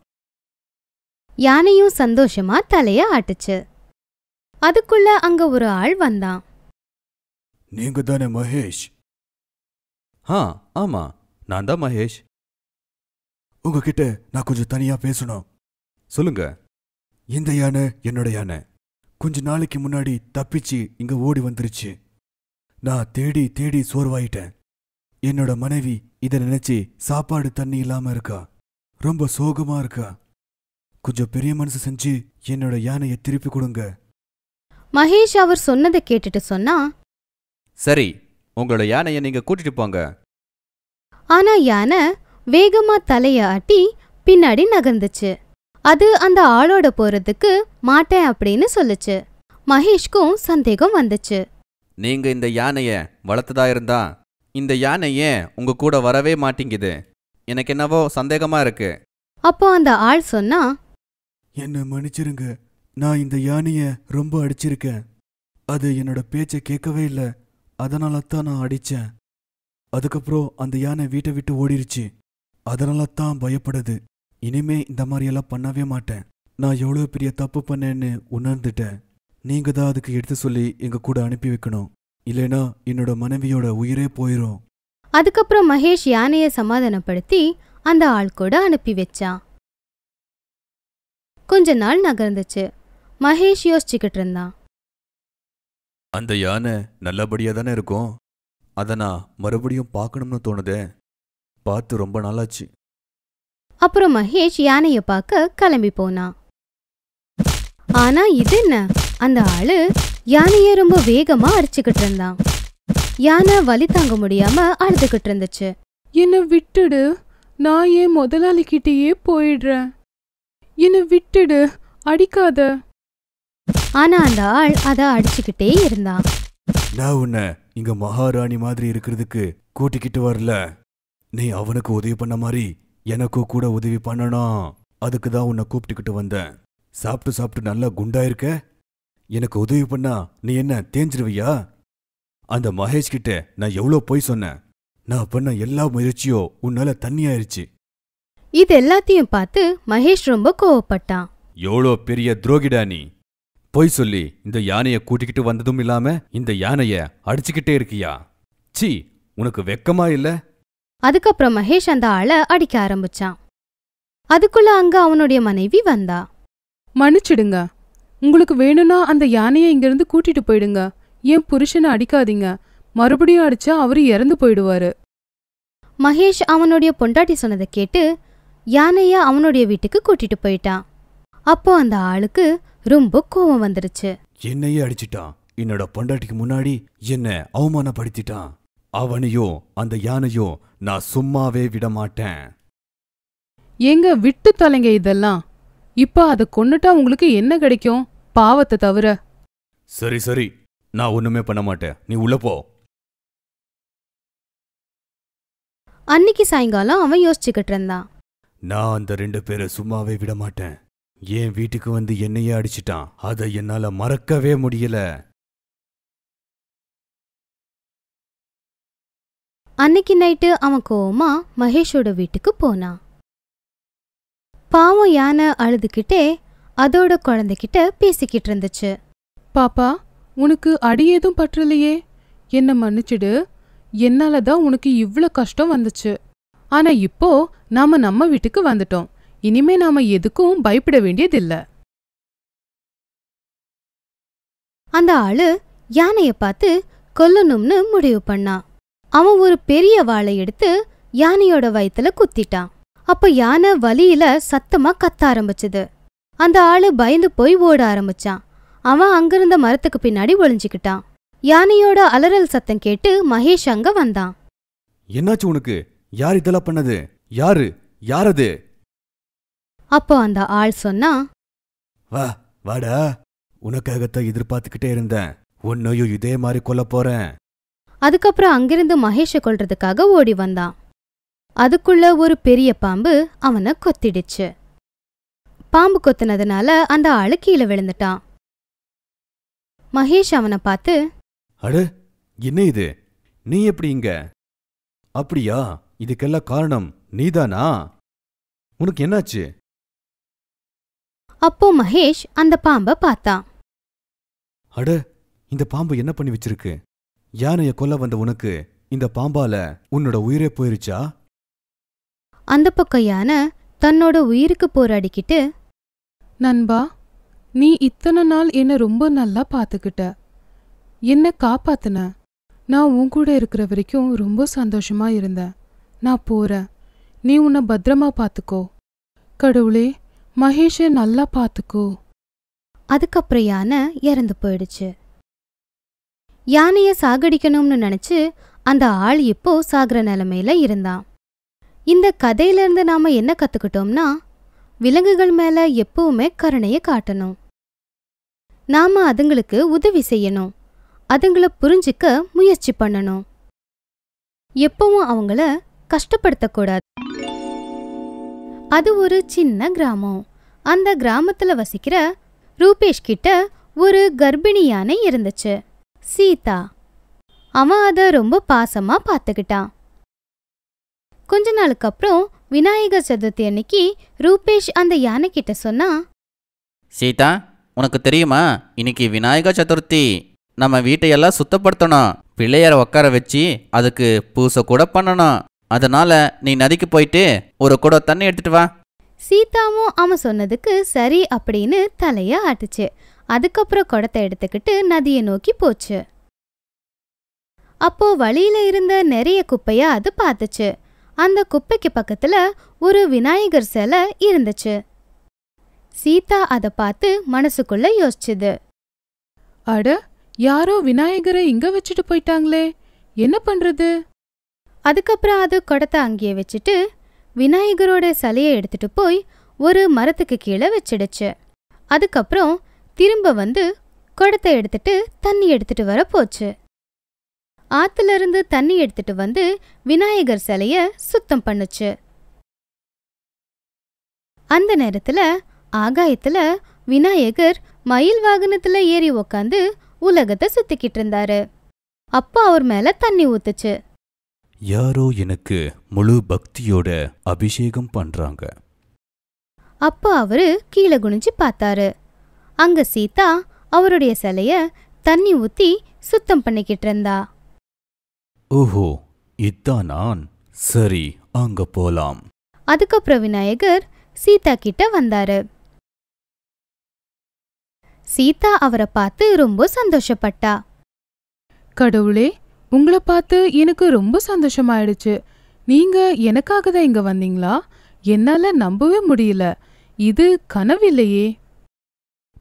யானையும் சந்தோஷமா தலைய ஆட்டுச்சு. அதுக்குள்ள அங்க ஒரு ஆள் வந்தான். நீங்க தானே மகேஷ்? ஆ ஆமா நான் தான் மகேஷ். உங்ககிட்ட நான் கொஞ்சம் தனியா பேசணும். சொல்லுங்க. இந்த யானை என்னோட யானை. கொஞ்ச நாளைக்கு முன்னாடி தப்பிச்சு இங்க ஓடி வந்துருச்சு. நான் தேடி தேடி சோர்வாயிட்டேன். என்னோட மனைவி இதை நினைச்சு சாப்பாடு தண்ணி இல்லாம இருக்கா. ரொம்ப சோகமா இருக்கா. கொஞ்சம் பெரிய மனசு செஞ்சு என்னோட யானையை திருப்பி கொடுங்க. மகேஷ் அவர் சொன்னதை கேட்டுட்டு சொன்னா சரி உங்களோட யானையை நீங்க கூட்டிட்டு போங்க. ஆனா யானை வேகமா தலைய ஆட்டி பின்னாடி நகர்ந்துச்சு. அது அந்த ஆளோட போறதுக்கு மாட்டேன் அப்படின்னு சொல்லுச்சு. மகேஷ்க்கும் சந்தேகம் வந்துச்சு. நீங்க இந்த யானைய வளர்த்ததா இருந்தா இந்த யானை ஏன் உங்க கூட வரவே மாட்டேங்குது. எனக்கு என்னவோ சந்தேகமா இருக்கு. அப்போ அந்த ஆள் சொன்னா என்ன மன்னிச்சிருங்க. நான் இந்த யானைய ரொம்ப அடிச்சிருக்கேன். அது என்னோட பேச்சை கேட்கவே இல்லை. அதனால தான் நான் அடிச்சேன். அதுக்கப்புறம் அந்த யானை வீட்டை விட்டு ஓடிருச்சு. அதனால தான் பயப்படுது. இனிமே இந்த மாதிரியெல்லாம் பண்ணவே மாட்டேன். நான் எவ்வளோ பெரிய தப்பு பண்ணேன்னு உணர்ந்துட்டேன். நீங்க தான் அதுக்கு எடுத்து சொல்லி எங்க கூட அனுப்பி வைக்கணும். இல்லைனா என்னோட மனைவியோட உயிரே போயிரும். அதுக்கப்புறம் மகேஷ் யானையை சமாதானப்படுத்தி அந்த ஆள் கூட அனுப்பி வச்சான் கொஞ்ச நாள் நகர்ந்துச்சு. மகேஷ் யோசிச்சுக்கிட்டு இருந்தான். அந்த யானை நல்லபடியா தானே இருக்கும்? அதை நான் மறுபடியும் பார்க்கணும்னு தோணுதே. பார்த்து ரொம்ப நாளாச்சு. அப்புறம் மகேஷ் யானைய பார்க்க கிளம்பி போனான் ஆனா இது என்ன? அந்த ஆளு யானைய ரொம்ப வேகமா அடிச்சுக்கிட்டு இருந்தான். யானை வலி தாங்க முடியாம அழுதுகிட்டு இருந்துச்சு. என்னை விட்டுடு. நான் என் முதலாளிகிட்டயே போயிடுறேன்? என்னை விட்டுடு. அடிக்காத. ஆனா அந்த ஆள் அத அடிச்சுக்கிட்டே இருந்தான். நான் உன்னை இங்க மகாராணி மாதிரி இருக்கிறதுக்கு கூட்டிக்கிட்டு வரல. நீ அவனுக்கு உதவி பண்ண மாதிரி எனக்கும் கூட உதவி பண்ணணும் அதுக்கு தான் உன்னை கூப்பிட்டுக்கிட்டு வந்தேன். சாப்பிட்டு சாப்பிட்டு நல்லா குண்டா இருக்க எனக்கு உதவி பண்ணா நீ என்ன தேஞ்சிருவியா? அந்த மகேஷ் கிட்ட நான் எவ்வளோ பொய் சொன்னேன். நான் பண்ண எல்லா முயற்சியும் உன்னால தண்ணி ஆயிருச்சு இது எல்லாத்தையும் பார்த்து மகேஷ் ரொம்ப கோவப்பட்டான். எவ்வளோ பெரிய துரோகிடா நீ. பொய் சொல்லி இந்த யானைய கூட்டிக்கிட்டு வந்ததும் இல்லாம இந்த யானைய அடிச்சுக்கிட்டே இருக்கியா? சீ உனக்கு வெக்கமா இல்ல? அதுக்கப்புறம் மகேஷ் அந்த ஆளை அடிக்க ஆரம்பிச்சான். அதுக்குள்ள அங்க அவனுடைய மனைவி வந்தா. மன்னிச்சிடுங்க. உங்களுக்கு வேணும்னா அந்த யானையை இங்கிருந்து கூட்டிட்டு போயிடுங்க. என் புருஷனை அடிக்காதீங்க. மறுபடியும் அடிச்சா அவரு இறந்து போயிடுவாரு. மகேஷ் அவனுடைய பொண்டாட்டி சொன்னதை கேட்டு யானைய அவனுடைய வீட்டுக்கு கூட்டிட்டு போயிட்டான். அப்போ அந்த ஆளுக்கு ரொம்ப கோவம் வந்துருச்சு. என்னையே அடிச்சிட்டான். என்னோட பொண்டாட்டிக்கு முன்னாடி என்ன அவமானப்படுத்திட்டான். அவனையும் அந்த யானையும் நான் சும்மாவே விட மாட்டேன் ஏங்க விட்டு தொலைங்க இதெல்லாம்? இப்ப அதை கொன்னுட்டா உங்களுக்கு என்ன கிடைக்கும்? பாவத்தை தவிர. சரி சரி. நான் ஒண்ணுமே பண்ண மாட்டேன். நீ உள்ள போ. அன்னிக்கு சாயங்காலம் அவன் யோசிச்சுக்கிட்டு இருந்தான். நான் அந்த ரெண்டு பேரை சும்மாவே விட மாட்டேன் என் வீட்டுக்கு வந்து என்னையே அடிச்சிட்டான். அதை என்னால மறக்கவே முடியல. அன்னைக்கு நைட்டு அவன் கோவமா மகேஷோட வீட்டுக்கு போனான் பாவம் யானை அழுதுகிட்டே அதோட குழந்தைகிட்ட பேசிக்கிட்டு இருந்துச்சு. பாப்பா உனக்கு அடி ஏதும் பற்றலையே? என்ன மன்னிச்சிடு. என்னால தான் உனக்கு இவ்ளோ கஷ்டம் வந்துச்சு. ஆனா இப்போ நாம நம்ம வீட்டுக்கு வந்துட்டோம். இனிமே நாம எதுக்கும் பயப்பட வேண்டியதில்ல. அந்த ஆளு யானைய பார்த்து கொல்லணும்னு முடிவு பண்ணான் அவன் ஒரு பெரிய வாளை எடுத்து யானையோட வயித்துல குத்திட்டான். அப்ப யானை வலியில சத்தமா கத்த ஆரம்பிச்சுது. அந்த ஆளு பயந்து போய் ஓட ஆரம்பிச்சான். அவன் அங்கிருந்த மரத்துக்கு பின்னாடி ஒளிஞ்சுக்கிட்டான். யானையோட அலறல் சத்தம் கேட்டு மகேஷ் அங்க வந்தான். என்னாச்சு உனக்கு? யார் இதெல்லாம் பண்ணது? யாரு? யாரது? அப்போ அந்த ஆள் சொன்னா வா வாடா. உனக்காகத்தான் எதிர்பார்த்துக்கிட்டே இருந்தேன். உன்னையும் இதே மாதிரி கொல்ல போறேன். அதுக்கப்புறம் அங்கிருந்து மகேஷை கொல்றதுக்காக ஓடி வந்தான். அதுக்குள்ள ஒரு பெரிய பாம்பு அவனை கொத்திடுச்சு. பாம்பு கொத்துனதுனால அந்த ஆளு கீழே விழுந்துட்டான். மகேஷ் அவனை பார்த்து அட என்ன இது? நீ எப்படி இங்க? அப்படியா? இதுக்கெல்லாம் காரணம் நீதானா? உனக்கு என்னாச்சு? அப்போ மகேஷ் அந்த பாம்பை பார்த்தான். அட இந்த பாம்பு என்ன பண்ணி வச்சிருக்கு? யானைய கொல்ல வந்த உனக்கு இந்த பாம்பால உன்னோட உயிரே போயிருச்சா? அந்த பக்கம் யானை தன்னோட உயிருக்கு போராடிக்கிட்டு நண்பா நீ இத்தனை நாள் என்ன ரொம்ப நல்லா பாத்துக்கிட்ட என்ன காப்பாத்துன. நான் உன் கூட இருக்கிற வரைக்கும் ரொம்ப சந்தோஷமா இருந்தேன். நான் போறேன். நீ உன்னை பத்திரமா பாத்துக்கோ கடவுளே மகேஷை நல்லா பாத்துக்கோ அதுக்கப்புறம் யானை இறந்து போயிடுச்சு. யானையை சாகடிக்கணும்னு நினச்சி அந்த ஆள் இப்போ சாகிற நிலமையில இருந்தான். இந்த கதையிலிருந்து நாம என்ன கத்துக்கிட்டோம்னா விலங்குகள் மேல எப்பவுமே கருணையை காட்டணும். நாம அதுங்களுக்கு உதவி செய்யணும். அதுங்கள புரிஞ்சுக்க முயற்சி பண்ணணும். எப்பவும் அவங்கள கஷ்டப்படுத்தக்கூடாது. அது ஒரு சின்ன கிராமம். அந்த கிராமத்துல வசிக்கிற ரூபேஷ் கிட்ட ஒரு கர்ப்பிணி யானை இருந்துச்சு. சீதா. அவன் அத ரொம்ப பாசமா பார்த்துக்கிட்டான் கொஞ்ச நாளுக்கு அப்புறம் விநாயகர் சதுர்த்தி அன்னைக்கு ரூபேஷ் அந்த யானை கிட்ட சொன்னா சீதா உனக்கு தெரியுமா? இன்னைக்கு விநாயகர் சதுர்த்தி. நம்ம வீட்டையெல்லாம் சுத்தப்படுத்தணும். பிள்ளையார உட்கார வச்சு அதுக்கு பூசை கூட பண்ணணும். அதனால நீ நதிக்கு போயிட்டு ஒரு குடம் தண்ணி எடுத்துட்டு வா. சீதாவும் அவன் சொன்னதுக்கு சரி அப்படின்னு தலைய ஆட்டுச்சு. அதுக்கப்புறம் குடத்தை எடுத்துக்கிட்டு நதியை நோக்கி போச்சு. அப்போ வழியில இருந்த நிறைய குப்பைய அது பார்த்துச்சு. அந்த குப்பைக்கு பக்கத்துல ஒரு விநாயகர் சிலை இருந்துச்சு. சீதா அதை பார்த்து மனசுக்குள்ள யோசிச்சுது. அட யாரோ விநாயகரை இங்க வச்சுட்டு போயிட்டாங்களே. என்ன பண்றது? அதுக்கப்புறம் அது குடத்தை அங்கேயே வச்சுட்டு விநாயகரோட சிலையை எடுத்துட்டு போய் ஒரு மரத்துக்கு கீழே வச்சிடுச்சு. அதுக்கப்புறம் திரும்ப வந்து குடத்தை எடுத்துட்டு தண்ணி எடுத்துட்டு வர போச்சு. ஆத்துல இருந்து தண்ணி எடுத்துட்டு வந்து விநாயகர் சிலைய சுத்தம் பண்ணுச்சு. அந்த நேரத்துல ஆகாயத்துல விநாயகர் மயில் வாகனத்துல ஏறி உக்காந்து உலகத்தை சுத்திக்கிட்டு இருந்தாரு. அப்போ அவர் மேல தண்ணி ஊத்துச்சு. யாரோ எனக்கு முழு பக்தியோட அபிஷேகம் பண்றாங்க. அப்போ அவரு கீழே குனிஞ்சு பார்த்தாரு. அங்க சீதா அவருடைய சிலைய தண்ணி ஊத்தி சுத்தம் பண்ணிக்கிட்டு இருந்தா. ஓஹோ இதான் நான். சரி அங்க போலாம். அதுக்கப்புறம் விநாயகர் சீதா கிட்ட வந்தாரு. சீதா அவரை பார்த்து ரொம்ப சந்தோஷப்பட்டா. கடவுளே உங்களை பார்த்து எனக்கு ரொம்ப சந்தோஷமாயிடுச்சு. நீங்க எனக்காக தான் இங்க வந்தீங்களா? என்னால நம்பவே முடியல. இது கனவில்லையே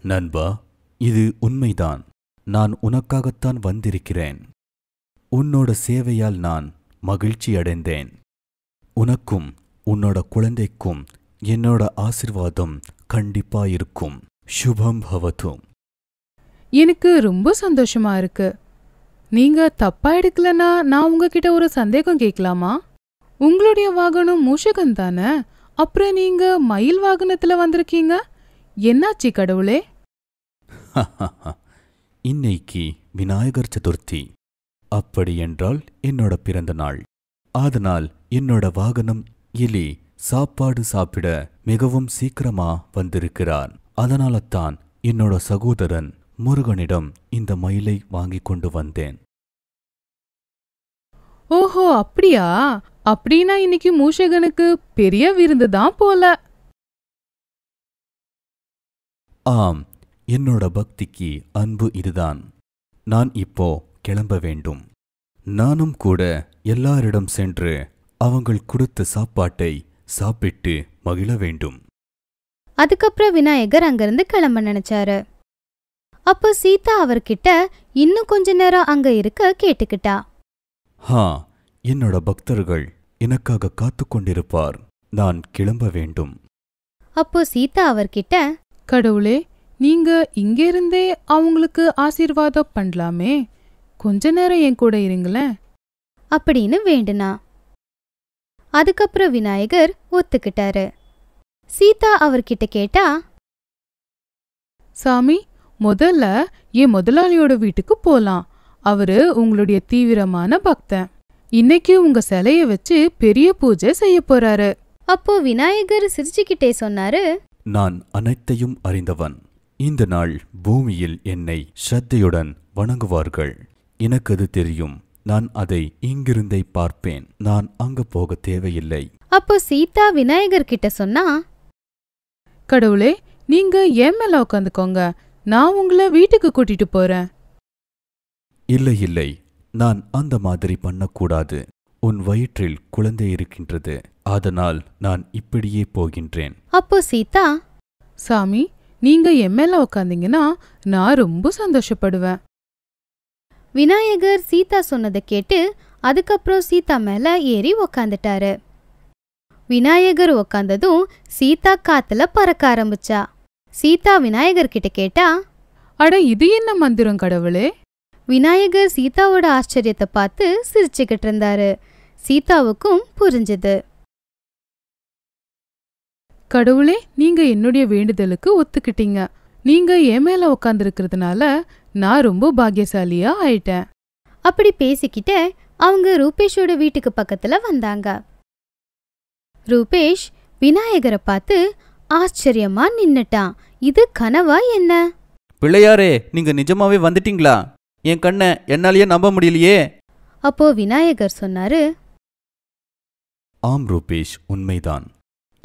நண்பா இது உண்மைதான். நான் உனக்காகத்தான் வந்திருக்கிறேன். உன்னோட சேவையால் நான் மகிழ்ச்சி அடைந்தேன். உனக்கும் உன்னோட குழந்தைக்கும் என்னோட ஆசிர்வாதம் கண்டிப்பா இருக்கும் சுபம் பவதும் எனக்கு ரொம்ப சந்தோஷமா இருக்கு. நீங்க தப்பா எடுக்கலனா நான் உங்ககிட்ட ஒரு சந்தேகம் கேட்கலாமா? உங்களுடைய வாகனம் மூஷகன் தானே அப்புறம் நீங்க மயில் வாகனத்துல வந்திருக்கீங்க? என்னாச்சு கடவுளே? [LAUGHS] இன்னைக்கு விநாயகர் சதுர்த்தி. அப்படியென்றால் என்னோட பிறந்த நாள். அதனால் என்னோட வாகனம் எலி சாப்பாடு சாப்பிட மிகவும் சீக்கிரமா வந்திருக்கிறான் அதனால தான் என்னோட சகோதரன் முருகனிடம் இந்த மயிலை வாங்கிக் கொண்டு வந்தேன். ஓஹோ அப்படியா? அப்படின்னா இன்னைக்கு மூஷகனுக்கு பெரிய விருந்து தான் போல. ஆம் என்னோட பக்திக்கு அன்பு இதுதான். நான் இப்போ கிளம்ப வேண்டும். நானும் கூட எல்லாரிடம் சென்று அவங்கள் கொடுத்த சாப்பாட்டை சாப்பிட்டு மகிழ வேண்டும். அதுக்கப்புறம் விநாயகர் அங்கிருந்து கிளம்ப நினைச்சாரு. அப்போ சீதா அவர்கிட்ட இன்னும் கொஞ்ச நேரம் அங்க இருக்க கேட்டுக்கிட்டா. ஹா என்னோட பக்தர்கள் எனக்காக காத்து கொண்டிருப்பார். நான் கிளம்ப வேண்டும். அப்போ சீதா அவர்கிட்ட கடவுளே நீங்க இங்க இருந்தே அவங்களுக்கு ஆசீர்வாதம் பண்ணலாமே. கொஞ்ச நேரம் என் கூட இருங்களேன். அப்படின்னு வேண்டுனா. அதுக்கப்புறம் விநாயகர் ஒத்துக்கிட்டாரு. சீதா அவர்கிட்ட கேட்டா சாமி முதல்ல என் முதலாளியோட வீட்டுக்கு போலாம். அவரு உங்களுடைய தீவிரமான பக்தன். இன்னைக்கு உங்க சிலைய வச்சு பெரிய பூஜை செய்ய போறாரு. அப்போ விநாயகர் சிரிச்சுக்கிட்டே சொன்னாரு நான் அனைத்தையும் அறிந்தவன். இந்த நாள் பூமியில் என்னை ஸ்ரத்தையுடன் வணங்குவார்கள். எனக்கு அது தெரியும். நான் அதை இங்கிருந்தே பார்ப்பேன். நான் அங்க போக தேவையில்லை. அப்போ சீதா விநாயகர் கிட்ட சொன்னா கடவுளே நீங்க என் மேல உட்காந்துக்கோங்க நான் உங்களை வீட்டுக்கு கூட்டிட்டு போறேன். இல்லை இல்லை. நான் அந்த மாதிரி பண்ணக்கூடாது. உன் வயிற்றில் குழந்தை இருக்கின்றது. அதனால் நான் இப்படியே போகின்றேன். அப்போ சீதா சாமி நீங்க என் மேல உட்காந்தீங்கன்னா நான் ரொம்ப சந்தோஷப்படுவேன். விநாயகர் சீதா சொன்னதை கேட்டு அதுக்கப்புறம் சீதா மேல ஏறி உக்காந்துட்டாரு. விநாயகர் உக்காந்ததும் சீதா காத்துல பறக்க ஆரம்பிச்சா. சீதா விநாயகர் கிட்ட கேட்டா அட இது என்ன மந்திரம் கடவுளே? விநாயகர் சீதாவோட ஆச்சரியத்தை பார்த்து சிரிச்சுக்கிட்டு இருந்தாரு. சீதாவுக்கும் புரிஞ்சுது. கடவுளே நீங்க என்னுடைய வேண்டுதலுக்கு ஒத்துக்கிட்டீங்க. நீங்க என் மேல உட்காந்துருக்கிறதுனால நான் ரொம்ப பாக்கியசாலியா ஆயிட்டேன். அப்படி பேசிக்கிட்டே அவங்க ரூபேஷோட வீட்டுக்கு பக்கத்துல வந்தாங்க. ரூபேஷ் விநாயகரை பார்த்து ஆச்சரியமா நின்னுட்டான். இது கனவா என்ன? பிள்ளையாரே நீங்க நிஜமாவே வந்துட்டீங்களா? என் கண்ணை என்னாலேயே நம்ப முடியலையே. அப்போ விநாயகர் சொன்னாரு ஆம் ரூபேஷ் உண்மைதான்.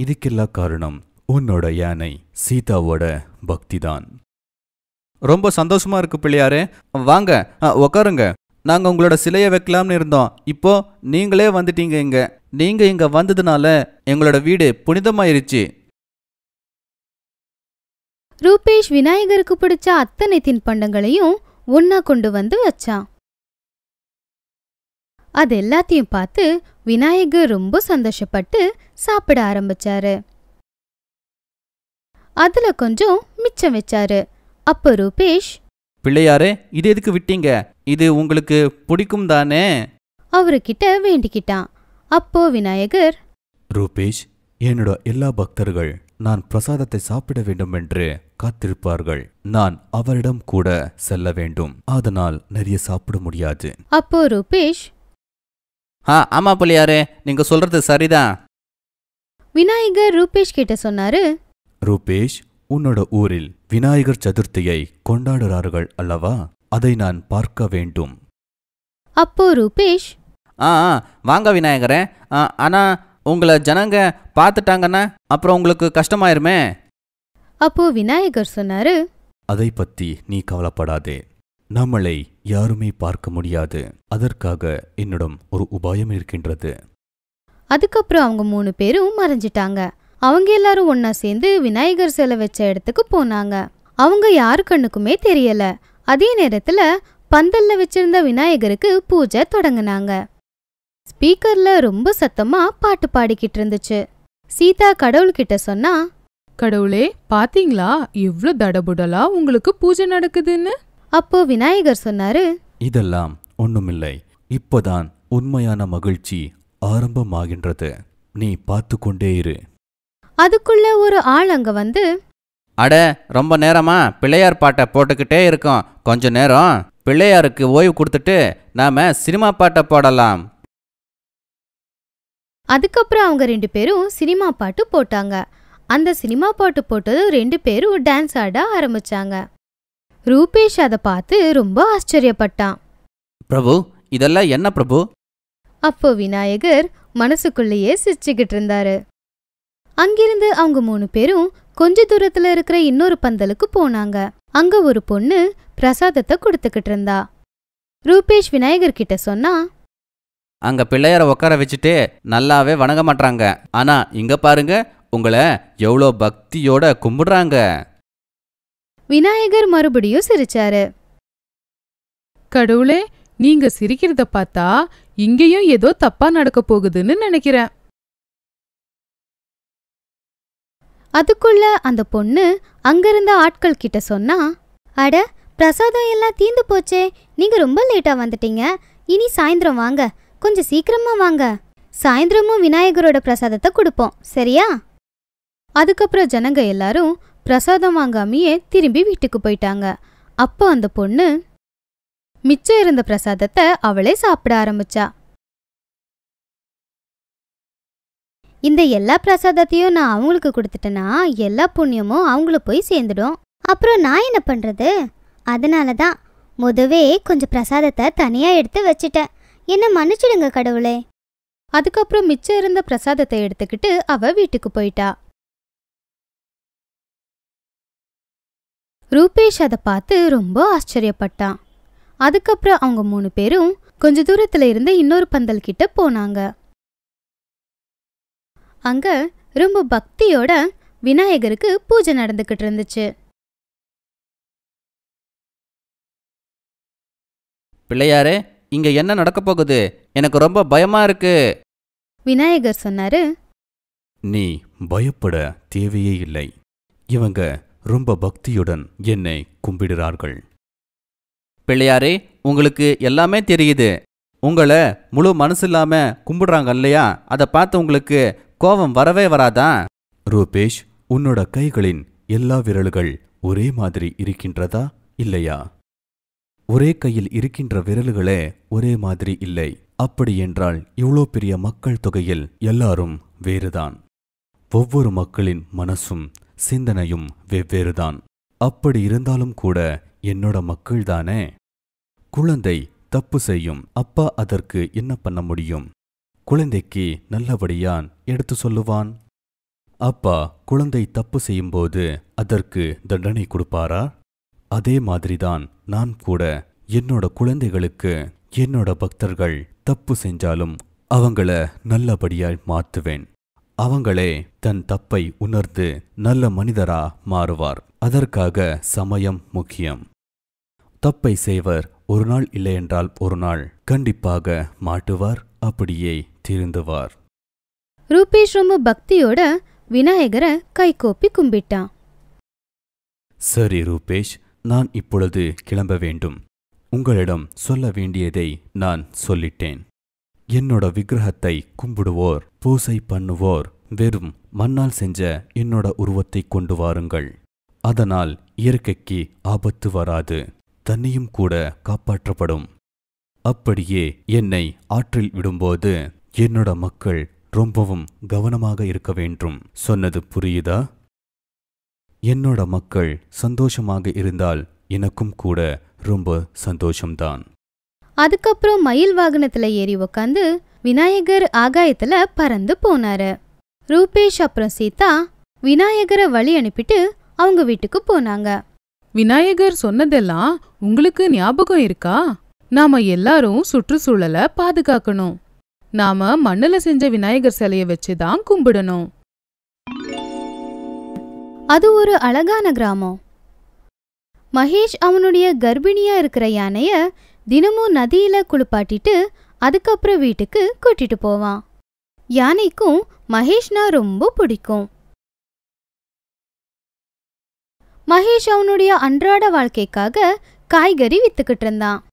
இதுக்கெல்லாம் காரணம் உன்னோட யானை சீதாவோட பக்திதான். ரொம்ப சந்தோஷமா இருக்கு பிள்ளையாரே. வாங்க உக்காருங்க. நாங்க உங்களோட சிலையை வைக்கலாம்னு இருந்தோம். இப்போ நீங்களே வந்துட்டீங்க இங்க. நீங்க இங்க வந்ததுனால எங்களோட வீடு புனிதமாயிருச்சு. ரூபேஷ் விநாயகருக்கு பிடிச்ச அத்தனை தின்பண்டங்களையும் ஒன்னா கொண்டு வந்து வச்சான். அது எல்லாத்தையும் பார்த்து விநாயகர் ரொம்ப சந்தோஷப்பட்டு சாப்பிட ஆரம்பிச்சாரு. அதுல கொஞ்சம் மிச்சம் வச்சாரு. அப்போ ரூபேஷ் பிள்ளையாரே இது எதுக்கு விட்டீங்க? இது உங்களுக்கு பிடிக்கும் தானே? அவருக்கிட்ட வேண்டிக்கிட்டான். அப்போ விநாயகர் ரூபேஷ் என்னோட எல்லா பக்தர்கள் நான் பிரசாதத்தை சாப்பிட வேண்டும் என்று காத்திருப்பார்கள். நான் அவரிடம் கூட செல்ல வேண்டும். அதனால் நிறைய சாப்பிட முடியாது. அப்போ ரூபேஷ் ஆ ஆமா பிள்ளையாரே நீங்க சொல்றது சரிதான். விநாயகர் ரூபேஷ் கிட்ட சொன்னாரு. ரூபேஷ் உன்னோட ஊரில் விநாயகர் சதுர்த்தியை கொண்டாடுறார்கள் அல்லவா? அதை நான் பார்க்க வேண்டும். அப்போ ரூபேஷ் ஆ ஆ வாங்க விநாயகரே. ஆ, ஆனா உங்களை ஜனங்க பார்த்துட்டாங்கன்னா அப்புறம் உங்களுக்கு கஷ்டமாயிருமே. அப்போ விநாயகர் சொன்னாரு. அதை பத்தி நீ கவலைப்படாதே. நம்மளை யாருமே பார்க்க முடியாது. அதற்காக என்னிடம் ஒரு உபாயம் இருக்கின்றது. அதுக்கப்புறம் அவங்க மூணு பேரும் மறைஞ்சிட்டாங்க. அவங்க எல்லாரும் ஒண்ணா சேர்ந்து விநாயகர் சிலை வச்ச இடத்துக்கு போனாங்க. அவங்க யாரு கண்ணுக்குமே தெரியல. அதே நேரத்துல பந்தல்ல வச்சிருந்த விநாயகருக்கு பூஜை தொடங்குனாங்க. ஸ்பீக்கர்ல ரொம்ப சத்தமா பாட்டு பாடிக்கிட்டு இருந்துச்சு. சீதா கடவுள்கிட்ட சொன்னா கடவுளே பாத்தீங்களா? எவ்ளோ தடபுடலா உங்களுக்கு பூஜை நடக்குதுன்னு? அப்போ விநாயகர் சொன்னாரு இதெல்லாம் ஒண்ணுமில்லை. இப்போதான் உண்மையான மகிழ்ச்சி ஆரம்பமாகின்றது. நீ பார்த்து கொண்டே இரு. அதுக்குள்ள ஒரு ஆள் அங்க வந்து அட ரொம்ப நேரமா பிள்ளையார் பாட்டை போட்டுக்கிட்டே இருக்கோம். கொஞ்ச நேரம். பிள்ளையாருக்கு ஓய்வு கொடுத்துட்டு நாம சினிமா பாட்டை போடலாம். அதுக்கப்புறம் அவங்க ரெண்டு பேரும் சினிமா பாட்டு போட்டாங்க. அந்த சினிமா பாட்டு போட்டது ரெண்டு பேரும் டான்ஸ் ஆட ஆரம்பிச்சாங்க. ரூபேஷ் அதை பார்த்து ரொம்ப ஆச்சரியப்பட்டான். பிரபு இதெல்லாம் என்ன பிரபு? அப்போ விநாயகர் மனசுக்குள்ளேயே சிரிச்சுக்கிட்டு இருந்தாரு. அங்கிருந்து அவங்க மூணு பேரும் கொஞ்ச தூரத்துல இருக்கிற இன்னொரு பந்தலுக்கு போனாங்க. அங்க ஒரு பொண்ணு பிரசாதத்தை கொடுத்துக்கிட்டு இருந்தா. ரூபேஷ் விநாயகர் கிட்ட சொன்னா அங்க பிள்ளையார உட்கார வச்சுட்டு நல்லாவே வணங்க மாட்றாங்க. ஆனா இங்க பாருங்க உங்களை எவ்வளோ பக்தியோட கும்பிடுறாங்க. விநாயகர் மறுபடியும் சிரிச்சாரு. கடவுளே நீங்க சிரிக்கிறத பார்த்தா இங்கேயும் ஏதோ தப்பா நடக்க போகுதுன்னு நினைக்கிறேன். அதுக்குள்ள அந்த பொண்ணு அங்கிருந்த ஆட்கள் கிட்ட சொன்னா அட பிரசாதம் எல்லாம் தீந்து போச்சே. நீங்க ரொம்ப லேட்டா வந்துட்டீங்க. இனி சாயந்தரம் வாங்க. கொஞ்சம் சீக்கிரமா வாங்க. சாயந்தரமும் விநாயகரோட பிரசாதத்தை கொடுப்போம். சரியா? அதுக்கப்புறம் ஜனங்க எல்லாரும் பிரசாதம் வாங்காமையே திரும்பி வீட்டுக்கு போயிட்டாங்க. அப்போ அந்த பொண்ணு மிச்சம் இருந்த பிரசாதத்தை அவளே சாப்பிட ஆரம்பிச்சா. இந்த எல்லா பிரசாதத்தையும் நான் அவங்களுக்கு கொடுத்துட்டேன்னா எல்லா புண்ணியமும் அவங்கள போய் சேர்ந்துடும். அப்புறம் நான் என்ன பண்ணுறது அதனால தான் முதவே கொஞ்சம் பிரசாதத்தை தனியாக எடுத்து வச்சுட்டேன். என்ன மன்னிச்சிடுங்க கடவுளே. அதுக்கப்புறம் மிச்சம் இருந்த பிரசாதத்தை எடுத்துக்கிட்டு அவ வீட்டுக்கு போயிட்டா. ரூபேஷ் அதை பார்த்து ரொம்ப ஆச்சரியப்பட்டான். அதுக்கப்புறம் அவங்க மூணு பேரும் கொஞ்ச தூரத்துல இருந்த இன்னொரு பந்தல் கிட்ட போனாங்க. அங்க ரொம்ப பக்தியோட விநாயகருக்கு பூஜை நடந்துகிட்டு இருந்துச்சு. பிள்ளையாரே இங்க என்ன நடக்க போகுது? எனக்கு ரொம்ப பயமா இருக்கு. விநாயகர் சொன்னாரு நீ பயப்பட தேவையே இல்லை. இவங்க ரொம்ப பக்தியுடன் என்னை கும்பிடுறார்கள் பிள்ளையாரே உங்களுக்கு எல்லாமே தெரியுது. உங்களை முழு மனசு இல்லாம கும்பிடுறாங்க இல்லையா? அதை பார்த்து உங்களுக்கு கோபம் வரவே வராதா? ரூபேஷ் உன்னோட கைகளின் எல்லா விரல்கள் ஒரே மாதிரி இருக்கின்றதா? இல்லையா? ஒரே கையில் இருக்கின்ற விரல்களே ஒரே மாதிரி இல்லை. அப்படி என்றால் இவ்வளோ பெரிய மக்கள் தொகையில் எல்லாரும் வேறுதான். ஒவ்வொரு மக்களின் மனசும் சிந்தனையும் வெவ்வேறுதான். அப்படி இருந்தாலும் கூட என்னோட மக்கள்தானே? குழந்தை தப்பு செய்யும். அப்பா அதற்கு என்ன பண்ண முடியும்? குழந்தைக்கு நல்லபடியான் எடுத்து சொல்லுவான். அப்பா குழந்தை தப்பு செய்யும்போது அதற்கு தண்டனை கொடுப்பாரா? அதே மாதிரிதான் நான் கூட என்னோட குழந்தைகளுக்கு என்னோட பக்தர்கள் தப்பு செஞ்சாலும் அவங்கள நல்லபடியாய் மாத்துவேன். அவங்களே தன் தப்பை உணர்ந்து நல்ல மனிதரா மாறுவார். அதற்காக சமயம் முக்கியம். தப்பை செய்வர் ஒரு நாள் இல்லையென்றால் ஒரு நாள் கண்டிப்பாக மாட்டுவார் அப்படியே திருந்துவார். ரூபேஷ் ரொம்ப பக்தியோட விநாயகரை கைகோப்பி கும்பிட்டான். சரி ரூபேஷ் நான் இப்பொழுது கிளம்ப வேண்டும். உங்களிடம் சொல்ல வேண்டியதை நான் சொல்லிட்டேன். என்னோட விக்கிரகத்தை கும்பிடுவோர் பூசை பண்ணுவோர் வெறும் மண்ணால் செஞ்ச என்னோட உருவத்தை கொண்டு வாருங்கள். அதனால் இயற்கைக்கு ஆபத்து வராது தண்ணியும் கூட காப்பாற்றப்படும். அப்படியே என்னை ஆற்றில் விடும்போது என்னோட மக்கள் ரொம்பவும் கவனமாக இருக்க வேண்டும். சொன்னது புரியுதா? என்னோட மக்கள் சந்தோஷமாக இருந்தால் எனக்கும் கூட ரொம்ப சந்தோஷம்தான். அதுக்கப்புறம் மயில் வாகனத்துல ஏறி உக்காந்து விநாயகர் ஆகாயத்துல பறந்து போனாரு. ரூபேஷ் அப்புறம் சீதா விநாயகரை வழி அனுப்பிட்டு அவங்க வீட்டுக்கு போனாங்க. விநாயகர் சொன்னதெல்லாம் உங்களுக்கு ஞாபகம் இருக்கா? நாம எல்லாரும் சுற்றுச்சூழலை பாதுகாக்கணும். நாம மண்ணுல செஞ்ச விநாயகர் சிலைய வச்சுதான் கும்பிடணும். அது ஒரு அழகான கிராமம். மகேஷ் அவனுடைய கர்ப்பிணியா இருக்கிற யானைய தினமும் நதியில குளிப்பாட்டிட்டு அதுக்கப்புறம் வீட்டுக்கு கூட்டிட்டு போவான். யானைக்கும் மகேஷ்னா ரொம்ப பிடிக்கும். மகேஷ் அவனுடைய அன்றாட வாழ்க்கைக்காக காய்கறி வித்துக்கிட்டு இருந்தான்.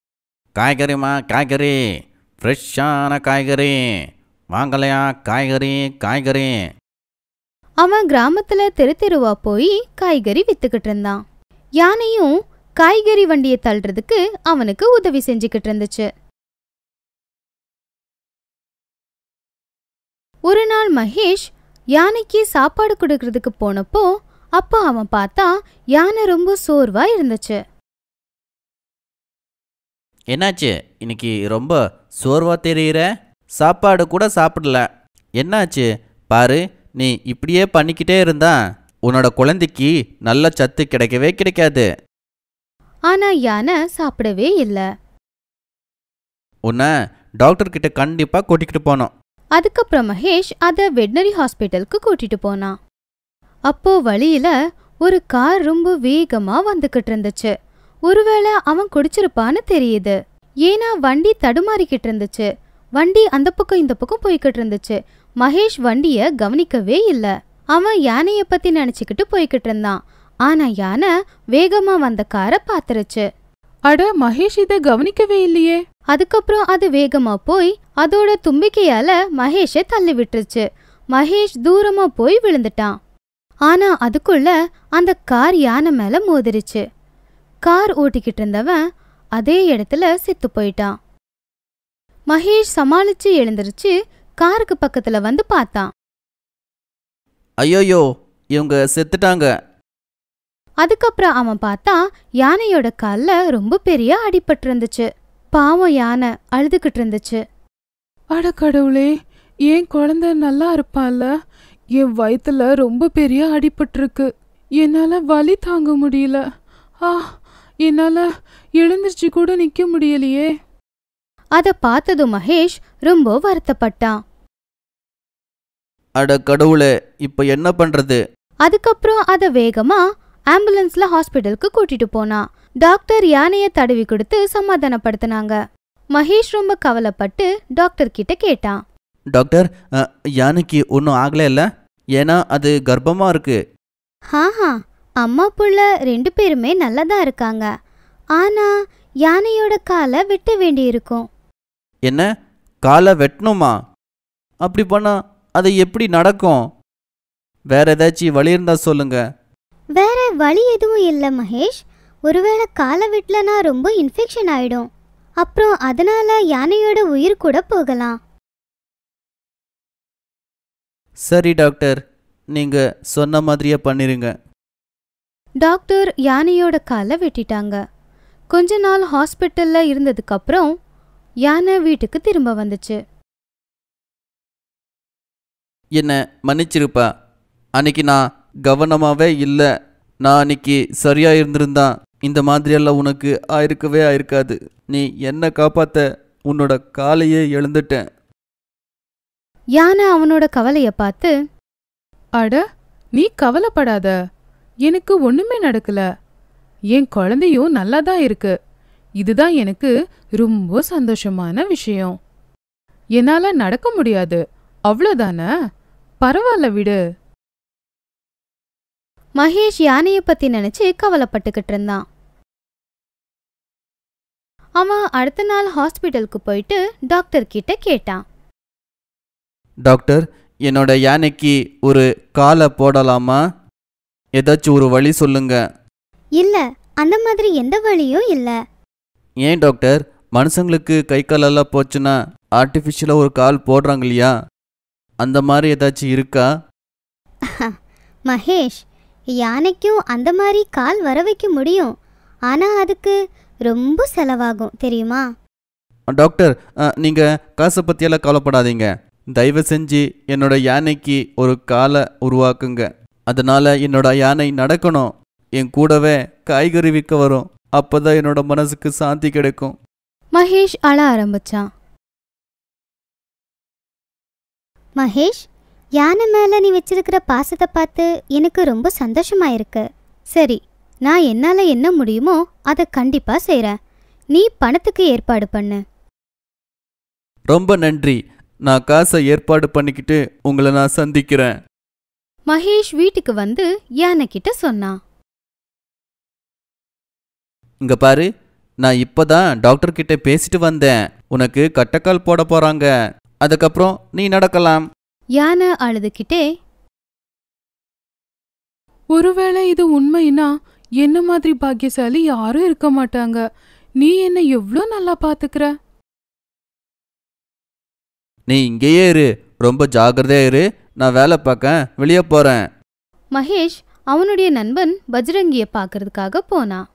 காய்கறிமா காய்கறி. ஃப்ரெஷ்ஷான காய்கறி. வாங்கலையா? காய்கறி காய்கறி. அவன் கிராமத்துல தெரு தெருவா போய் காய்கறி வித்துக்கிட்டு இருந்தான். யானையும் காய்கறி வண்டியை தள்ளுறதுக்கு அவனுக்கு உதவி செஞ்சுக்கிட்டு இருந்துச்சு. ஒரு நாள் மகேஷ் யானைக்கு சாப்பாடு கொடுக்கறதுக்கு போனப்போ அப்போ அவன் பார்த்தா யானை ரொம்ப சோர்வா இருந்துச்சு. என்னாச்சு? இன்னைக்கு ரொம்ப சோர்வா தெரியுற? சாப்பாடு கூட சாப்பிடல. என்னாச்சு? பாரு நீ இப்படியே பண்ணிக்கிட்டே இருந்தா உன்னோட குழந்தைக்கு நல்ல சத்து கிடைக்கவே கிடைக்காது. ஆனா யானை சாப்பிடவே இல்லை. உன்னை டாக்டர் கிட்ட கண்டிப்பா கூட்டிக்கிட்டு போனோம் அதுக்கப்புறம் மகேஷ் அதை வெட்னரி ஹாஸ்பிட்டலுக்கு கூட்டிட்டு போனான் அப்போ வழியில ஒரு கார் ரொம்ப வேகமா வந்துகிட்டு இருந்துச்சு. ஒருவேளை அவன் குடிச்சிருப்பான்னு தெரியுது. ஏன்னா வண்டி தடுமாறிக்கிட்டு இருந்துச்சு. வண்டி அந்த பக்கம் இந்த பக்கம் போய்கிட்டு இருந்துச்சு. மகேஷ் வண்டிய கவனிக்கவே இல்ல. அவன் யானைய பத்தி நினைச்சுக்கிட்டு போய்கிட்டு இருந்தான். ஆனா யானை வேகமா வந்த காரை பாத்துருச்சு. அட மகேஷ் இத கவனிக்கவே இல்லையே. அதுக்கப்புறம் அது வேகமா போய் அதோட தும்பிக்கையால மகேஷை தள்ளி விட்டுருச்சு மகேஷ் தூரமா போய் விழுந்துட்டான். ஆனா அதுக்குள்ள அந்த கார் யானை மேல மோதிருச்சு. கார் ஓட்டிக்கிட்டு இருந்தவன் அதே இடத்துல செத்து போயிட்டான். மகேஷ் சமாளிச்சு எழுந்திருச்சு காருக்கு பக்கத்துல வந்து பார்த்தான். ஐயோயோ இவங்க செத்துட்டாங்க. அதுக்கப்புறம் அவன் பார்த்தா யானையோட கால்ல ரொம்ப பெரிய அடிபட்டு இருந்துச்சு பாவம் யானை அழுதுகிட்டு இருந்துச்சு அட கடவுளே என் குழந்தை நல்லா இருப்பான்ல? என் வயித்துல ரொம்ப பெரிய அடிபட்டிருக்கு. என்னால வலி தாங்க முடியல. ஆ என்னால எழுந்திருச்சு கூட நிக்க முடியலையே. அத பார்த்ததும் மகேஷ் ரொம்ப வருத்தப்பட்டான். அட கடவுளே இப்போ என்ன பண்றது? அதுக்கப்புறம் அத வேகமா ஆம்புலன்ஸ்ல ஹாஸ்பிட்டலுக்கு கூட்டிட்டு போனான். டாக்டர் யானைய தடவி கொடுத்து சமாதானப்படுத்தினாங்க. மகேஷ் ரொம்ப கவலைப்பட்டு டாக்டர் கிட்ட கேட்டான். டாக்டர் யானைக்கு ஒன்றும் ஆகலை இல்லை? ஏன்னா அது கர்ப்பமாக இருக்கு. ஹாஹா அம்மா புள்ள ரெண்டு பேருமே நல்லதா இருக்காங்க. ஆனா யானையோட காலை வெட்ட வேண்டியிருக்கும். என்ன? காலை வெட்டணுமா? அப்படி பண்ணா அது எப்படி நடக்கும்? வேற ஏதாச்சும் வழி இருந்தா சொல்லுங்க. வேற வழி எதுவும் இல்லை மகேஷ். ஒருவேளை காலை வெட்டலனா ரொம்ப இன்ஃபெக்ஷன் ஆயிடும். அப்புறம் அதனால யானையோட உயிர் கூட போகலாம். சரி டாக்டர். நீங்க சொன்ன மாதிரியே பண்ணிருங்க. டாக்டர் யானையோட காலை வெட்டிட்டாங்க. கொஞ்ச நாள் ஹாஸ்பிட்டல்ல இருந்ததுக்கு அப்புறம் யானை வீட்டுக்கு திரும்ப வந்துச்சு. என்ன மன்னிச்சிருப்பா. அன்னைக்கு நான் கவனமாவே இல்லை. நான் அன்னைக்கு சரியா இருந்திருந்தா இந்த மாதிரியெல்லாம் உனக்கு ஆயிருக்கவே ஆயிருக்காது. நீ என்ன காப்பாத்த உன்னோட காலையே எழுந்துட்டேன். யானை அவனோட கவலைய பார்த்து அட நீ கவலைப்படாத. எனக்கு ஒண்ணுமே நடக்கல. என் குழந்தையும் நல்லா தான் இருக்கு. இதுதான் எனக்கு ரொம்ப சந்தோஷமான விஷயம். என்னால நடக்க முடியாது. அவ்வளோதானே பரவாயில்ல விடு. மகேஷ் யானைய பத்தி நினைச்சு கவலைப்பட்டுக்கிட்டு இருந்தான். அவன் அடுத்த நாள் ஹாஸ்பிட்டலுக்கு போயிட்டு டாக்டர் கிட்ட கேட்டான். டாக்டர் என்னோட யானைக்கு ஒரு காலை போடலாமா? ஏதாச்சும் ஒரு வழி சொல்லுங்க. இல்ல அந்த மாதிரி எந்த வழியும் இல்ல. ஏன் டாக்டர்? மனுஷங்களுக்கு கை காலெல்லாம் போச்சுன்னா ஆர்டிஃபிஷியலாக ஒரு கால் போடுறாங்க இல்லையா? அந்த மாதிரி ஏதாச்சும் இருக்கா? [LAUGHS] மகேஷ் யானைக்கும் அந்த மாதிரி கால் வர வைக்க முடியும். ஆனா அதுக்கு ரொம்ப செலவாகும் தெரியுமா? டாக்டர் அஹ், நீங்க காசை பற்றியெல்லாம் கவலைப்படாதீங்க. தயவு செஞ்சு என்னோட யானைக்கு ஒரு காலை உருவாக்குங்க. அதனால என்னோட யானை நடக்கணும். என் கூடவே காய்கறி விற்க வரும். அப்பதான் என்னோட மனசுக்கு சாந்தி கிடைக்கும். மகேஷ் அழ ஆரம்பிச்சான். மகேஷ் யானை மேல நீ வச்சிருக்கிற பாசத்தை பார்த்து எனக்கு ரொம்ப சந்தோஷமா இருக்கு சரி நான் என்னால என்ன முடியுமோ அதை கண்டிப்பா செய்றேன். நீ பணத்துக்கு ஏற்பாடு பண்ணு. ரொம்ப நன்றி. நான் காசை ஏற்பாடு பண்ணிக்கிட்டு உங்களை நான் சந்திக்கிறேன். மகேஷ் வீட்டுக்கு வந்து யானை கிட்ட சொன்னான் இங்க பாரு நான் இப்பதான் டாக்டர் கிட்ட பேசிட்டு வந்தேன். உனக்கு கட்டக்கால் போட போறாங்க. அதுக்கப்புறம் நீ நடக்கலாம். யானை அழுதுகிட்டே ஒருவேளை இது உண்மைன்னா என்ன மாதிரி பாக்கியசாலி யாரும் இருக்க மாட்டாங்க. நீ என்ன எவ்ளோ நல்லா பாத்துக்கிற? நீ இங்கேயே இரு. ரொம்ப ஜாக்கிரதையா இரு. நான் வேலை பார்க்க வெளியே போறேன். மகேஷ் அவனுடைய நண்பன் பஜ்ரங்கிய பார்க்கறதுக்காக போனான்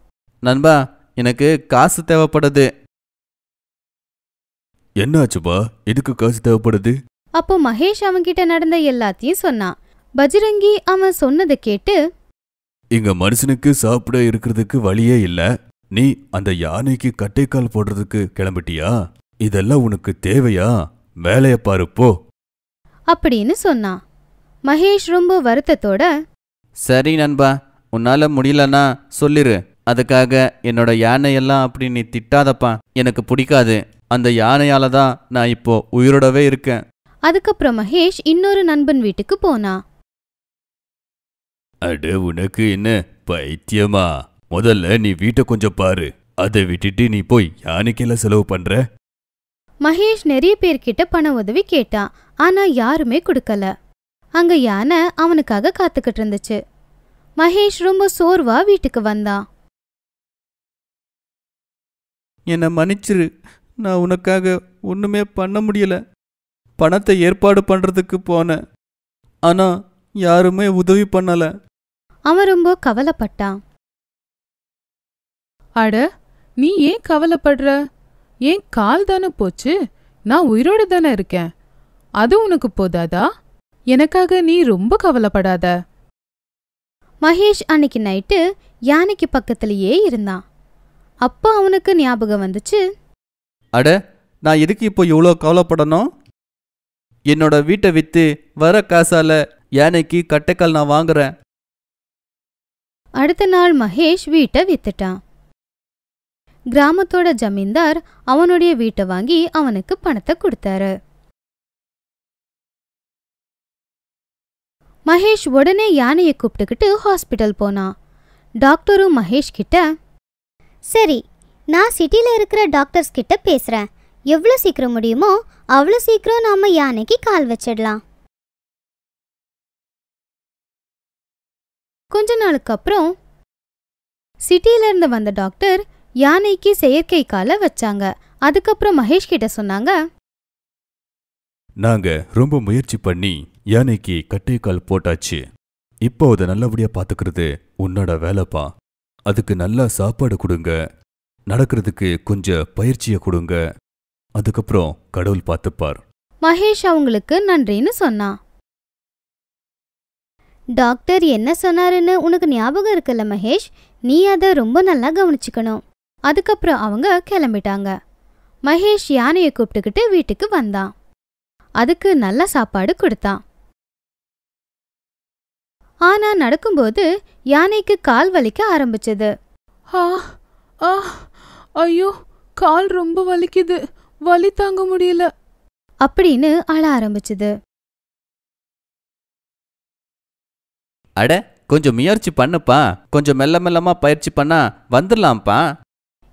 நண்பா எனக்கு காசு தேவைப்படுது. என்ன ஆச்சுப்பா எதுக்கு காசு தேவைப்படுது? அப்போ மகேஷ் அவன்கிட்ட நடந்த எல்லாத்தையும் சொன்னான் பஜ்ரங்கி அவன் சொன்னதை கேட்டு இங்க மனுஷனுக்கு சாப்பிட இருக்கிறதுக்கு வழியே இல்ல. நீ அந்த யானைக்கு கட்டைக்கால் போடுறதுக்கு கிளம்பிட்டியா? இதெல்லாம் உனக்கு தேவையா? வேலைய பாரு போ. அப்படின்னு சொன்னான் மகேஷ் ரொம்ப வருத்தத்தோட சரி நண்பா உன்னால முடியலன்னா சொல்லிரு. அதுக்காக என்னோட யானையெல்லாம் அப்படி நீ திட்டாதப்பா. எனக்கு பிடிக்காது. அந்த யானையால தான் நான் இப்போ உயிரோடவே இருக்கேன். அதுக்கப்புறம் மகேஷ் இன்னொரு நண்பன் வீட்டுக்கு போனான் அட உனக்கு என்ன பைத்தியமா? முதல்ல நீ வீட்டை கொஞ்சம் பாரு. அதை விட்டுட்டு நீ போய் யானைக்கெல்லாம் செலவு பண்ற? மகேஷ் நிறைய பேர்கிட்ட பண உதவி கேட்டான் ஆனா யாருமே கொடுக்கல. அங்க யானை அவனுக்காக காத்துக்கிட்டு இருந்துச்சு. மகேஷ் ரொம்ப சோர்வா வீட்டுக்கு வந்தான் என்னை மன்னிச்சிரு. நான் உனக்காக ஒன்றுமே பண்ண முடியல. பணத்தை ஏற்பாடு பண்ணுறதுக்கு போனேன் ஆனால் யாருமே உதவி பண்ணலை. அவன் ரொம்ப கவலைப்பட்டான். அட நீ ஏன் கவலைப்படுற? ஏன் கால் தானே போச்சு? நான் உயிரோட தானே இருக்கேன். அது உனக்கு போதாதா? எனக்காக நீ ரொம்ப கவலைப்படாத. மகேஷ் அன்னைக்கு நைட்டு யானைக்கு பக்கத்திலேயே இருந்தான். அப்போ அவனுக்கு ஞாபகம் வந்துச்சு. அட நான் எதுக்கு இப்போ இவ்வளோ கவலைப்படணும்? என்னோட வீட்டை விற்று வர காசால யானைக்கு கட்டைக்கால் நான் வாங்குறேன். அடுத்த நாள் மகேஷ் வீட்டை வித்துட்டான். கிராமத்தோட ஜமீன்தார் அவனுடைய வீட்டை வாங்கி அவனுக்கு பணத்தை கொடுத்தாரு. மகேஷ் உடனே யானையை கூப்பிட்டுக்கிட்டு ஹாஸ்பிட்டல் போனான். டாக்டரும் மகேஷ் கிட்ட சரி நான் சிட்டியில் இருக்கிற டாக்டர்ஸ் கிட்ட பேசுகிறேன் எவ்வளோ சீக்கிரம் முடியுமோ அவ்வளோ சீக்கிரம் நாம யானைக்கு கால் வச்சிடலாம். கொஞ்ச நாளுக்கு அப்புறம் சிட்டில இருந்து வந்த டாக்டர் யானைக்கு செயற்கை காலை வச்சாங்க. அதுக்கப்புறம் மகேஷ் கிட்ட சொன்னாங்க நாங்க ரொம்ப முயற்சி பண்ணி யானைக்கு கட்டைக்கால் போட்டாச்சு. இப்போ அதை நல்லபடியா பாத்துக்கிறது உன்னோட வேலைப்பா. அதுக்கு நல்லா சாப்பாடு கொடுங்க. நடக்கிறதுக்கு கொஞ்சம் பயிற்சியை கொடுங்க. அதுக்கப்புறம் கடவுள் பார்த்துப்பார். மகேஷ் அவங்களுக்கு நன்றின்னு சொன்னான் டாக்டர் என்ன சொன்னாருன்னு உனக்கு ஞாபகம் இருக்குல்ல மகேஷ்? நீ அதை ரொம்ப நல்லா கவனிச்சுக்கணும். அதுக்கப்புறம் அவங்க கிளம்பிட்டாங்க. மகேஷ் யானையை கூப்பிட்டுக்கிட்டு வீட்டுக்கு வந்தான். அதுக்கு நல்ல சாப்பாடு கொடுத்தான். ஆனா நடக்கும்போது யானைக்கு கால் வலிக்க ஆரம்பிச்சது. ஆ ஆ ஐயோ கால் ரொம்ப வலிக்குது. வலி தாங்க முடியல. அப்படின்னு அழ ஆரம்பிச்சது. அட கொஞ்சம் முயற்சி பண்ணுப்பா. கொஞ்சம் மெல்ல மெல்லமா பயிற்சி பண்ணா வந்துடலாம்ப்பா.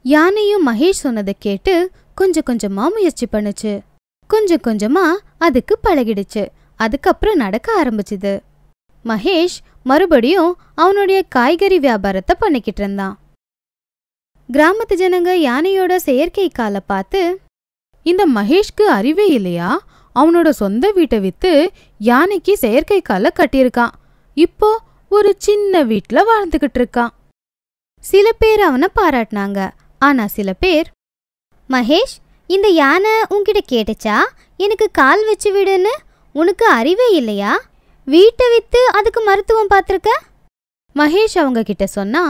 யானையும் மகேஷ் சொன்னதை கேட்டு கொஞ்சம் கொஞ்சமா முயற்சி பண்ணுச்சு. கொஞ்சம் கொஞ்சமா அதுக்கு பழகிடுச்சு. அதுக்கப்புறம் நடக்க ஆரம்பிச்சுது. மகேஷ் மறுபடியும் அவனுடைய காய்கறி வியாபாரத்தை பண்ணிக்கிட்டு இருந்தான். கிராமத்து ஜனங்க யானையோட செயற்கை காலை பார்த்து இந்த மகேஷ்க்கு அறிவே இல்லையா? அவனோட சொந்த வீட்டை விற்று யானைக்கு செயற்கை காலை கட்டியிருக்கான். இப்போ ஒரு சின்ன வீட்டில் வாழ்ந்துக்கிட்டு இருக்கான். சில பேர் அவனை பாராட்டினாங்க. ஆனால் சில பேர் மகேஷ் இந்த யானை உன்கிட்ட கேட்டுச்சா? எனக்கு கால் வச்சு விடுன்னு? உனக்கு அறிவே இல்லையா? வீட்டை விற்று அதுக்கு மருத்துவம் பார்த்துருக்க? மகேஷ் அவங்க கிட்ட சொன்னா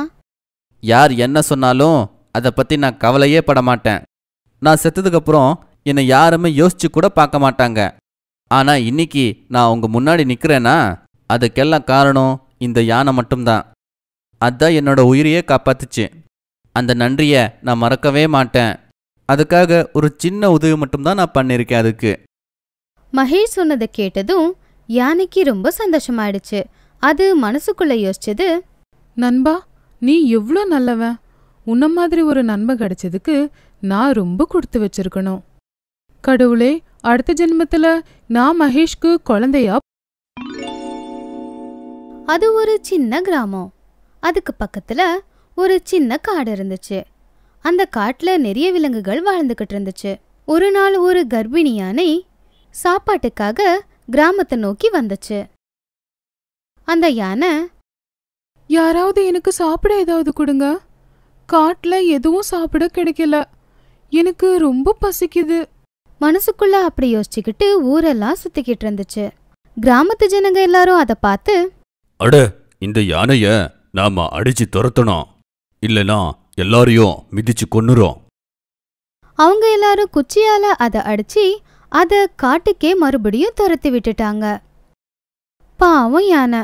யார் என்ன சொன்னாலும் அதை பற்றி நான் கவலையே பட மாட்டேன். நான் செத்ததுக்கப்புறம் என்னை யாருமே யோசிச்சு கூட பார்க்க மாட்டாங்க. ஆனா இன்னைக்கு நான் உங்க முன்னாடி நிக்கிறேனா? அதுக்கெல்லாம் காரணம் இந்த யானை மட்டும்தான். அதான் என்னோட உயிரையே காப்பாத்துச்சு. அந்த நன்றியை நான் மறக்கவே மாட்டேன். அதுக்காக ஒரு சின்ன உதவி மட்டும்தான் நான் பண்ணியிருக்கேன் அதுக்கு. மகேஷ் சொன்னதை கேட்டதும் யானைக்கு ரொம்ப சந்தோஷமாயிடுச்சு. அது மனசுக்குள்ள யோசிச்சது நண்பா நீ எவ்ளோ நல்லவன். உன்ன மாதிரி ஒரு நண்பன் கிடைச்சதுக்கு நான் ரொம்ப கொடுத்து வச்சிருக்கணும். கடவுளே அடுத்த ஜென்மத்துல நான் மகேஷ்க்கு குழந்தையா? அது ஒரு சின்ன கிராமம். அதுக்கு பக்கத்துல ஒரு சின்ன காடு இருந்துச்சு. அந்த காட்டுல நிறைய விலங்குகள் வாழ்ந்துகிட்டு இருந்துச்சு. ஒரு நாள் ஒரு கர்ப்பிணி யானை சாப்பாட்டுக்காக கிராமத்தை நோக்கி வந்துச்சு. அந்த யானை யாராவது எனக்கு சாப்பிட ஏதாவது கொடுங்க. காட்டுல எதுவும் சாப்பிட கிடைக்கல. எனக்கு ரொம்ப பசிக்குது. மனசுக்குள்ள அப்படி யோசிச்சுக்கிட்டு ஊரெல்லாம் சுத்திக்கிட்டு இருந்துச்சு. கிராமத்து ஜனங்க எல்லாரும் அதை பார்த்து அட இந்த யானைய நாம அடிச்சு துரத்தணும் இல்லனா எல்லாரையும் மிதிச்சு கொன்னுறோம். அவங்க எல்லாரும் குச்சியால அதை அடிச்சு அத காட்டுக்கே மறுபடியும் துரத்தி விட்டுட்டாங்க. பாவம் யானை.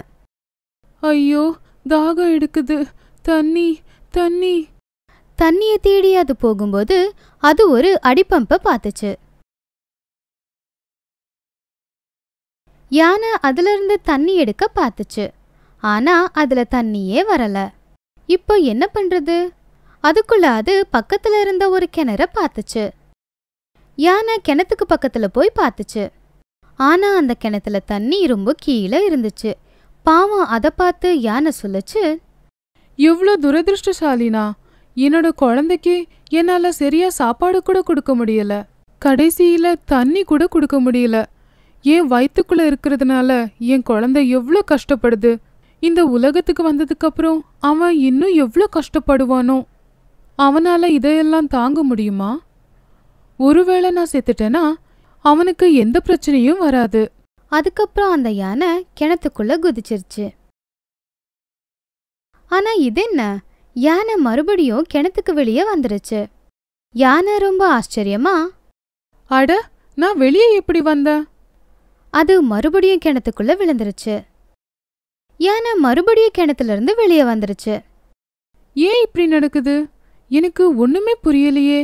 ஐயோ தாகம் எடுக்குது. தண்ணி தண்ணி. தண்ணியை தேடி அது போகும்போது அது ஒரு அடிப்பம்பை பார்த்துச்சு. யானை அதுல இருந்து தண்ணி எடுக்க பார்த்துச்சு. ஆனா அதுல தண்ணியே வரல. இப்போ என்ன பண்றது? அதுக்குள்ள அது பக்கத்துல இருந்த ஒரு கிணற பார்த்துச்சு. யானை கிணத்துக்கு பக்கத்துல போய் பார்த்துச்சு. ஆனா அந்த கிணத்துல தண்ணி ரொம்ப கீழே இருந்துச்சு. பாவம் அதை பார்த்து யானை சொல்லுச்சு இவ்வளோ துரதிருஷ்டசாலினா? என்னோட குழந்தைக்கு என்னால சரியா சாப்பாடு கூட கொடுக்க முடியல. கடைசியில தண்ணி கூட கொடுக்க முடியல. என் வயித்துக்குள்ள இருக்கிறதுனால என் குழந்தை எவ்ளோ கஷ்டப்படுது? இந்த உலகத்துக்கு வந்ததுக்கு அப்புறம் அவன் இன்னும் எவ்ளோ கஷ்டப்படுவானோ? அவனால இதையெல்லாம் தாங்க முடியுமா? ஒருவேளை நான் செத்துட்டேனா அவனுக்கு எந்த பிரச்சனையும் வராது. அதுக்கப்புறம் அந்த யானை கிணத்துக்குள்ள குதிச்சிருச்சு. ஆனா இதென்ன யானை மறுபடியும் கிணத்துக்கு வெளியே வந்துருச்சு. யானை ரொம்ப ஆச்சரியமா? அட நான் வெளியே எப்படி வந்தேன்? அது மறுபடியும் கிணத்துக்குள்ள விழுந்துருச்சு. யானை மறுபடியும் கிணத்துல இருந்து வெளியே வந்துருச்சு. ஏன் இப்படி நடக்குது? எனக்கு ஒண்ணுமே புரியலையே.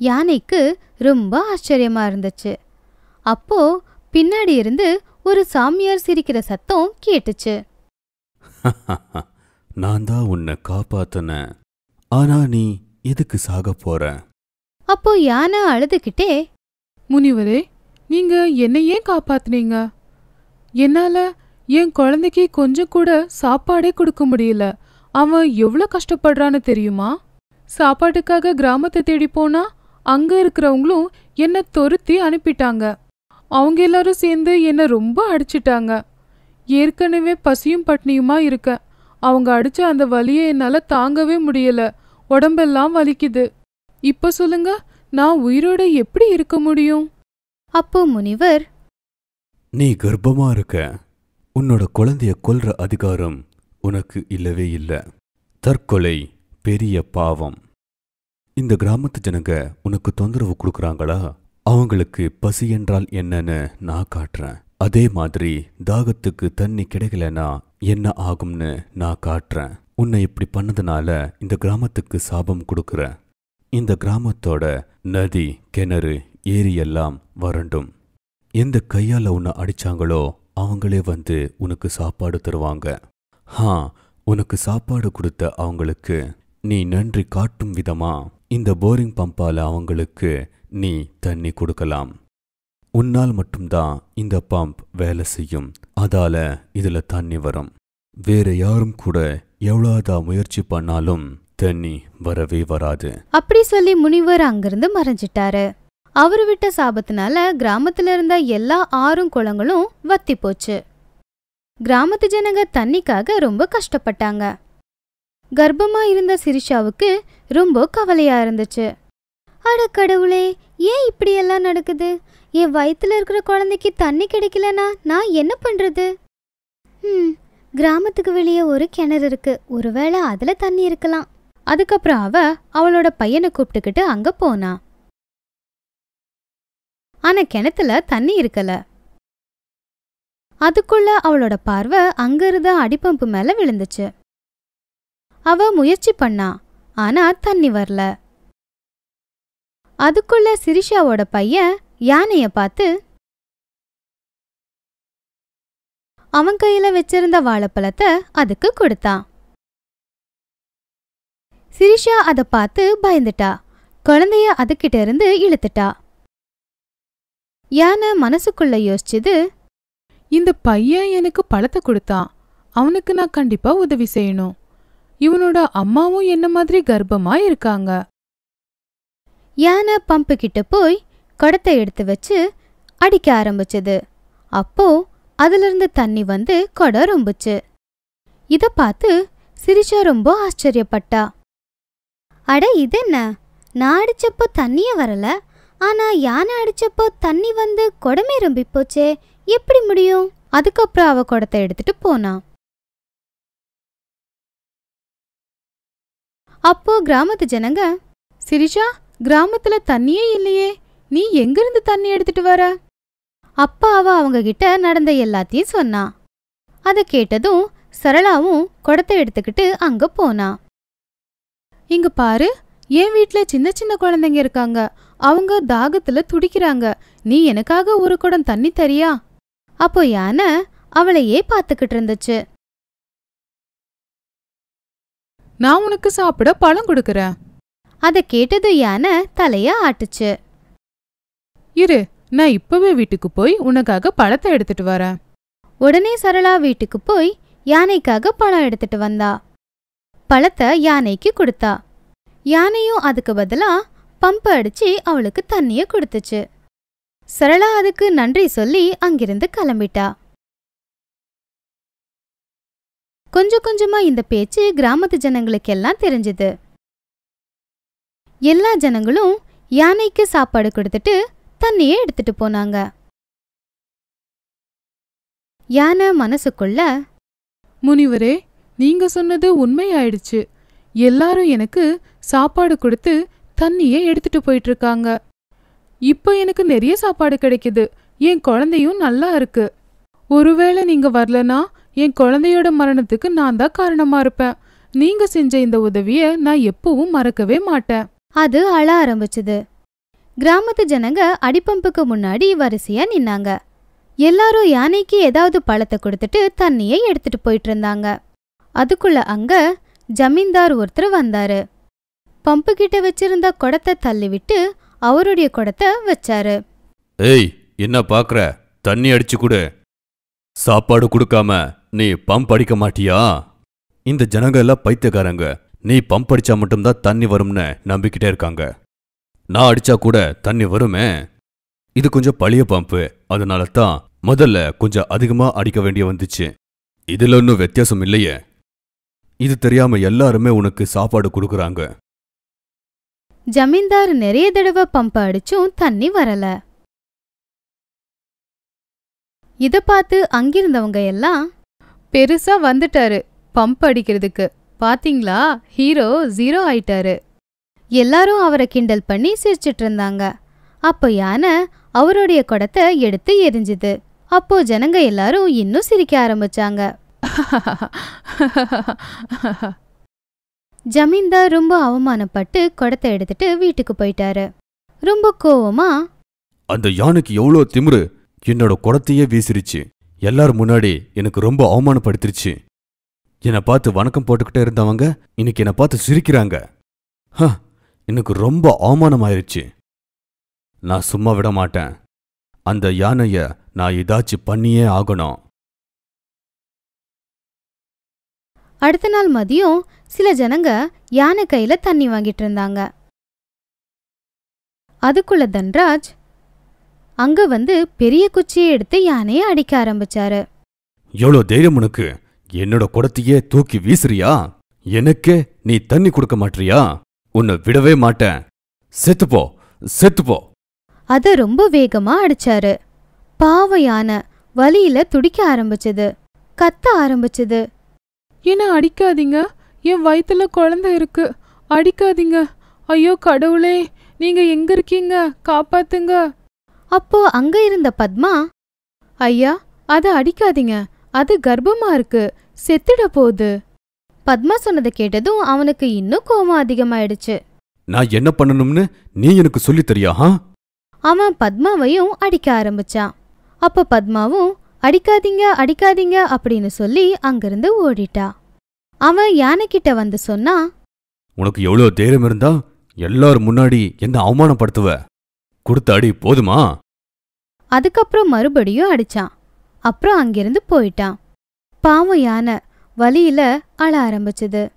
யானைக்கு ரொம்ப ஆச்சரியமா இருந்துச்சு. அப்போ பின்னாடி இருந்து ஒரு சாமியார் சிரிக்கிற சத்தம் கேட்டுச்சு. [LAUGHS] நான் தான் உன்னை காப்பாத்தினேன். ஆனா நீ எதுக்கு சாக போற? அப்போ யானை அழுதுகிட்டே முனிவரே நீங்க என்னை ஏன் காப்பாத்துனீங்க? என்னால என் குழந்தைக்கு கொஞ்சம் கூட சாப்பாடே கொடுக்க முடியல. அவன் எவ்வளோ கஷ்டப்படுறான்னு தெரியுமா? சாப்பாட்டுக்காக கிராமத்தை தேடி போனா அங்க இருக்கிறவங்களும் என்னை தொருத்தி அனுப்பிட்டாங்க. அவங்க எல்லாரும் சேர்ந்து என்னை ரொம்ப அடிச்சிட்டாங்க. ஏற்கனவே பசியும் பட்னியுமா இருக்க. அவங்க அடிச்ச அந்த வலியை என்னால தாங்கவே முடியல. உடம்பெல்லாம் வலிக்குது. இப்ப சொல்லுங்க நான் உயிரோட எப்படி இருக்க முடியும்? அப்போ முனிவர் நீ கர்ப்பமா இருக்க. உன்னோட குழந்தைய கொல்ற அதிகாரம் உனக்கு இல்லவே இல்லை. தற்கொலை பெரிய பாவம். இந்த கிராமத்து ஜனங்க உனக்கு தொந்தரவு கொடுக்குறாங்களா? அவங்களுக்கு பசி என்றால் என்னன்னு நான் காட்டுறேன். அதே மாதிரி தாகத்துக்கு தண்ணி கிடைக்கலனா என்ன ஆகும்னு நான் காட்டுறேன். உன்னை இப்படி பண்ணதுனால இந்த கிராமத்துக்கு சாபம் கொடுக்குறேன். இந்த கிராமத்தோட நதி கிணறு ஏறியெல்லாம் வரண்டும். வறண்டும் எந்த கையால உன்னை அடிச்சாங்களோ அவங்களே வந்து உனக்கு சாப்பாடு தருவாங்க. ஹா உனக்கு சாப்பாடு கொடுத்த அவங்களுக்கு நீ நன்றி காட்டும் விதமா இந்த போரிங் பம்பால அவங்களுக்கு நீ தண்ணி கொடுக்கலாம். உன்னால் மட்டும்தான் இந்த பம்ப் வேலை செய்யும். அதால இதுல தண்ணி வரும். வேற யாரும் கூட எவ்வளவுதான் முயற்சி பண்ணாலும் தண்ணி வரவே வராது. அப்படி சொல்லி முனிவர் அங்கிருந்து மறைஞ்சிட்டாரு. அவர் விட்ட சாபத்தினால கிராமத்துல இருந்த எல்லா ஆறும் குளங்களும் வத்தி போச்சு. கிராமத்து ஜனங்க தண்ணிக்காக ரொம்ப கஷ்டப்பட்டாங்க. கர்ப்பமா இருந்த சிரிஷாவுக்கு ரொம்ப கவலையா இருந்துச்சு. அட கடவுளே ஏன் இப்படி எல்லாம் நடக்குது? என் வயித்துல இருக்கிற குழந்தைக்கு தண்ணி கிடைக்கலனா நான் என்ன பண்றது? ம் கிராமத்துக்கு வெளியே ஒரு கிணறு இருக்கு. ஒருவேளை அதுல தண்ணி இருக்கலாம். அதுக்கப்புறம் அவ அவளோட பையனை கூப்பிட்டுக்கிட்டு அங்க போனா. ஆனா கிணத்துல தண்ணி இருக்கல. அதுக்குள்ள அவளோட பார்வை அங்க இருந்த அடிப்பம்பு மேல விழுந்துச்சு. அவ முயற்சி பண்ணா ஆனா தண்ணி வரல. அதுக்குள்ள சிரிஷாவோட பையன் யானைய பார்த்து அவன் கையில வச்சிருந்த வாழைப்பழத்தை அதுக்கு கொடுத்தான். சிரிஷா அதை பார்த்து பயந்துட்டா. குழந்தைய அதுகிட்ட இருந்து இழுத்துட்டா. யானை மனசுக்குள்ள யோசிச்சுது இந்த பையன் எனக்கு பழத்தை கொடுத்தான் அவனுக்கு நான் கண்டிப்பா உதவி செய்யணும். இவனோட அம்மாவும் என்ன மாதிரி கர்ப்பமா இருக்காங்க? யானை பம்பு கிட்ட போய் குடத்தை எடுத்து வச்சு அடிக்க ஆரம்பிச்சது. அப்போ அதிலிருந்து தண்ணி வந்து குடம் ரொம்புச்சு. இத பார்த்து சிரிஷா ரொம்ப ஆச்சரியப்பட்டா. அட இதென்ன நான் அடிச்சப்போ தண்ணியே வரல? ஆனா யானை அடிச்சப்போ தண்ணி வந்து குடமே ரொம்பி போச்சே எப்படி முடியும்? அதுக்கப்புறம் அவ குடத்தை எடுத்துட்டு போனா. அப்போ கிராமத்து ஜனங்க சிரிஷா கிராமத்துல தண்ணியே இல்லையே. நீ எங்கிருந்து தண்ணி எடுத்துட்டு வர? அப்பா அவ அவங்க கிட்ட நடந்த எல்லாத்தையும் சொன்னா. அத கேட்டதும் சரளாவும் குடத்தை எடுத்துக்கிட்டு அங்க போனா. இங்க பாரு என் வீட்ல சின்ன சின்ன குழந்தைங்க இருக்காங்க. அவங்க தாகத்துல துடிக்கிறாங்க. நீ எனக்காக ஒரு குடம் தண்ணி தரியா? அப்போ யானை அவளையே பார்த்துக்கிட்டு இருந்துச்சு. நான் உனக்கு சாப்பிட பழம் கொடுக்கறேன். அத கேட்டதும் யானை தலைய ஆட்டுச்சு. இரு நான் இப்பவே வீட்டுக்கு போய் உனக்காக பழத்தை எடுத்துட்டு வரேன். உடனே சரளா வீட்டுக்கு போய் யானைக்காக பழம் எடுத்துட்டு வந்தா. பழத்தை யானைக்கு கொடுத்தா. யானையும் அதுக்கு பதிலா பம்பு அடிச்சு அவளுக்கு தண்ணிய கொடுத்துச்சு. சரளா அதுக்கு நன்றி சொல்லி அங்கிருந்து கிளம்பிட்டா. கொஞ்சம் கொஞ்சமா இந்த பேச்சு கிராமத்து ஜனங்களுக்கெல்லாம் தெரிஞ்சுது. எல்லா ஜனங்களும் யானைக்கு சாப்பாடு கொடுத்துட்டு தண்ணியை எடுத்துட்டு போனாங்க. யானை மனசுக்குள்ள முனிவரே நீங்க சொன்னது உண்மையாயிடுச்சு. எல்லாரும் எனக்கு சாப்பாடு கொடுத்து தண்ணியை எடுத்துட்டு போயிட்டு இருக்காங்க இப்போ எனக்கு நிறைய சாப்பாடு கிடைக்குது. என் குழந்தையும் நல்லா இருக்கு. ஒருவேளை நீங்க வரலனா என் குழந்தையோட மரணத்துக்கு நான் தான் காரணமா இருப்பேன். நீங்க செஞ்ச இந்த உதவிய நான் எப்பவும் மறக்கவே மாட்டேன். அது அழ ஆரம்பிச்சது. கிராமத்து ஜனங்க அடிப்பம்புக்கு முன்னாடி வரிசையா நின்னாங்க. எல்லாரும் யானைக்கு ஏதாவது பழத்தை கொடுத்துட்டு தண்ணியை எடுத்துட்டு போயிட்டு இருந்தாங்க அதுக்குள்ள அங்க ஜமீன்தார் ஒருத்தர் வந்தாரு. பம்பு கிட்ட வச்சிருந்த குடத்தை தள்ளிவிட்டு அவருடைய குடத்தை வச்சாரு. ஏய் என்ன பாக்குற? தண்ணி அடிச்சு கொடு. சாப்பாடு கொடுக்காம நீ பம்ப் அடிக்க மாட்டியா? இந்த ஜனங்க எல்லாம் பைத்தியக்காரங்க. நீ பம்ப் அடிச்சா மட்டும்தான் தண்ணி வரும்னு நம்பிக்கிட்டே இருக்காங்க. நான் அடிச்சா கூட தண்ணி வருமே? இது கொஞ்சம் பழைய பம்பு. அதனால தான் முதல்ல கொஞ்சம் அதிகமா அடிக்க வேண்டிய வந்துச்சு. இதுல ஒன்றும் வித்தியாசம் இல்லையே. இது தெரியாம எல்லாருமே உனக்கு சாப்பாடு கொடுக்குறாங்க. ஜமீன்தார் நிறைய தடவை பம்ப் அடிச்சும் தண்ணி வரல. இத பார்த்து அங்கிருந்தவங்க எல்லாம் பெருசா வந்துட்டாரு பம்ப் அடிக்கிறதுக்கு. பாத்தீங்களா? ஹீரோ ஜீரோ ஆயிட்டாரு. எல்லாரும் அவரை கிண்டல் பண்ணி சிரிச்சிட்டு இருந்தாங்க. அப்போ யானை அவருடைய குடத்தை எடுத்து எரிஞ்சுது. அப்போ ஜனங்க எல்லாரும் இன்னும் சிரிக்க ஆரம்பிச்சாங்க. [LAUGHS] ஜமீன்தார் ரொம்ப அவமானப்பட்டு குடத்தை எடுத்துட்டு வீட்டுக்கு போயிட்டாரு. ரொம்ப கோவமா அந்த யானைக்கு எவ்வளோ திமிரு என்னோட குடத்தையே வீசிருச்சு. எல்லாரும் முன்னாடி எனக்கு ரொம்ப அவமானப்படுத்திருச்சு. என்னை பார்த்து வணக்கம் போட்டுக்கிட்டே இருந்தவங்க இன்னைக்கு என்னை பார்த்து சிரிக்கிறாங்க. ஹ எனக்கு ரொம்ப அவமானமாயிருச்சு. நான் சும்மா விட மாட்டேன். அந்த யானைய நான் ஏதாச்சும் பண்ணியே ஆகணும். அடுத்த நாள் மதியம் சில ஜனங்க யானை கையில தண்ணி வாங்கிட்டு இருந்தாங்க. அதுக்குள்ள தன்ராஜ் அங்க வந்து பெரிய குச்சியை எடுத்து யானையை அடிக்க ஆரம்பிச்சாரு. எவ்வளோ தைரியம் உனக்கு? என்னோட குடத்தையே தூக்கி வீசுறியா? எனக்கே நீ தண்ணி கொடுக்க மாட்றியா உன்னை விடவே மாட்டேன். செத்துப்போ செத்துப்போ அத ரொம்ப வேகமா அடிச்சாரு. பாவ யானை வலியில துடிக்க ஆரம்பிச்சது. கத்த ஆரம்பிச்சது. என்ன அடிக்காதீங்க. என் வயித்துல குழந்தை இருக்கு. அடிக்காதீங்க. ஐயோ கடவுளே நீங்க எங்க இருக்கீங்க? காப்பாத்துங்க. அப்போ அங்க இருந்த பத்மா ஐயா அத அடிக்காதீங்க. அது கர்ப்பமா இருக்கு. செத்துட போகுது. பத்மா சொன்னதை கேட்டதும் அவனுக்கு இன்னும் கோபம் அதிகமாயிடுச்சு. நான் என்ன பண்ணணும்னு நீ எனக்கு சொல்லித் தரியா ஆ? அவன் பத்மாவையும் அடிக்க ஆரம்பிச்சான். அப்ப பத்மாவும் அடிக்காதீங்க அடிக்காதீங்க அப்படின்னு சொல்லி அங்கிருந்து ஓடிட்டா. அவன் யானைக்கிட்ட வந்து சொன்னா உனக்கு எவ்வளோ தைரியம் இருந்தா எல்லாரும் முன்னாடி என்ன அவமானப்படுத்துவ? கொடுத்த அடி போதுமா? அதுக்கப்புறம் மறுபடியும் அடிச்சான். அப்புறம் அங்கிருந்து போயிட்டான். பாவம் யானை வலியில அழ ஆரம்பிச்சது.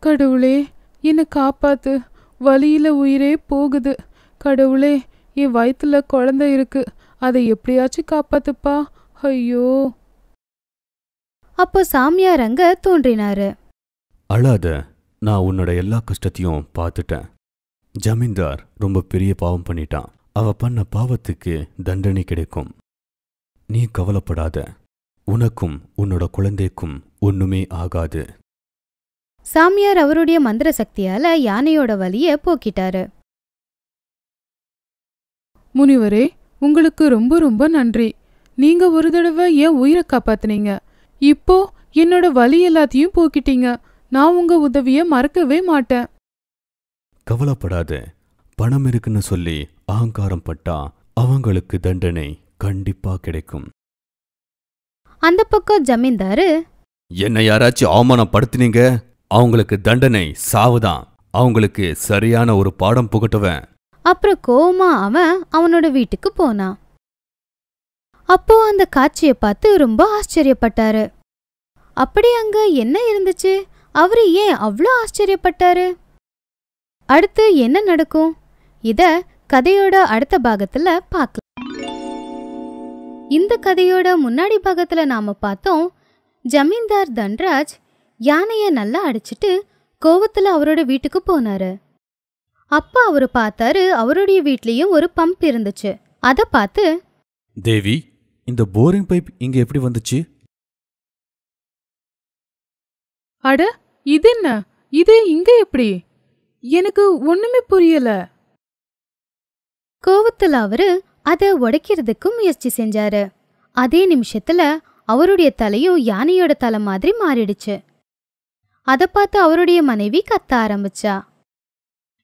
கடவுளே என்னை காப்பாத்து. வலியில உயிரே போகுது. கடவுளே என் வயித்துல குழந்தை இருக்கு. அதை எப்படியாச்சும் காப்பாத்துப்பா. ஐயோ. அப்போ சாமியார் அங்க தோன்றினாரு. அழாத நான் உன்னோட எல்லா கஷ்டத்தையும் பார்த்துட்டேன். ஜமீன்தார் ரொம்ப பெரிய பாவம் பண்ணிட்டான். அவ பண்ண பாவத்துக்கு தண்டனை கிடைக்கும். நீ கவலைப்படாத. உனக்கும் உன்னோட குழந்தைக்கும் ஒண்ணுமே ஆகாது. சாமியார் அவருடைய மந்திர சக்தியால யானையோட வலிய போக்கிட்டாரு. முனிவரே உங்களுக்கு ரொம்ப ரொம்ப நன்றி. நீங்க ஒரு தடவை என் உயிரை காப்பாத்துனீங்க. இப்போ என்னோட வலி எல்லாத்தையும் போக்கிட்டீங்க. நான் உங்க உதவிய மறக்கவே மாட்டேன். கவலைப்படாத. பணம் இருக்குன்னு சொல்லி அகங்காரம் பட்டா அவங்களுக்கு தண்டனை கண்டிப்பா கிடைக்கும். அந்த பக்கம் ஜமீன்தாரு என்னை யாராச்சும் அவமானப்படுத்தினீங்க? அவங்களுக்கு தண்டனை சாவுதான். அவங்களுக்கு சரியான ஒரு பாடம் புகட்டுவேன். அப்புறம் கோவமா அவன் அவனோட வீட்டுக்கு போனான். அப்போ அந்த காட்சியை பார்த்து ரொம்ப ஆச்சரியப்பட்டாரு. அப்படி அங்க என்ன இருந்துச்சு? அவர் ஏன் அவ்வளோ ஆச்சரியப்பட்டாரு? அடுத்து என்ன நடக்கும்? இத கதையோட அடுத்த பாகத்துல பார்க்கலாம். இந்த கதையோட முன்னாடி பாகத்துல நாம பார்த்தோம் ஜமீன்தார் தன்ராஜ் யானைய நல்லா அடிச்சிட்டு கோவத்துல அவரோட வீட்டுக்கு போனாரு. அப்பா அவரு பார்த்தாரு அவருடைய வீட்லயும் ஒரு பம்ப் இருந்துச்சு. அதை பார்த்து தேவி இந்த போரிங் பைப் இங்க எப்படி வந்துச்சு? அட இது என்ன? இது இங்க எப்படி? எனக்கு ஒண்ணுமே புரியல. கோவத்துல அவரு அத உடைக்கிறதுக்கு முயற்சி செஞ்சாரு. அதே நிமிஷத்துல அவருடைய தலையும் யானையோட தலை மாதிரி மாறிடுச்சு. அத பார்த்து அவருடைய மனைவி கத்த ஆரம்பிச்சா.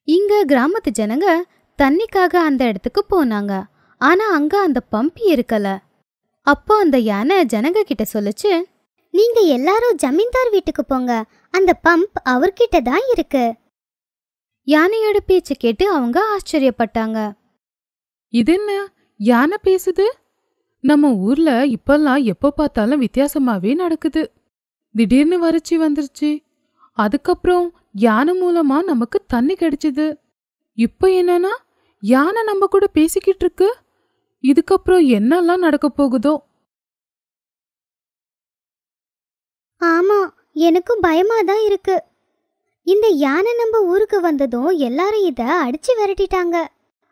இங்க கிராமத்து ஜனங்க தண்ணிக்காக அந்த இடத்துக்கு போனாங்க. ஆனா அங்க அந்த பம்ப் இருக்கல. அப்போ அந்த யானை ஜனங்க கிட்ட சொல்லுச்சு நீங்க எல்லாரும் ஜமீன்தார் வீட்டுக்கு போங்க. அந்த பம்ப் அவர்கிட்ட தான் இருக்கு. யானையோட பேச்சு கேட்டு அவங்க ஆச்சரியப்பட்டாங்க. இது என்ன? யானை பேசுது? நம்ம ஊர்ல இப்பெல்லாம் எப்ப பார்த்தாலும் வித்தியாசமாவே நடக்குது. திடீர்னு வறட்சி வந்துருச்சு. அதுக்கப்புறம் யானை மூலமா நமக்கு தண்ணி கிடைச்சது. இப்ப என்னன்னா யானை நம்ம கூட பேசிக்கிட்டு இருக்கு? இதுக்கப்புறம் என்னெல்லாம் நடக்க போகுதோ? ஆமா எனக்கும் பயமா தான் இருக்கு. இந்த யானை நம்ம ஊருக்கு வந்ததும் எல்லாரும் இத அடிச்சு விரட்டிட்டாங்க.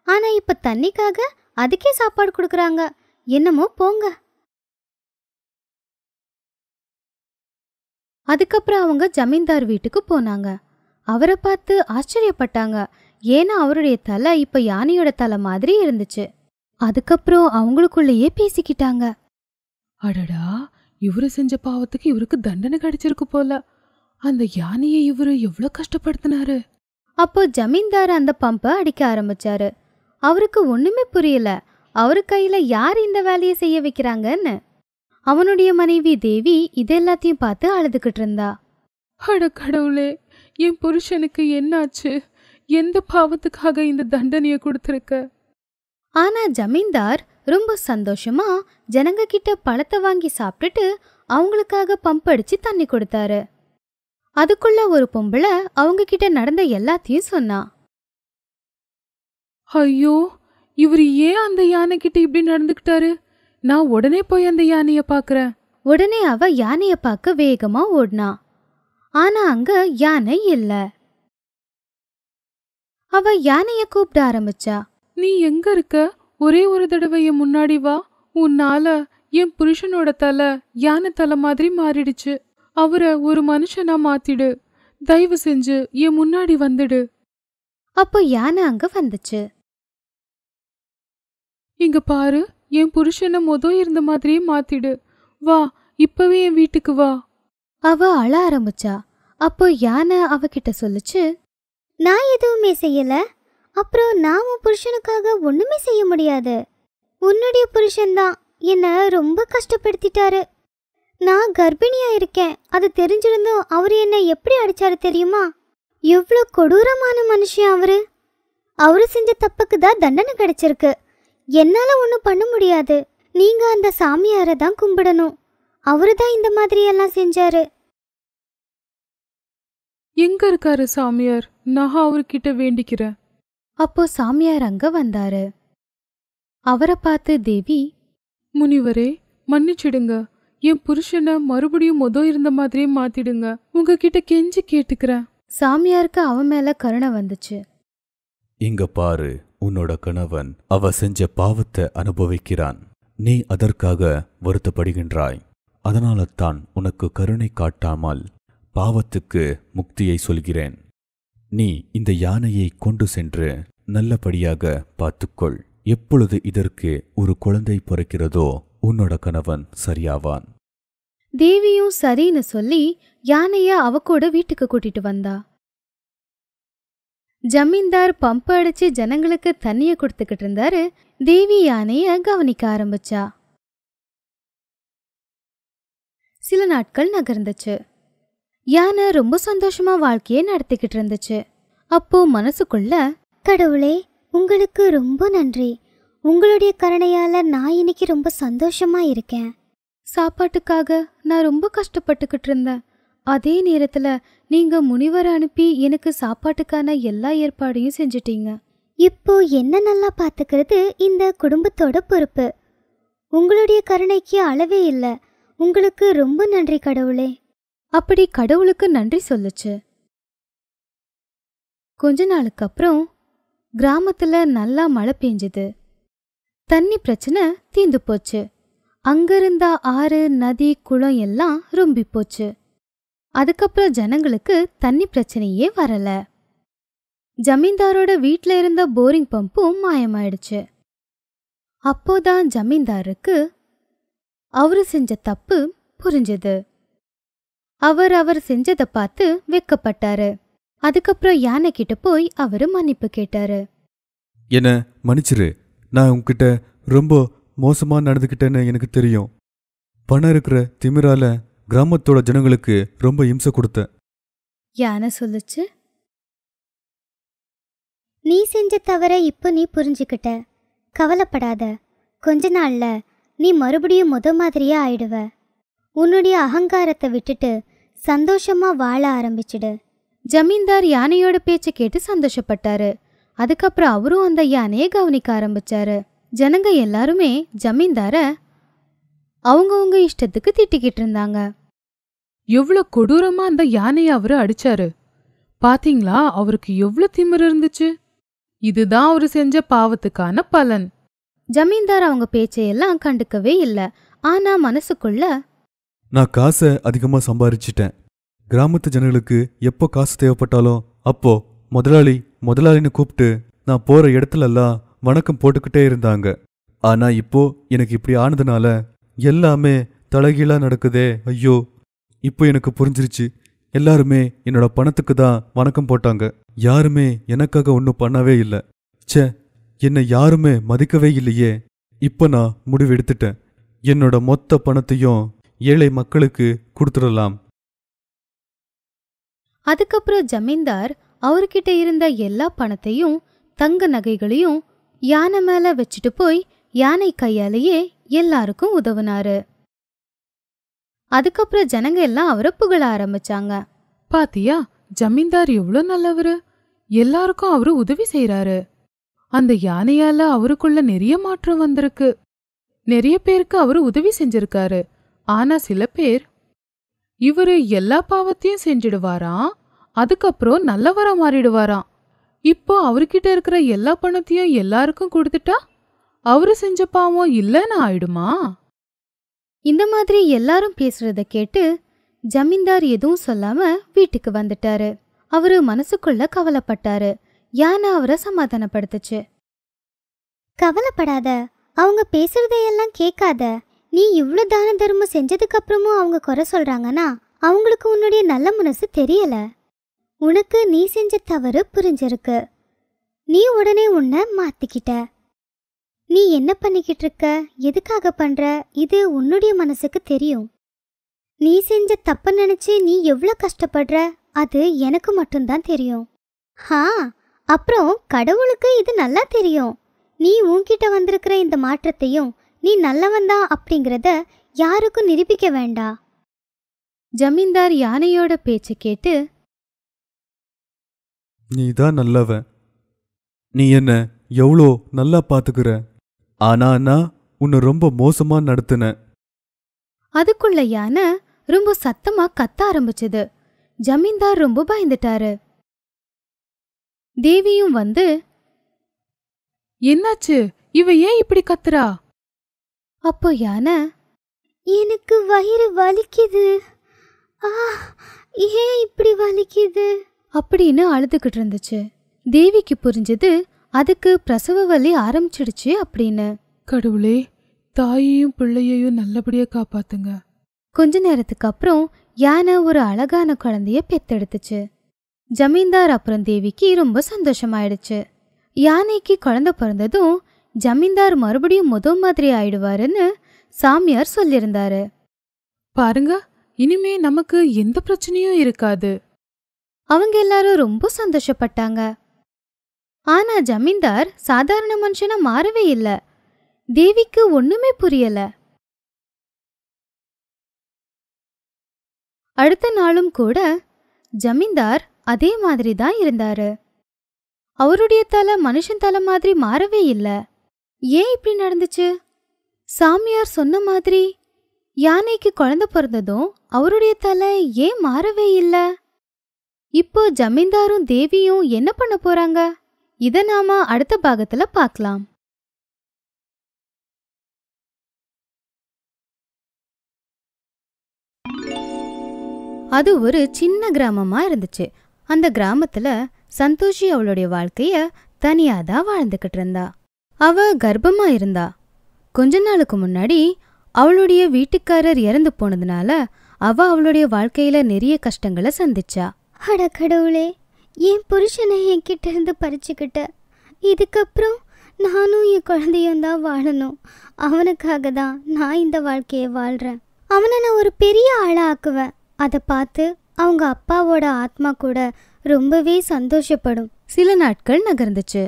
ஆனா இப்ப தண்ணிக்காக அதுக்கே சாப்பாடு கொடுக்கறாங்க. என்னமோ போங்க. அதுக்கப்புறம் அவங்க ஜமீன்தார் வீட்டுக்கு போனாங்க. அவரை பார்த்து ஆச்சரியப்பட்டாங்க. ஏன்னா அவருடைய தலை இப்ப யானையோட தலை மாதிரி இருந்துச்சு. அதுக்கப்புறம் அவங்களுக்குள்ளேயே பேசிக்கிட்டாங்க. அடடா இவரு செஞ்ச பாவத்துக்கு இவருக்கு தண்டனை கிடைச்சிருக்கு போல. அந்த யானையை இவரு எவ்வளவு கஷ்டப்படுத்தினாரு. அப்போ ஜமீன்தார் அந்த பம்பை அடிக்க ஆரம்பிச்சாரு. அவருக்கு ஒண்ணுமே புரியல. அவரு கையில யார் இந்த வேலையை செய்ய வைக்கிறாங்கன்னு. அவனுடைய மனைவி தேவி இது எல்லாத்தையும் பார்த்து அழுதுகிட்டு இருந்தா. அட கடவுளே என் புருஷனுக்கு என்னாச்சு? எந்த பாவத்துக்காக இந்த தண்டனையை கொடுத்திருக்க? ஆனா ஜமீன்தார் ரொம்ப சந்தோஷமா ஜனங்க கிட்ட பழத்தை வாங்கி சாப்பிட்டுட்டு அவங்களுக்காக பம்ப் அடிச்சு தண்ணி கொடுத்தாரு. அதுக்குள்ள ஒரு பொம்பளை அவங்க கிட்ட நடந்த எல்லாத்தையும் சொன்னா. ஐயோ இவர் ஏன் அந்த யானை கிட்ட இப்படி நடந்துக்கிட்டாரு? நான் உடனே போய் அந்த யானைய பாக்குறேன் உடனே அவ யானைய பார்க்க வேகமா ஓடினா. ஆனா அங்க யானை இல்ல. அவ யானைய கூப்பிட ஆரம்பிச்சா. நீ எங்க இருக்க? ஒரே ஒரு தடவை என் முன்னாடி வா. உன்னால என் புருஷனோட தலை யானை தலை மாதிரி மாறிடுச்சு. அவரை ஒரு மனுஷனா மாத்திடு. தயவு செஞ்சு என் முன்னாடி வந்துடு. அப்போ யானை அங்க வந்துச்சு? இங்க பாரு என் புருஷனை மொத இருந்த மாதிரியே மாத்திடு. வா இப்பவே என் வீட்டுக்கு வா. அவ அழ ஆரம்பிச்சா. அப்போ யானை அவகிட்ட சொல்லுச்சு நான் எதுவுமே செய்யல. அப்புறம் நான் உன் புருஷனுக்காக ஒண்ணுமே செய்ய முடியாது. உன்னுடைய புருஷன்தான் என்ன ரொம்ப கஷ்டப்படுத்திட்டாரு. நான் கர்ப்பிணியா இருக்கேன். அது தெரிஞ்சிருந்தும் அவர் என்ன எப்படி அடிச்சாரு தெரியுமா? எவ்வளோ கொடூரமான மனுஷன் அவரு. அவரு செஞ்ச தப்புக்கு தான் தண்டனை கிடைச்சிருக்கு. என்னால ஒன்றும் பண்ண முடியாது. நீங்க அந்த சாமியாரை தான் கும்பிடணும். அவரு தான் இந்த மாதிரி எல்லாம் செஞ்சாரு. எங்க இருக்காரு சாமியார்? நான் அவர்கிட்ட வேண்டிக்கிறேன். அப்போ சாமியார் அங்க வந்தாரு. அவரை பார்த்து தேவி முனிவரே மன்னிச்சிடுங்க. என் புருஷனை மறுபடியும் மொத இருந்த மாதிரியே மாத்திடுங்க. உங்ககிட்ட கெஞ்சி கேட்டுக்கிறேன். சாமியாருக்கு அவன் மேல கருணை வந்துச்சு. இங்க பாரு உன்னோட கணவன் அவ செஞ்ச பாவத்தை அனுபவிக்கிறான். நீ அதற்காக வருத்தப்படுகின்றாய். அதனால தான் உனக்கு கருணை காட்டாமல் பாவத்துக்கு முக்தியை சொல்கிறேன். நீ இந்த யானையை கொண்டு சென்று நல்லபடியாக பார்த்துக்கொள். எப்பொழுது இதற்கு ஒரு குழந்தை பிறக்கிறதோ உன்னோட கணவன் சரியாவான். தேவியும் சரின்னு சொல்லி யானைய அவ கூட வீட்டுக்கு கூட்டிட்டு வந்தா. ஜமீன்தார் பம்பு அடிச்சு ஜனங்களுக்கு தண்ணிய கொடுத்துக்கிட்டு இருந்தாரு தேவி யானைய கவனிக்க ஆரம்பிச்சா. சில நாட்கள் நகர்ந்துச்சு. யானை ரொம்ப சந்தோஷமா வாழ்க்கையை நடத்திக்கிட்டு இருந்துச்சு. அப்போ மனசுக்குள்ள கடவுளே உங்களுக்கு ரொம்ப நன்றி. உங்களுடைய கருணையால நான் இன்னைக்கு ரொம்ப சந்தோஷமா இருக்கேன். சாப்பாட்டுக்காக நான் ரொம்ப கஷ்டப்பட்டுக்கிட்டு இருந்தேன். அதே நேரத்துல நீங்க முனிவரை அனுப்பி எனக்கு சாப்பாட்டுக்கான எல்லா ஏற்பாடையும் செஞ்சிட்டீங்க. இப்போ என்ன நல்லா பார்த்துக்கிறது இந்த குடும்பத்தோட பொறுப்பு. உங்களுடைய கருணைக்கு அளவே இல்லை. உங்களுக்கு ரொம்ப நன்றி கடவுளே. அப்படி கடவுளுக்கு நன்றி சொல்லுச்சு. கொஞ்ச நாளுக்கு அப்புறம் கிராமத்துல நல்லா மழை பெஞ்சது. தண்ணி பிரச்சனை தீந்து போச்சு. அங்கிருந்த ஆறு நதி குளம் எல்லாம் ரொம்பி போச்சு. அதுக்கப்புறம் ஜனங்களுக்கு தண்ணி பிரச்சனையே வரல. ஜமீன்தாரோட வீட்ல இருந்த போரிங் பம்பும் மாயமாயிடுச்சு. அப்போதான் ஜமீன்தாருக்கு அவரு செஞ்ச தப்பு புரிஞ்சது. அவர் அவர் செஞ்சதை பார்த்து வெக்கப்பட்டாரு. அதுக்கப்புறம் யானை கிட்ட போய் அவரு மன்னிப்பு கேட்டாரு. என்ன மன்னிச்சிரு. நான் உன்கிட்ட ரொம்ப மோசமா நடந்துக்கிட்டேன்னு எனக்கு தெரியும். பணம் இருக்கிற திமிரால கிராமத்தோட ஜனங்களுக்கு ரொம்ப இம்சை கொடுத்தேன் யானை சொல்லுச்சு? நீ செஞ்ச தவற இப்போ நீ புரிஞ்சுக்கிட்ட. கவலைப்படாத. கொஞ்ச நாள்ல நீ மறுபடியும் முத மாதிரியே ஆயிடுவ. உன்னுடைய அகங்காரத்தை விட்டுட்டு சந்தோஷமா வாழ ஆரம்பிச்சிடு. ஜமீன்தார் யானையோட பேச்சை கேட்டு சந்தோஷப்பட்டாரு. அதுக்கப்புறம் அவரும் அந்த யானையை கவனிக்க ஆரம்பிச்சாரு. ஜனங்க எல்லாருமே ஜமீன்தார அவங்கவங்க இஷ்டத்துக்கு திட்டிக்கிட்டு இருந்தாங்க. எவ்வளவு கொடூரமா அந்த யானையை அவரு அடிச்சாரு. பாத்தீங்களா? அவருக்கு எவ்வளவு திமிரு இருந்துச்சு. இதுதான் அவரு செஞ்ச பாவத்துக்கான பலன். ஜமீன்தார் அவங்க பேச்சையெல்லாம் கண்டுக்கவே இல்ல. ஆனா மனசுக்குள்ள நான் காசை அதிகமா சம்பாரிச்சிட்டேன். கிராமத்து ஜனங்களுக்கு எப்போ காசு தேவைப்பட்டாலும் அப்போ முதலாளி முதலாளின்னு கூப்பிட்டு நான் போற இடத்துலலாம் வணக்கம் போட்டுக்கிட்டே இருந்தாங்க. ஆனா இப்போ எனக்கு இப்படி ஆனதுனால எல்லாமே தலைகீழா நடக்குதே ஐயோ. இப்போ எனக்கு புரிஞ்சிருச்சு. எல்லாருமே என்னோட பணத்துக்கு தான் வணக்கம் போட்டாங்க. யாருமே எனக்காக ஒன்றும் பண்ணவே இல்லை. ச்சே என்னை யாருமே மதிக்கவே இல்லையே. இப்போ நான் முடிவெடுத்துட்டேன் என்னோட மொத்த பணத்தையும் ஏழை மக்களுக்கு கொடுத்துடலாம். அதுக்கப்புறம் ஜமீன்தார் அவர்கிட்ட இருந்த எல்லா பணத்தையும் தங்க நகைகளையும் யானை மேல வச்சுட்டு போய் யானை கையாலேயே எல்லாருக்கும் உதவுனாரு. அதுக்கப்புறம் ஜனங்க எல்லாம் அவரை புகழ ஆரம்பிச்சாங்க. பாத்தியா ஜமீன்தார் எவ்வளவு நல்லவரு? எல்லாருக்கும் அவரு உதவி செய்றாரு. அந்த யானையால அவருக்குள்ள நிறைய மாற்றம் வந்திருக்கு. நிறைய பேருக்கு அவரு உதவி செஞ்சிருக்காரு. ஆனா சில பேர் இவரு எல்லா பாவத்தையும் செஞ்சிடுவாராம் அதுக்கப்புறம் நல்லவரா மாறிடுவாராம் இப்போ அவர்கிட்ட இருக்கிற எல்லா பணத்தையும் எல்லாருக்கும் கொடுத்துட்டா அவரு செஞ்ச பாவம் இல்லைன்னு ஆயிடுமா? இந்த மாதிரி எல்லாரும் பேசுறத கேட்டு ஜமீன்தார் எதுவும் சொல்லாம வீட்டுக்கு வந்துட்டாரு. அவரு மனசுக்குள்ள கவலைப்பட்டாரு. யானை அவரை சமாதானப்படுத்துச்சு. கவலைப்படாத. அவங்க பேசுறதையெல்லாம் கேட்காத. நீ இவ்வளோ தான தர்மம் செஞ்சதுக்கு அப்புறமும் அவங்க குறை சொல்றாங்கன்னா அவங்களுக்கு உன்னுடைய நல்ல மனசு தெரியல. உனக்கு நீ செஞ்ச தவறு புரிஞ்சிருக்கு. நீ உடனே உன்னை மாத்திக்கிட்ட. நீ என்ன பண்ணிக்கிட்டு இருக்க எதுக்காக பண்ற? இது உன்னுடைய மனசுக்கு தெரியும். நீ செஞ்ச தப்ப நினைச்சு நீ எவ்வளோ கஷ்டப்படுற? அது எனக்கு மட்டும்தான் தெரியும். ஹா அப்புறம் கடவுளுக்கு இது நல்லா தெரியும். நீ உன்கிட்ட வந்திருக்கிற இந்த மாற்றத்தையும் நீ நல்லவன்தான் அப்படிங்கிறத யாருக்கும் நிரூபிக்க வேண்டாம் ஜமீன்தார் யானையோட பேச்சை கேட்டு நீ தான் நல்லவன். நீ என்ன எவ்வளோ நல்லா பாத்துக்கிற. ஆனா நான் உன்னை ரொம்ப மோசமா நடத்தினேன் அதுக்குள்ள யானை ரொம்ப சத்தமா கத்த ஆரம்பிச்சது. ஜமீன்தார் ரொம்ப பயந்துட்டாரு. தேவியும் வந்து என்னாச்சு? இவ ஏன் இப்படி கத்துறா? அப்போ யானை எனக்கு வயிறு வலிக்குது. ஆ ஏன் இப்படி வலிக்குது? அப்படின்னு அழுதுகிட்டு இருந்துச்சு. தேவிக்கு புரிஞ்சது அதுக்கு பிரசவ வலி ஆரம்பிச்சிடுச்சு அப்படின்னு. கடவுளே தாயையும் பிள்ளையையும் நல்லபடியா காப்பாத்துங்க. கொஞ்ச நேரத்துக்கு அப்புறம் யானை ஒரு அழகான குழந்தைய பெத்தெடுத்துச்சு. ஜமீன்தார் அப்புறம் தேவிக்கு ரொம்ப சந்தோஷமாயிடுச்சு. யானைக்கு குழந்தை பிறந்ததும் ஜமீன்தார் மறுபடியும் முத மாதிரி ஆயிடுவாருன்னு சாமியார் சொல்லியிருந்தாரு. பாருங்க இனிமே நமக்கு எந்த பிரச்சனையும் இருக்காது. அவங்க எல்லாரும் ரொம்ப சந்தோஷப்பட்டாங்க. ஆனா ஜமீன்தார் சாதாரண மனுஷனா மாறவே இல்ல. தேவிக்கு ஒண்ணுமே புரியல. அடுத்த நாளும் கூட ஜமீன்தார் அதே மாதிரி தான் இருந்தாரு. அவருடைய தலை மனுஷன் தலை மாதிரி மாறவே இல்ல. ஏன் இப்படி நடந்துச்சு? சாமியார் சொன்ன மாதிரி யானைக்கு குழந்தை பிறந்ததும் அவருடைய தலை ஏன் மாறவே இல்ல? இப்போ ஜமீன்தாரும் தேவியும் என்ன பண்ண போறாங்க? இதை நாம அடுத்த பாகத்துல பார்க்கலாம் அது ஒரு சின்ன கிராமமா இருந்துச்சு. அந்த கிராமத்துல சந்தோஷி அவளுடைய வாழ்க்கைய தனியா தான் வாழ்ந்துகிட்டு இருந்தா. அவ கர்ப்பமா இருந்தா. கொஞ்ச நாளுக்கு முன்னாடி அவளுடைய வீட்டுக்காரர் இறந்து போனதுனால அவ அவளுடைய வாழ்க்கையில நிறைய கஷ்டங்களை சந்திச்சா. அட கடவுளே என் புருஷனை என்கிட்ட இருந்து பறிச்சுக்கிட்ட. இதுக்கப்புறம் நானும் என் குழந்தையும் தான் வாழணும். அவனுக்காக தான் நான் இந்த வாழ்க்கையை வாழ்கிறேன் அவனை நான் ஒரு பெரிய ஆளா ஆக்குவேன் அதை பார்த்து அவங்க அப்பாவோட ஆத்மா கூட ரொம்பவே சந்தோஷப்படும். சில நாட்கள் நகர்ந்துச்சு.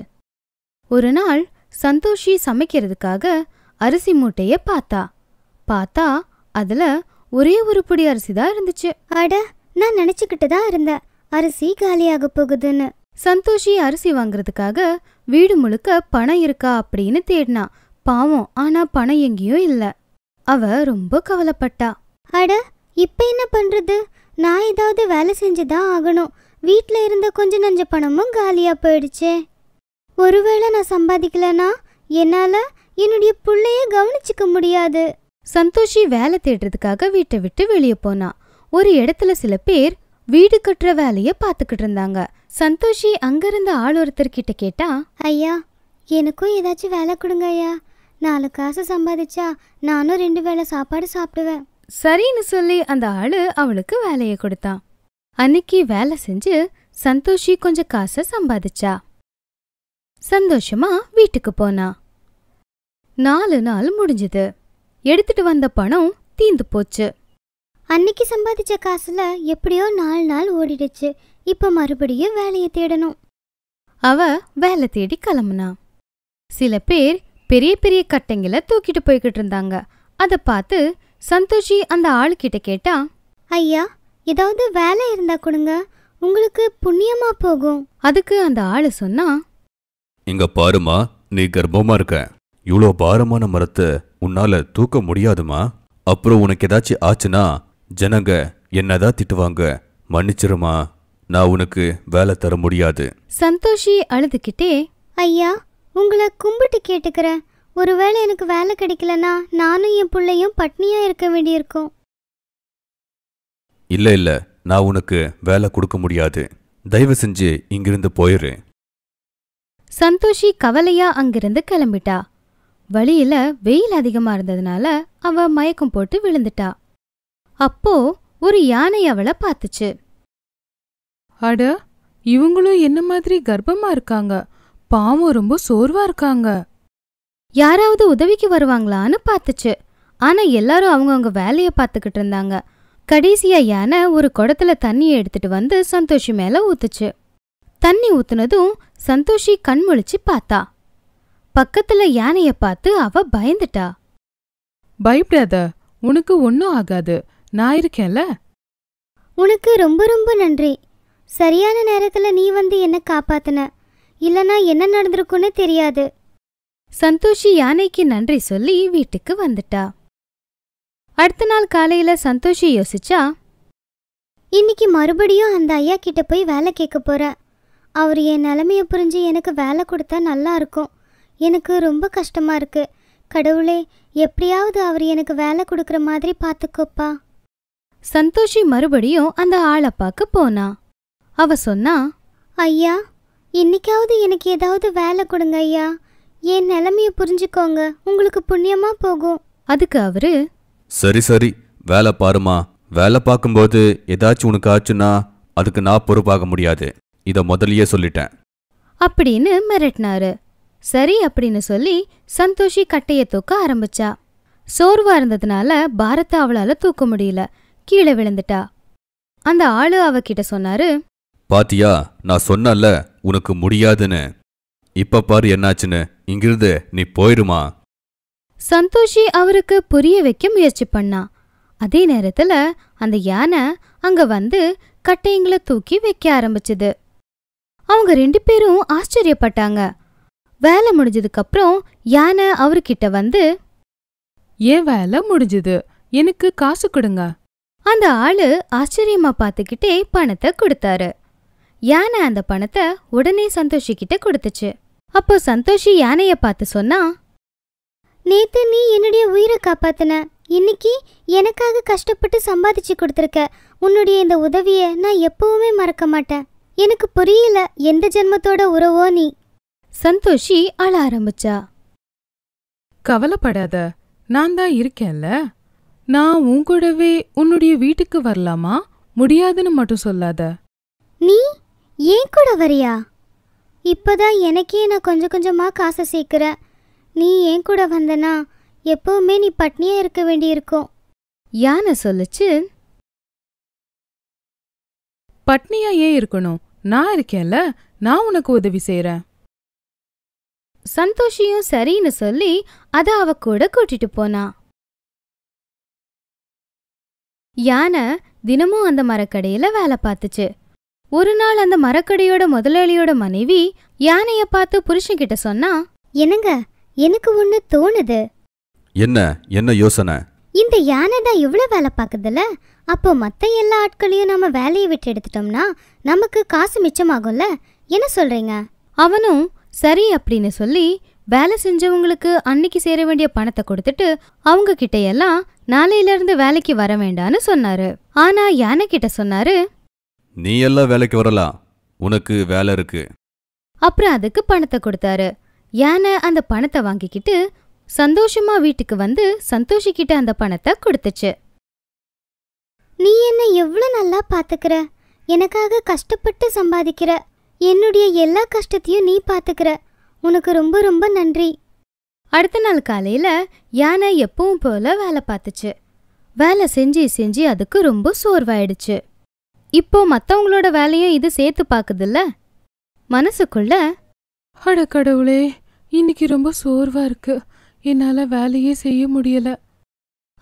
ஒரு நாள் சந்தோஷி சமைக்கிறதுக்காக அரிசி மூட்டைய பார்த்தா. பார்த்தா அதுல ஒரே ஒரு புடி அரிசி தான் இருந்துச்சு. அட நான் நினச்சிக்கிட்டு தான் இருந்தேன். அரிசி காலியாக போகுதுன்னு. சந்தோஷி அரிசி வாங்குறதுக்காக வீடு முழுக்க பணம் இருக்கா அப்படின்னு தேடினா. பாவம் ஆனா பணம் எங்கேயும் இல்ல. அவ ரொம்ப கவலைப்பட்டா. அட இப்போ என்ன பண்ணுறது நான் ஏதாவது வேலை செஞ்சு தான் ஆகணும். வீட்டில் இருந்த கொஞ்ச நஞ்ச பணமும் காலியாக போயிடுச்சே. ஒருவேளை நான் சம்பாதிக்கலனா என்னால் என்னுடைய புள்ளைய கவனிச்சுக்க முடியாது. சந்தோஷி வேலை தேடுறதுக்காக வீட்டை விட்டு வெளியே போனா. ஒரு இடத்துல சில பேர் வீடு கட்டுற வேலைய பார்த்துக்கிட்டு இருந்தாங்க. சந்தோஷி அங்கிருந்த ஆள் ஒருத்தர்கிட்ட கேட்டா ஐயா எனக்கும் ஏதாச்சும் வேலை கொடுங்க ஐயா. நாலு காசு சம்பாதிச்சா நானும் ரெண்டு வேளை சாப்பாடு சாப்பிடுவேன். சரின்னு சொல்லி அந்த ஆளு அவளுக்கு வேலைய கொடுத்தான் அன்னைக்கு வேலை செஞ்சு சந்தோஷி கொஞ்சம் காசை சம்பாதிச்சா. சந்தோஷமா வீட்டுக்கு போனா. நாலு நாள் முடிஞ்சது. எடுத்துட்டு வந்த பணம் தீந்து போச்சு. அன்னைக்கு சம்பாதிச்ச காசுல எப்படியோ நாலு நாள் ஓடிடுச்சு. இப்போ மறுபடியும் வேலையை தேடணும். அவ வேலை தேடி கிளம்புனா. சில பேர் பெரிய பெரிய கட்டைங்களை தூக்கிட்டு போய்கிட்டு இருந்தாங்க. அதை பார்த்து சந்தோஷி அந்த ஆளுக்கிட்ட கேட்டா ஐயா ஏதாவது வேலை இருந்தா கொடுங்க. உங்களுக்கு புண்ணியமா போகும். அதுக்கு அந்த ஆளு சொன்னா இங்க பாருமா நீ கர்ப்பமா இருக்க. இவ்வளோ பாரமான மரத்தை உன்னால தூக்க முடியாதுமா? அப்புறம் உனக்கு ஏதாச்சும் ஆச்சுன்னா ஜனங்க என்னதான் திட்டுவாங்க? மன்னிச்சிருமா நான் உனக்கு வேலை தர முடியாது. சந்தோஷி அழுதுகிட்டே ஐயா உங்களை கும்பிட்டு கேட்டுக்கிறேன் ஒருவேளை எனக்கு வேலை கிடைக்கலனா நானும் என் பிள்ளையும் பட்னியா இருக்க வேண்டியிருக்கும். இல்ல இல்ல நான் உனக்கு வேலை கொடுக்க முடியாது. தயவு செஞ்சு இங்கிருந்து போயிரு. சந்தோஷி கவலையா அங்கிருந்து கிளம்பிட்டா. வழியில வெயில் அதிகமா இருந்ததுனால அவ மயக்கம் போட்டு விழுந்துட்டா. அப்போ ஒரு யானை அவளை பார்த்துச்சு. அட இவங்களும் என்ன மாதிரி கர்ப்பமா இருக்காங்க? பாவம் ரொம்ப சோர்வா இருக்காங்க. யாராவது உதவிக்கு வருவாங்களான்னு பார்த்துச்சு. ஆனா எல்லாரும் அவங்கவங்க வேலைய பார்த்துக்கிட்டு இருந்தாங்க. கடைசியா யானை ஒரு குடத்துல தண்ணியை எடுத்துட்டு வந்து சந்தோஷி மேல ஊத்துச்சு. தண்ணி ஊத்துனதும் சந்தோஷி கண் முழிச்சு பார்த்தா. பக்கத்துல யானைய பார்த்து அவ பயந்துட்டா. பயப்படாத உனக்கு ஒன்றும் ஆகாது. நான் இருக்கேன்ல? உனக்கு ரொம்ப ரொம்ப நன்றி. சரியான நேரத்துல நீ வந்து என்ன காப்பாத்தின. இல்லனா என்ன நடந்திருக்குன்னு தெரியாது. சந்தோஷி யானைக்கு நன்றி சொல்லி வீட்டுக்கு வந்துட்டா. அடுத்த நாள் காலையில சந்தோஷி யோசிச்சா இன்னைக்கு மறுபடியும் அந்த ஐயா கிட்ட போய் வேலை கேட்க போறேன் அவர் என் நிலைமைய புரிஞ்சு எனக்கு வேலை கொடுத்தா நல்லா இருக்கும். எனக்கு ரொம்ப கஷ்டமா இருக்கு. கடவுளே எப்படியாவது அவர் எனக்கு வேலை கொடுக்குற மாதிரி பார்த்துக்கோப்பா. சந்தோஷி மறுபடியும் அந்த ஆளை பார்க்க போனா. அவ சொன்னா ஐயா இன்னைக்காவது எனக்கு ஏதாவது வேலை கொடுங்க ஐயா. என் நிலைமைய புரிஞ்சுக்கோங்க. உங்களுக்கு புண்ணியமா போகும். அதுக்கு அவரு சரி சரி. வேலை பாருமா வேலை பார்க்கும்போது ஏதாச்சும் உனக்கு ஆச்சுன்னா அதுக்கு நான் பொறுப்பாக முடியாது. இதை முதல்லயே சொல்லிட்டேன். அப்படின்னு மிரட்டினாரு. சரி அப்படின்னு சொல்லி சந்தோஷி கட்டைய தூக்க ஆரம்பிச்சா. சோர்வா இருந்ததுனால பாரத்தை அவளால தூக்க முடியல. கீழே விழுந்துட்டா. அந்த ஆளு அவகிட்ட சொன்னாரு பாத்தியா நான் சொன்னல உனக்கு முடியாதுன்னு. இப்ப பாரு என்னாச்சுன்னு இங்கிருந்து நீ போயிருமா? சந்தோஷி அவருக்கு புரிய வைக்க முயற்சி பண்ணா. அதே நேரத்துல அந்த யானை அங்க வந்து கட்டைங்களை தூக்கி வைக்க ஆரம்பிச்சுது. அவங்க ரெண்டு பேரும் ஆச்சரியப்பட்டாங்க. வேலை முடிஞ்சதுக்கு அப்புறம் யானை அவர்கிட்ட வந்து என் வேலை முடிஞ்சுது? எனக்கு காசு கொடுங்க. அந்த ஆளு ஆச்சரியமா பார்த்துக்கிட்டே பணத்தை கொடுத்தாரு. யானை அந்த பணத்தை உடனே சந்தோஷி கிட்ட கொடுத்துச்சு. அப்போ சந்தோஷி யானைய பார்த்து சொன்னா நேத்து நீ என்னுடைய உயிரை காப்பாத்தின. இன்னைக்கு எனக்காக கஷ்டப்பட்டு சம்பாதிச்சு கொடுத்துருக்க. உன்னுடைய இந்த உதவியை நான் எப்பவுமே மறக்க மாட்டேன். எனக்கு புரியல. எந்த ஜென்மத்தோட உறவோ நீ? சந்தோஷி அழ ஆரம்பிச்சா. கவலைப்படாத நான் தான் இருக்கேன்ல. நான் உன் கூடவே உன்னுடைய வீட்டுக்கு வரலாமா? முடியாதுன்னு மட்டும் சொல்லாத. நீ? ஏன் கூட வரியா? இப்போதான் எனக்கே நான் கொஞ்சம் கொஞ்சமா காசை சேர்க்கிறேன் நீ ஏன் கூட வந்தனா? எப்பவுமே நீ பட்னியா இருக்க வேண்டியிருக்கும். யானை சொல்லுச்சு பட்னியா ஏன் இருக்கணும். நான் இருக்கேன்ல நான் உனக்கு உதவி செய்றேன். சந்தோஷியும் சரின்னு சொல்லி அத அவ கூட கூட்டிட்டு போனா. யானை தினமும் அந்த மரக்கடையில வேலை பார்த்துச்சு. ஒரு நாள் அந்த மரக்கடையோட முதலாளியோட மனைவி யானைய பார்த்து புருஷன்கிட்ட சொன்னா என்னங்க எனக்கு ஒன்று தோணுது. என்ன என்ன யோசனை? இந்த யானை தான் இவ்வளோ வேலை பார்க்குதுல்ல அப்போ மற்ற எல்லா ஆட்களையும் நம்ம வேலையை விட்டு எடுத்துட்டோம்னா நமக்கு காசு மிச்சமாகும்ல? என்ன சொல்றீங்க? அவனும் சரி அப்படின்னு சொல்லி வேலை செஞ்சவங்களுக்கு அன்னைக்கு சேர வேண்டிய பணத்தை கொடுத்துட்டு அவங்க கிட்ட எல்லாம் நாளையில இருந்து வேலைக்கு வர வேண்டான்னு சொன்னாரு. ஆனா யானை கிட்ட சொன்னாரு நீ எல்லாம் வேலைக்கு வரலாம் உனக்கு வேலை இருக்கு. அப்புறம் அதுக்கு பணத்தை கொடுத்தாரு. யானை அந்த பணத்தை வாங்கிக்கிட்டு சந்தோஷமா வீட்டுக்கு வந்து சந்தோஷிக்கிட்ட அந்த பணத்தை கொடுத்துச்சு. நீ என்ன எவ்வளோ நல்லா பார்த்துக்கிற எனக்காக கஷ்டப்பட்டு சம்பாதிக்கிற. என்னுடைய எல்லா கஷ்டத்தையும் நீ பார்த்துக்கிற உனக்கு ரொம்ப ரொம்ப நன்றி. அடுத்த நாள் காலையில யானை எப்பவும் போல வேலை பார்த்துச்சு. வேலை செஞ்சு செஞ்சு அதுக்கு ரொம்ப சோர்வாயிடுச்சு. இப்போ மத்தவங்களோட வேலையும் இது சேர்த்து பாக்குதுல்ல மனசுக்குள்ள அட கடவுளே இன்னைக்கு ரொம்ப சோர்வா இருக்கு. என்னால வேலையே செய்ய முடியல.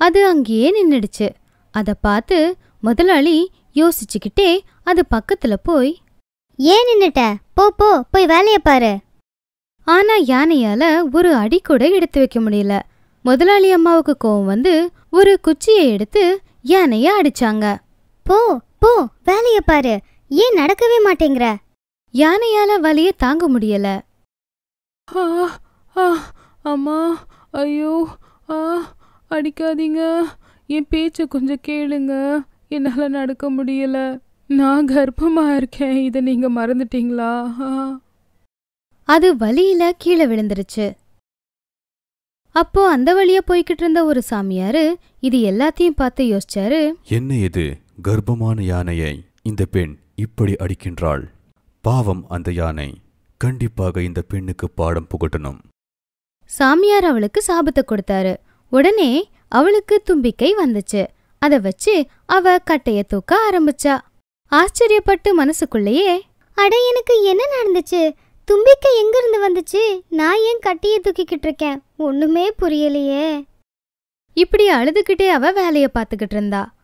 அது அங்கேயே நின்னுடுச்சு. அத பார்த்து முதலாளி யோசிச்சுக்கிட்டே அது பக்கத்துல போய் ஏன் நின்னுட்ட? போ போ போய் வேலையை பாரு. ஆனா யானையால ஒரு அடி கூட எடுத்து வைக்க முடியல. முதலாளி அம்மாவுக்கு கோவம் வந்து ஒரு குச்சியை எடுத்து யானைய அடிச்சாங்க. போ போ வேலையை பாரு. ஏன் நடக்கவே மாட்டேங்கிற? யானையால வலிய தாங்க முடியல. அம்மா ஐயோ ஆ அடிக்காதீங்க. என் பேச்ச கொஞ்சம் கேளுங்க. என்னால நடக்க முடியல. நான் கர்ப்பமா இருக்கேன். இதை நீங்க மறந்துட்டீங்களா? அது வலியில கீழே விழுந்துருச்சு. அப்போ அந்த வழியா போய்கிட்டு இருந்த ஒரு சாமியாரு இது எல்லாத்தையும் பார்த்து யோசிச்சாரு. என்ன இது? கர்ப்பமான யானையை இந்த பெண் இப்படி அடிக்கின்றாள். பாவம் அந்த யானை. கண்டிப்பாக இந்த பெண்ணுக்கு பாடம் புகட்டணும். சாமியார் அவளுக்கு சாபத்தை கொடுத்தாரு. உடனே அவளுக்கு தும்பிக்கை வந்துச்சு. அத வச்சு அவ கட்டைய தூக்க ஆரம்பிச்சா. ஆச்சரியப்பட்டு மனசுக்குள்ளேயே அட எனக்கு என்ன நடந்துச்சு? தும்பிக்கை எங்கிருந்து வந்துச்சு? நான் ஏன் கட்டியை தூக்கிக்கிட்டு இருக்கேன்? ஒண்ணுமே புரியலையே. இப்படி அழுதுகிட்டே அவ வேலைய பார்த்துக்கிட்டு இருந்தா.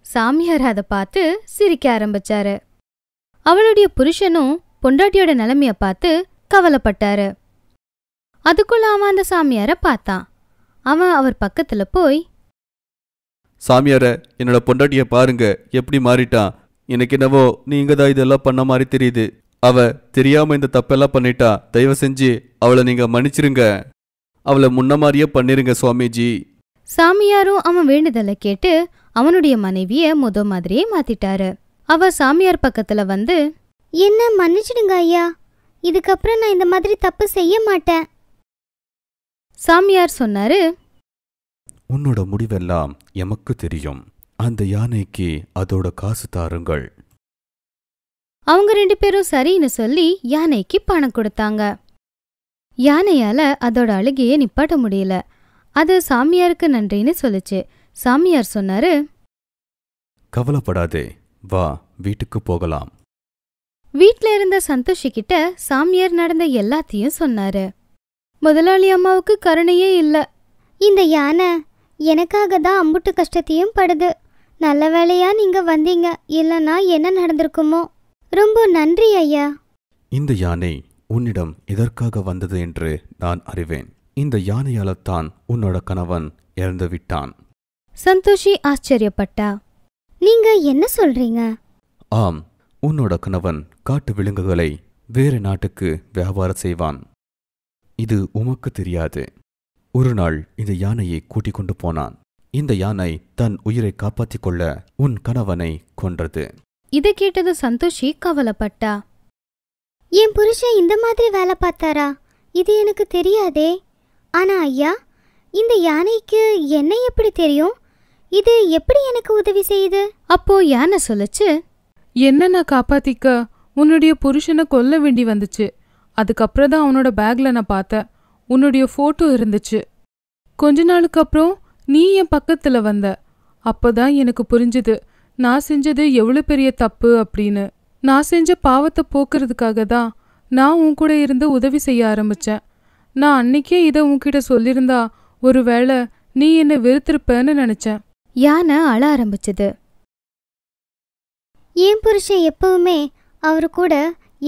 சாமியார் அதை பார்த்து சிரிக்க ஆரம்பிச்சாரு. அவளுடைய புருஷனும் பொண்டாட்டியோட நிலைமைய பார்த்து கவலைப்பட்டாரு. அதுக்குள்ள அவன் அந்த சாமியார பார்த்தான். அவன் அவர் பக்கத்துல போய் சாமியார என்னோட பொண்டாட்டிய பாருங்க எப்படி மாறிட்டான். எனக்கு என்னவோ நீங்க தான் இதெல்லாம் பண்ண மாதிரி தெரியுது. அவ தெரியாம இந்த தப்பெல்லாம் பண்ணிட்டா. தயவு செஞ்சு அவளை நீங்க மன்னிச்சிருங்க. அவளை முன்ன மாதிரியே பண்ணிருங்க சுவாமிஜி. சாமியாரும் அவன் வேண்டுதலை கேட்டு அவனுடைய மனைவிய முத மாதிரியே மாத்திட்டாரு. அவ சாமியார் பக்கத்துல வந்து என்ன மன்னிச்சிடுங்க ஐயா. இதுக்கப்புறம் நான் இந்த மாதிரி தப்பு செய்ய மாட்டேன். சாமியார் சொன்னாரு உன்னோட முடிவெல்லாம் எமக்கு தெரியும். அந்த யானைக்கு அதோட காசு தாருங்கள். அவங்க ரெண்டு பேரும் சரின்னு சொல்லி யானைக்கு பணம் கொடுத்தாங்க. யானையால அதோட அழுகையை நிப்பாட்ட முடியல. அது சாமியாருக்கு நன்றின்னு சொல்லுச்சு. சாமியார் சொன்னாரு கவலைப்படாதே வா வீட்டுக்கு போகலாம். வீட்ல இருந்த சந்தோஷி கிட்ட சாமியார் நடந்த எல்லாத்தையும் சொன்னாரு. முதலாளி அம்மாவுக்கு கருணையே இல்ல. இந்த யானை எனக்காக தான் அம்புட்டு கஷ்டத்தையும் படுது. நல்ல வேளையா நீங்க வந்தீங்க இல்லைன்னா என்ன நடந்திருக்குமோ. ரொம்ப நன்றி ஐயா. இந்த யானை உன்னிடம் எதற்காக வந்தது என்று நான் அறிவேன். இந்த யானையாலத்தான் உன்னோட கணவன் இறந்து விட்டான். சந்தோஷி ஆச்சரியப்பட்டா. நீங்க என்ன சொல்றீங்க? ஆம் உன்னோட கணவன் காட்டு விலங்குகளை வேறு நாட்டுக்கு வியாபாரம் செய்வான். இது உமக்கு தெரியாது. ஒரு நாள் இந்த யானையை கூட்டிக் கொண்டு போனான். இந்த யானை தன் உயிரை காப்பாத்திக் கொள்ள உன் கணவனை கொன்றது. இதை கேட்டது சந்தோஷி கவலைப்பட்டா. என் புருஷன் இந்த மாதிரி வேலை பார்த்தாரா? இது எனக்கு தெரியாதே. ஆனா ஐயா இந்த யானைக்கு என்ன எப்படி தெரியும்? இது எப்படி எனக்கு உதவி செய்யுது? அப்போ யானை சொல்லுச்சு என்ன நான் காப்பாத்திக்க? உன்னுடைய புருஷனை கொல்ல வேண்டி வந்துச்சு. அதுக்கப்புறம் தான் அவனோட பேக்ல நான் பார்த்தேன். உன்னுடைய ஃபோட்டோ இருந்துச்சு. கொஞ்ச நாளுக்கு அப்புறம் நீ என் பக்கத்துல வந்த. அப்பதான் எனக்கு புரிஞ்சுது நான் செஞ்சது எவ்வளவு பெரிய தப்பு அப்படின்னு. நான் செஞ்ச பாவத்தை போக்குறதுக்காக தான் நான் உன் கூட இருந்து உதவி செய்ய ஆரம்பிச்சேன். நான் அன்னைக்கே இதை உன்கிட்ட சொல்லியிருந்தா ஒருவேளை நீ என்னை வெறுத்திருப்பேன்னு நினைச்சேன். யானை அழ ஆரம்பிச்சது. என் புருஷன் எப்பவுமே அவர் கூட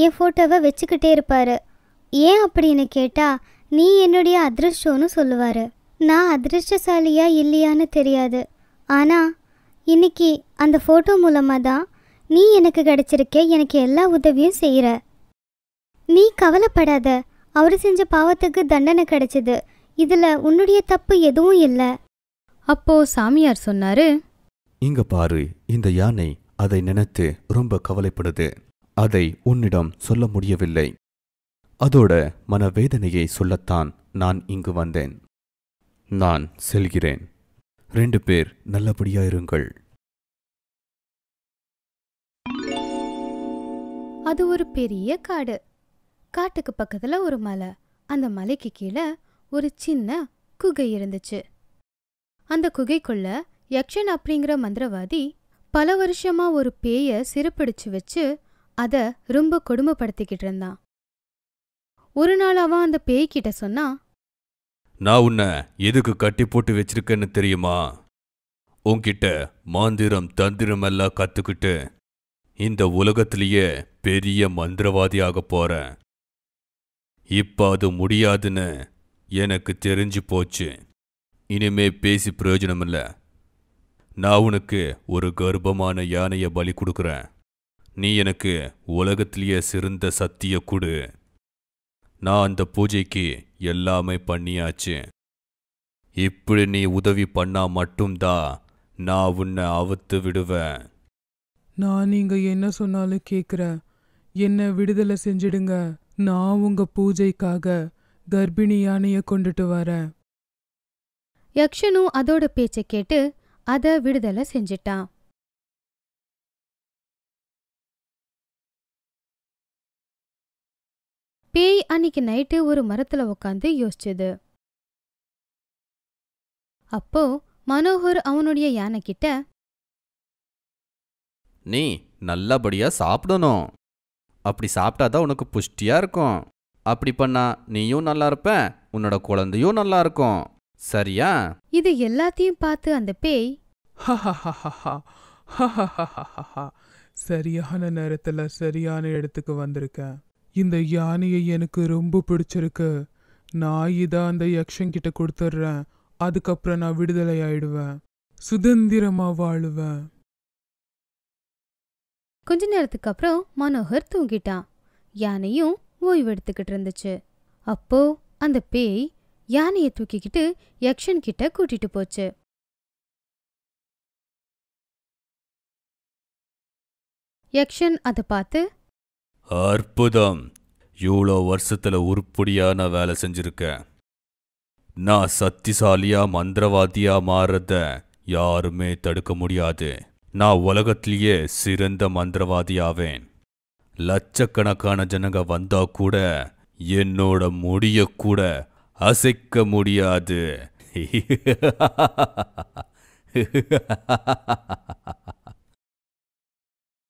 என் ஃபோட்டோவை வச்சுக்கிட்டே இருப்பாரு. ஏன் அப்படின்னு கேட்டா நீ என்னுடைய அதிர்ஷ்டம்னு சொல்லுவாரு. நான் அதிர்ஷ்டசாலியா இல்லையான்னு தெரியாது. ஆனா இன்னைக்கு அந்த ஃபோட்டோ மூலமாக தான் நீ எனக்கு கிடைச்சிருக்க எனக்கு எல்லா உதவியும் செய்கிற நீ கவலைப்படாத. அவர் செஞ்ச பாவத்துக்கு தண்டனை கிடைச்சது. இதில் உன்னுடைய தப்பு எதுவும் இல்லை. அப்போ சாமியார் சொன்னாரு இங்க பாரு இந்த யானை அதை நினைத்து ரொம்ப கவலைப்படுது. அதை உன்னிடம் சொல்ல முடியவில்லை. அதோட மனவேதனையை சொல்லத்தான் நான் இங்கு வந்தேன். நான் செல்கிறேன். ரெண்டு பேர் நல்லபடியா இருங்கள். அது ஒரு பெரிய காடு. காட்டுக்கு பக்கத்துல ஒரு மலை. அந்த மலைக்கு கீழே ஒரு சின்ன குகை இருந்துச்சு. அந்த குகைக்குள்ள யக்ஷன் அப்படிங்கிற மந்திரவாதி பல வருஷமா ஒரு பேய சிறப்பிடிச்சு வச்சு அத ரொம்ப கொடுமைப்படுத்திக்கிட்டு இருந்தான். ஒரு நாள் அவன் அந்த பேய்கிட்ட சொன்னா நான் உன்னை எதுக்கு கட்டி போட்டு வச்சிருக்கேன்னு தெரியுமா? உன்கிட்ட மாந்திரம் தந்திரம் எல்லாம் கத்துக்கிட்டு இந்த உலகத்திலேயே பெரிய மந்திரவாதியாக போறேன். இப்ப அது முடியாதுன்னு எனக்கு தெரிஞ்சு போச்சு. இனிமே பேசி பிரயோஜனம் இல்ல நான் உனக்கு ஒரு கர்ப்பமான யானைய பலி கொடுக்குறேன். நீ எனக்கு உலகத்திலேயே சிறந்த சக்திய கொடு. நான் அந்த பூஜைக்கு எல்லாமே பண்ணியாச்சு. இப்படி நீ உதவி பண்ணா மட்டும்தான் நான் உன்னை அவுத்து விடுவேன். நான் நீங்க என்ன சொன்னாலும் கேக்குறேன் என்ன விடுதலை செஞ்சிடுங்க. நான் உங்க பூஜைக்காக கர்ப்பிணி யானைய கொண்டுட்டு வரேன். யக்ஷனும் அதோட பேச்சை கேட்டு அத விடுதலை செஞ்சிட்டான். பேய் அன்னிக்கு நைட்டு ஒரு மரத்துல உட்காந்து யோசிச்சுது. அப்போ மனோகர் அவனுடைய யானை கிட்ட நீ நல்லபடியா சாப்பிடணும். அப்படி சாப்பிட்டாதான் உனக்கு புஷ்டியா இருக்கும். அப்படி பண்ணா நீயும் நல்லா இருப்ப உன்னோட குழந்தையும் நல்லா இருக்கும். சரியா? இது எல்லாத்தையும் பார்த்து அந்த பேய் சரியான நேரத்துல சரியான இடத்துக்கு வந்திருக்கேன் இந்த யானையை எனக்கு ரொம்ப பிடிச்சிருக்கு. நான் இதை அந்த யக்ஷன் கிட்ட கொடுத்துட்றேன். அதுக்கப்புறம் நான் விடுதலை ஆயிடுவேன். சுதந்திரமா வாழுவேன். கொஞ்ச நேரத்துக்கு அப்புறம் மனோகர் தூங்கிட்டான். யானையும் ஓய்வெடுத்துக்கிட்டு இருந்துச்சு. அப்போ அந்த பேய் யானையை தூக்கிக்கிட்டு யக்ஷன் கிட்ட கூட்டிட்டு போச்சு. யக்ஷன் அதை பார்த்து அற்புதம். இவ்வளோ வருஷத்துல உருப்படியான வேலை செஞ்சுருக்கேன் நான் சக்திசாலியா மந்திரவாதியா மாறுறத யாருமே தடுக்க முடியாது. நான் உலகத்திலேயே சிறந்த மந்திரவாதியாவேன். லட்சக்கணக்கான ஜனங்க வந்தா கூட என்னோட முடிய கூட அசைக்க முடியாது.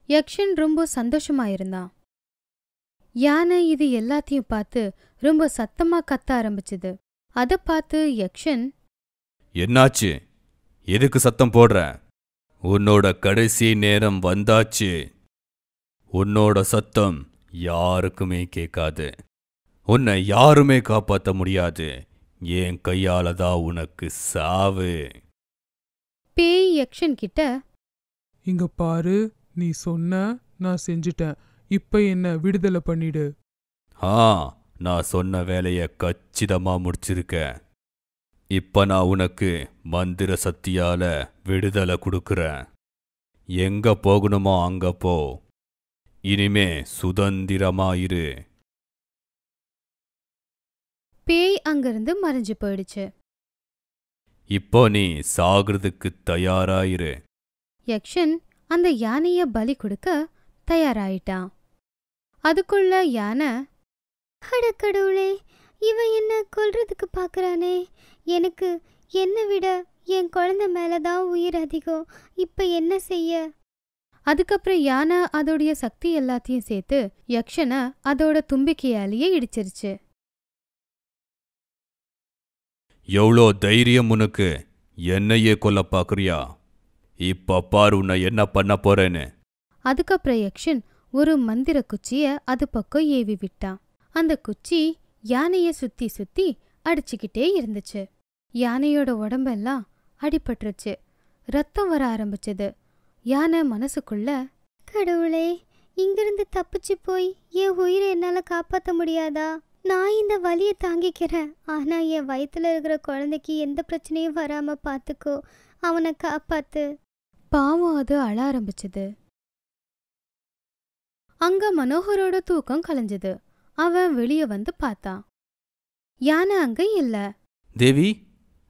யக்ஷன் ரொம்ப சந்தோஷமாயிருந்தான் யானை இது எல்லாத்தையும் பார்த்து ரொம்ப சத்தமா கத்த ஆரம்பிச்சது. அதை பார்த்து யக்ஷன் என்னாச்சு? எதுக்கு சத்தம் போடுற? உன்னோட கடைசி நேரம் வந்தாச்சு. உன்னோட சத்தம் யாருக்குமே கேட்காது. உன்னை யாருமே காப்பாத்த முடியாது. என் கையால தான் உனக்கு சாவு. பேய் யக்ஷன் கிட்ட இங்க பாரு நீ சொன்ன நான் செஞ்சுட்டேன். இப்ப என்ன விடுதலை பண்ணிடு. ஆ நான் சொன்ன வேலைய கச்சிதமா முடிச்சிருக்க. இப்ப நான் உனக்கு மந்திர சக்தியால விடுதலை கொடுக்கறேன். எங்க போகணுமோ அங்க போ. இனிமே சுதந்திரமா இரு. பேய் அங்கிருந்து மறைஞ்சு போயிடுச்சு. இப்போ நீ சாகிறதுக்கு தயாராயிரு யக்ஷன் அந்த யானைய பலி கொடுக்க தயாராயிட்டான். அதுக்குள்ள யானை கடவுளே இவன் என்ன கொல்றதுக்கு பார்க்கறானே எனக்கு என்னை விட என் குழந்தை மேலே தான் உயிர் அதிகம். இப்போ என்ன செய்ய? அதுக்கப்புறம் யானை அதோடைய சக்தி எல்லாத்தையும் சேர்த்து யக்ஷனை அதோட தும்பிக்கையாலேயே இடிச்சிருச்சு. எவ்வளோ தைரியம் உனக்கு? என்னையே கொல்ல பாக்குறியா? இப்ப பாரு உன்னை என்ன பண்ண போறேன்னு. அதுக்கப்புறம் யக்ஷன் ஒரு மந்திர குச்சிய அது பக்கம் ஏவி விட்டான் அந்த குச்சி யானைய சுத்தி சுத்தி அடிச்சுக்கிட்டே இருந்துச்சு. யானையோட உடம்பெல்லாம் அடிபட்டுருச்சு. ரத்தம் வர ஆரம்பிச்சது. யானை மனசுக்குள்ள கடவுளே இங்கிருந்து தப்பிச்சு போய் என் உயிரை என்னால் காப்பாற்ற முடியாதா? நான் இந்த வலியை தாங்கிக்கிறேன். ஆனால் என் வயித்துல இருக்கிற குழந்தைக்கு எந்த பிரச்சனையும் வராமல் பார்த்துக்கோ அவனை காப்பாத்து. பாவம் அது அழ ஆரம்பிச்சது. அங்க மனோகரோட தூக்கம் கலைஞ்சது. அவன் வெளிய வந்து பார்த்தான் யானை அங்க இல்ல. தேவி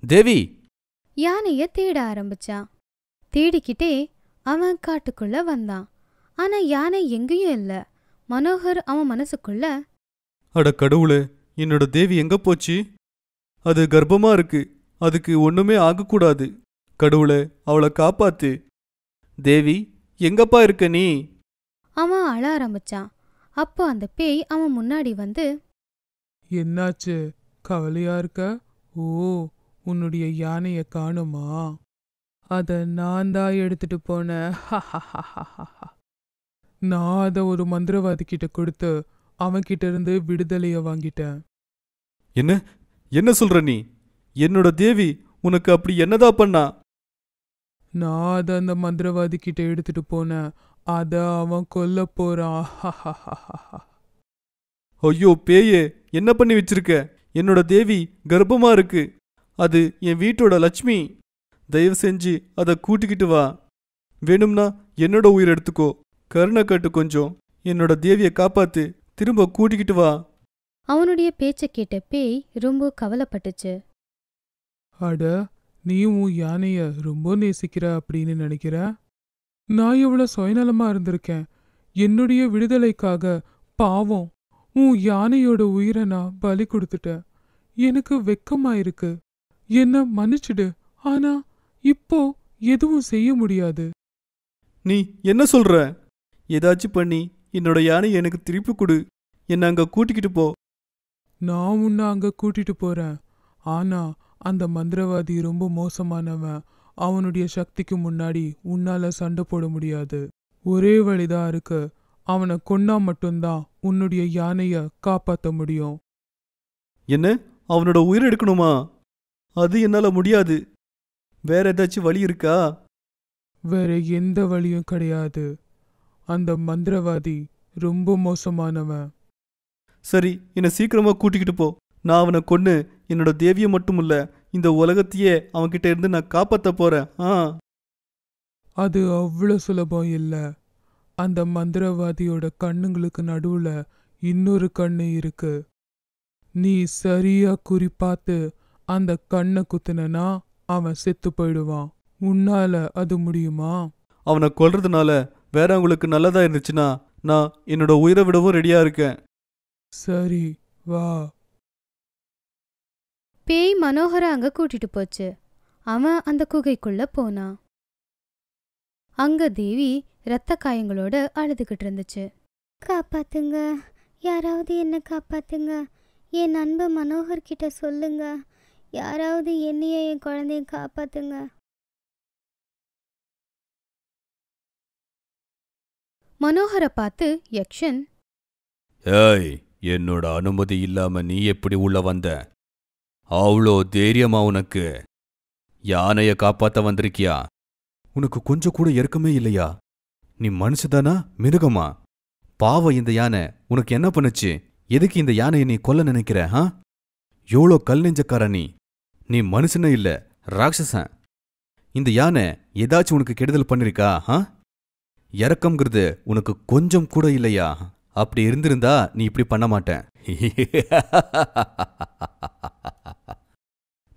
தேவி! யானைய தேட ஆரம்பிச்சான் தேடிக்கிட்டே அவன் காட்டுக்குள்ள வந்தான். ஆனா யானை எங்கேயும் இல்ல. மனோகர் அவன் மனசுக்குள்ள அட கடவுளே என்னோட தேவி எங்க போச்சு? அது கர்ப்பமா இருக்கு. அதுக்கு ஒண்ணுமே ஆகக்கூடாது. கடவுளே அவளை காப்பாத்து. தேவி எங்கப்பா இருக்க நீ? அவன் அழ ஆரம்பிச்சான். அப்போ அந்த பேய் அவன் முன்னாடி வந்து என்னாச்சு? கவலையா இருக்க? ஓ உன்னுடைய யானைய காணுமா? அத நான் தான் எடுத்துட்டு போனேன். [LAUGHS] நான் அத ஒரு மந்திரவாதி கிட்ட கொடுத்து அவன்கிட்ட இருந்து விடுதலைய வாங்கிட்டேன். என்ன? என்ன சொல்ற நீ? என்னோட தேவி உனக்கு அப்படி என்னதா பண்ணா? நான் அத அந்த மந்திரவாதி கிட்ட எடுத்துட்டு போனேன். அத அவன் கொல்ல போறான் ஐயோ பேயே என்ன பண்ணி வச்சிருக்க? என்னோட தேவி கர்ப்பமா இருக்கு. அது என் வீட்டோட லட்சுமி. தயவு செஞ்சு அதை கூட்டிக்கிட்டு வா. வேணும்னா என்னோட உயிர் எடுத்துக்கோ. கருணை காட்டு கொஞ்சம். என்னோட தேவியை காப்பாத்து. திரும்ப கூட்டிக்கிட்டு வா. அவனுடைய பேச்ச கேட்ட பேய் ரொம்ப கவலைப்பட்டுச்சு. அட நீ உன் யானைய ரொம்ப நேசிக்கிற அப்படின்னு நினைக்கிற? நான் எவ்வளவு சுயநலமா இருந்திருக்கேன். என்னுடைய விடுதலைக்காக பாவம் உன் யானையோட உயிரை நான் பலி கொடுத்துட்டேன். எனக்கு வெக்கமா இருக்கு என்ன மன்னிச்சிடு. ஆனா இப்போ எதுவும் செய்ய முடியாது. நீ என்ன சொல்ற? ஏதாச்சும் பண்ணி என்னோட யானை எனக்கு திருப்பி கொடு. என்னை அங்க கூட்டிக்கிட்டு போ. நான் உன்னை அங்க கூட்டிட்டு போறேன். ஆனா அந்த மந்திரவாதி ரொம்ப மோசமானவன். அவனுடைய சக்திக்கு முன்னாடி உன்னால சண்டை போட முடியாது. ஒரே வழிதான் இருக்கு. அவனை கொன்னா மட்டும்தான் உன்னுடைய யானைய காப்பாத்த முடியும். என்ன? அவனோட உயிர் எடுக்கணுமா? அது என்னால முடியாது. வேற ஏதாச்சும் வழி இருக்கா? வேற எந்த வழியும் கிடையாது. அந்த மந்திரவாதி ரொம்ப மோசமானவன். சரி என்னை சீக்கிரமா கூட்டிக்கிட்டு போ. நான் அவனை கொன்னு என்னோட தேவியை மட்டும் இல்ல இந்த உலகத்தையே அவன்கிட்ட இருந்து நான் காப்பாத்த போறேன். ஆ. அது அவ்வளவு சுலபம் இல்ல. அந்த மந்திரவாதியோட கண்ணுங்களுக்கு நடுவுல இன்னொரு கண்ணு இருக்கு. நீ சரியா குறி பார்த்து அந்த கண்ணை குத்துனனா அவன் செத்து போயிடுவான். உன்னால அது முடியுமா? அவனை கொல்றதுனால வேற அவங்களுக்கு நல்லதா இருந்துச்சுன்னா நான் என்னோட உயிரை விடவும் ரெடியா இருக்கேன். சரி வா. பேய் மனோகர அங்க கூட்டிட்டு போச்சு. அவன் அந்த குகைக்குள்ள போனான் அங்க தேவி இரத்த காயங்களோட அழுதுகிட்டு இருந்துச்சு. காப்பாத்துங்க. யாராவது என்ன காப்பாத்துங்க. என் நண்பன் மனோகர் கிட்ட சொல்லுங்க. யாராவது என்னையும் என் குழந்தைய காப்பாத்துங்க. மனோகரை பார்த்து யக்ஷன் ஏய் என்னோட அனுமதி இல்லாம நீ எப்படி உள்ள வந்த? அவ்வளோ தைரியமா உனக்கு. யானைய காப்பாத்த வந்திருக்கியா? உனக்கு கொஞ்சம் கூட இறக்கமே இல்லையா? நீ மனுஷதானா? மிருகமா? பாவம் இந்த யானை உனக்கு என்ன பண்ணுச்சு? எதுக்கு இந்த யானையை நீ கொல்ல நினைக்கிற ஆ? எவ்வளோ கல் நெஞ்சக்கார நீ. நீ மனுஷனே இல்ல ராட்சசன். இந்த யானை ஏதாச்சும் உனக்கு கெடுதல் பண்ணிருக்கா ஆ? இறக்கம்ங்கிறது உனக்கு கொஞ்சம் கூட இல்லையா? அப்படி இருந்திருந்தா நீ இப்படி பண்ண மாட்டேன். [LAUGHS]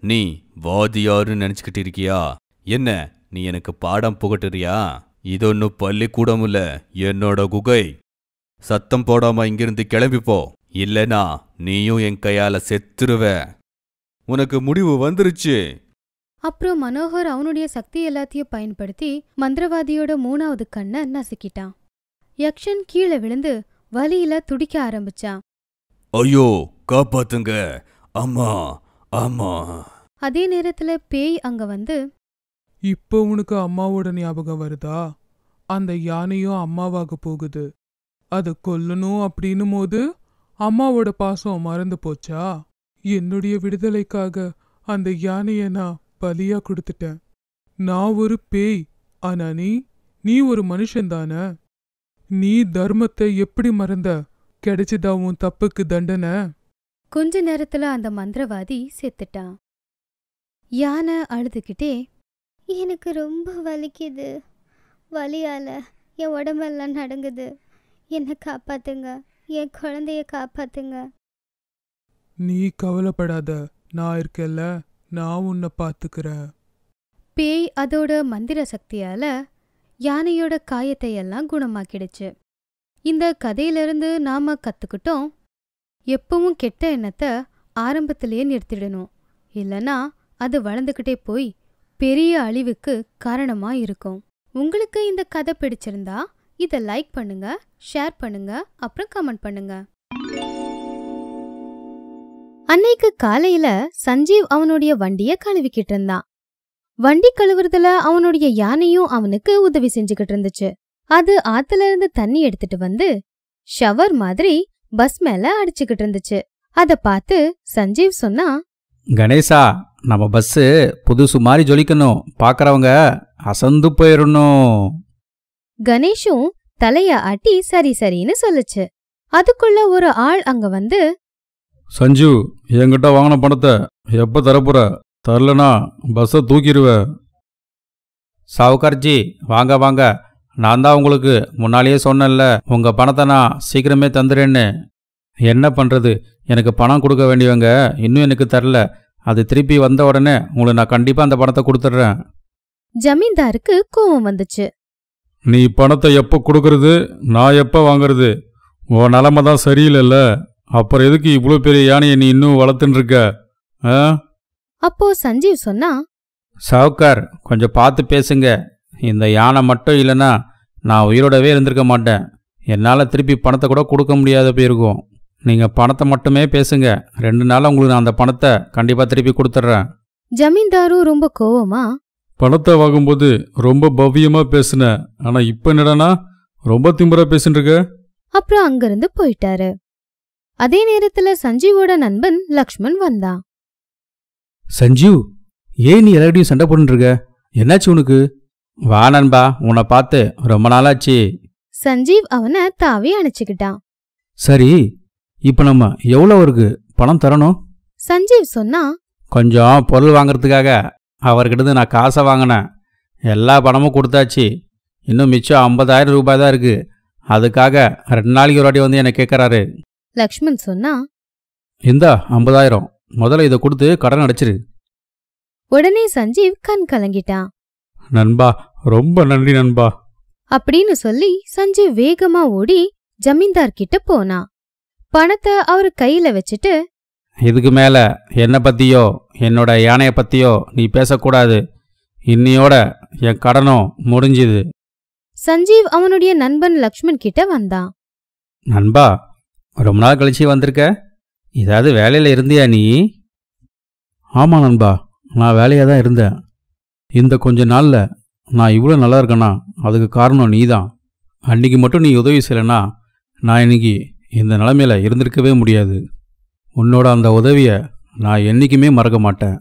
நீ வாதியாருன்னு நினைச்சுக்கிட்டு இருக்கியா? என்ன நீ எனக்கு பாடம் புகட்டுறியா? இது ஒன்னும் பள்ளிக்கூடம் இல்ல என்னோட குகை. சத்தம் போடாம இங்கிருந்து கிளம்பி போ. இல்லனா நீயும் என் கையால செத்துருவ. உனக்கு முடிவு வந்துருச்சு. அப்புறம் மனோகர் அவனுடைய சக்தி எல்லாத்தையும் பயன்படுத்தி மந்திரவாதியோட மூணாவது கண்ணை நசுக்கிட்டான். யக்ஷன் கீழே விழுந்து வலியில துடிக்க ஆரம்பிச்சான். ஐயோ காப்பாத்துங்க. அம்மா ஆமா. அதே நேரத்துல பேய் அங்க வந்து இப்போ உனக்கு அம்மாவோட ஞாபகம் வருதா? அந்த யானையும் அம்மாவாக போகுது. அதை கொல்லணும் அப்படின்னும் போது அம்மாவோட பாசம் மறந்து போச்சா? என்னுடைய விடுதலைக்காக அந்த யானைய நான் பலியா கொடுத்துட்டேன். நான் ஒரு பேய் ஆனா நீ நீ ஒரு மனுஷன்தானே நீ தர்மத்தை எப்படி மறந்த? கிடைச்சதா உன் தப்புக்கு தண்டனை? கொஞ்ச நேரத்துல அந்த மந்திரவாதி செத்துட்டான் யானை அழுதுகிட்டே எனக்கு ரொம்ப வலிக்குது. வலியால என் உடம்பெல்லாம் நடுங்குது. என்னை காப்பாத்துங்க. என் குழந்தைய காப்பாத்துங்க. நீ கவலைப்படாத. நான் இருக்கேல்ல. நான் உன்னை பாத்துக்கிறேன். பேய் அதோட மந்திர சக்தியால யானையோட காயத்தை எல்லாம் குணமாக்கிடுச்சு. இந்த கதையிலிருந்து நாம கத்துக்கிட்டோம் எப்பவும் கெட்ட எண்ணத்தை ஆரம்பத்திலேயே நிறுத்திடணும். இல்லனா அது வளர்ந்துக்கிட்டே போய் பெரிய அழிவுக்கு காரணமா இருக்கும். உங்களுக்கு இந்த கதை பிடிச்சிருந்தா இதை லைக் பண்ணுங்க ஷேர் பண்ணுங்க அப்புறம் கமெண்ட் பண்ணுங்க. அன்னைக்கு காலையில சஞ்சீவ் அவனுடைய வண்டிய கழுவிக்கிட்டு இருந்தான். வண்டி கழுவுறதுல அவனுடைய யானையும் அவனுக்கு உதவி செஞ்சுக்கிட்டு இருந்துச்சு. அது ஆத்துல இருந்து தண்ணி எடுத்துட்டு வந்து ஷவர் மாதிரி பஸ் மேல அடிச்சுக்கிட்டு இருந்துச்சு. அத பார்த்து சஞ்சீவ் சொன்னா கணேசா நம்ம பஸ்ஸு புதுசு மாதிரி ஜொலிக்கணும். பார்க்கறவங்க அசந்து போயிடணும் கணேஷும் தலைய ஆட்டி சரி சரின்னு சொல்லுச்சு. அதுக்குள்ள ஒரு ஆள் அங்க வந்து சஞ்சு என்கிட்ட வாங்கின பணத்தை எப்போ தரப்புற? தரலனா பஸ்ஸை தூக்கிடுவ. சாவுகார்ஜி வாங்க வாங்க. நான் தான் உங்களுக்கு முன்னாலேயே சொன்னேன்ல உங்கள் பணத்தை நான் சீக்கிரமே தந்துடுறேன்னு என்ன பண்ணுறது எனக்கு பணம் கொடுக்க வேண்டியவங்க இன்னும் எனக்கு தரல. அது திருப்பி வந்த உடனே உங்களுக்கு நான் கண்டிப்பாக அந்த பணத்தை கொடுத்துட்றேன். ஜமீன்தாருக்கு கோவம் வந்துச்சு. நீ பணத்தை எப்போ கொடுக்கறது? நான் எப்போ வாங்குறது? உன் நிலமை தான் சரியில்லைல்ல. அப்புறம் எதுக்கு இவ்வளோ பெரிய யானையை நீ இன்னும் வளர்த்துன்னு இருக்க ஆ? அப்போ சஞ்சீவ் சொன்னா சாவுக்கார் கொஞ்சம் பார்த்து பேசுங்க. இந்த யானை மட்டும் இல்லைன்னா நான் உயிரோடவே இருந்திருக்க மாட்டேன். என்னால் திருப்பி பணத்தை கூட கொடுக்க முடியாத போயிருக்கும். நீங்கள் பணத்தை மட்டுமே பேசுங்க. ரெண்டு நாள் உங்களுக்கு நான் அந்த பணத்தை கண்டிப்பாக திருப்பி கொடுத்துட்றேன். ஜமீன்தாரும் ரொம்ப கோவமா பணத்தை வாங்கும்போது ரொம்ப பவ்யமாக பேசுனேன் ஆனால் இப்போ என்னடானா ரொம்ப திம்பரா பேசின்னு இருக்க அப்புறம் அங்கிருந்து போயிட்டாரு. அதே நேரத்துல சஞ்சீவோட நண்பன் லக்ஷ்மண் வந்தான். சஞ்சீவ் ஏன் நீ எல்லார்டையும் சண்டை போட்டுட்டு இருக்க என்னாச்சு உனக்கு? வா நண்பா உன்னை பார்த்து ரொம்ப நாளாச்சு. சஞ்சீவ் அவனை தாவி அணைச்சுக்கிட்டான். சரி இப்போ நம்ம எவ்வளோ அவருக்கு பணம் தரணும்? சஞ்சீவ் சொன்னா கொஞ்சம் பொருள் வாங்குறதுக்காக அவர்கிட்ட நான் காசை வாங்கினேன். எல்லா பணமும் கொடுத்தாச்சு. இன்னும் மிச்சம் ஐம்பதாயிரம் ரூபாய் தான் இருக்கு. அதுக்காக ரெண்டு நாளைக்கு ஒரு வாட்டி வந்து என்னை கேட்குறாரு லக்ஷ்மண் சொன்னா இந்தா ஐம்பதாயிரம். முதல்ல இதை கொடுத்து கடன் அடைச்சிரு. உடனே சஞ்சீவ் கண் கலங்கிட்டான். நண்பா ரொம்ப நன்றி நண்பா. அப்படின்னு சொல்லி சஞ்சீவ் வேகமா ஓடி ஜமீன்தார் கிட்ட போனான் பணத்தை அவர் கையில வச்சுட்டு இதுக்கு மேலே என்னை பற்றியோ என்னோட யானையை பற்றியோ நீ பேசக்கூடாது. இன்னியோட என் கடனும் முடிஞ்சுது. சஞ்சீவ் அவனுடைய நண்பன் லக்ஷ்மண் கிட்ட வந்தான். நண்பா ரொம்ப நாள் கழிச்சு வந்திருக்க? ஏதாவது வேலையில் இருந்தியா நீ? ஆமாம் நண்பா நான் வேலையாக தான் இருந்தேன். இந்த கொஞ்ச நாளில் நான் இவ்வளோ நல்லா இருக்கேனா அதுக்கு காரணம் நீ தான் அன்னைக்கு மட்டும் நீ உதவி செய்யலைன்னா நான் இன்னைக்கு இந்த நிலமையில இருந்திருக்கவே முடியாது. உன்னோட அந்த உதவியை நான் என்றைக்குமே மறக்க மாட்டேன்.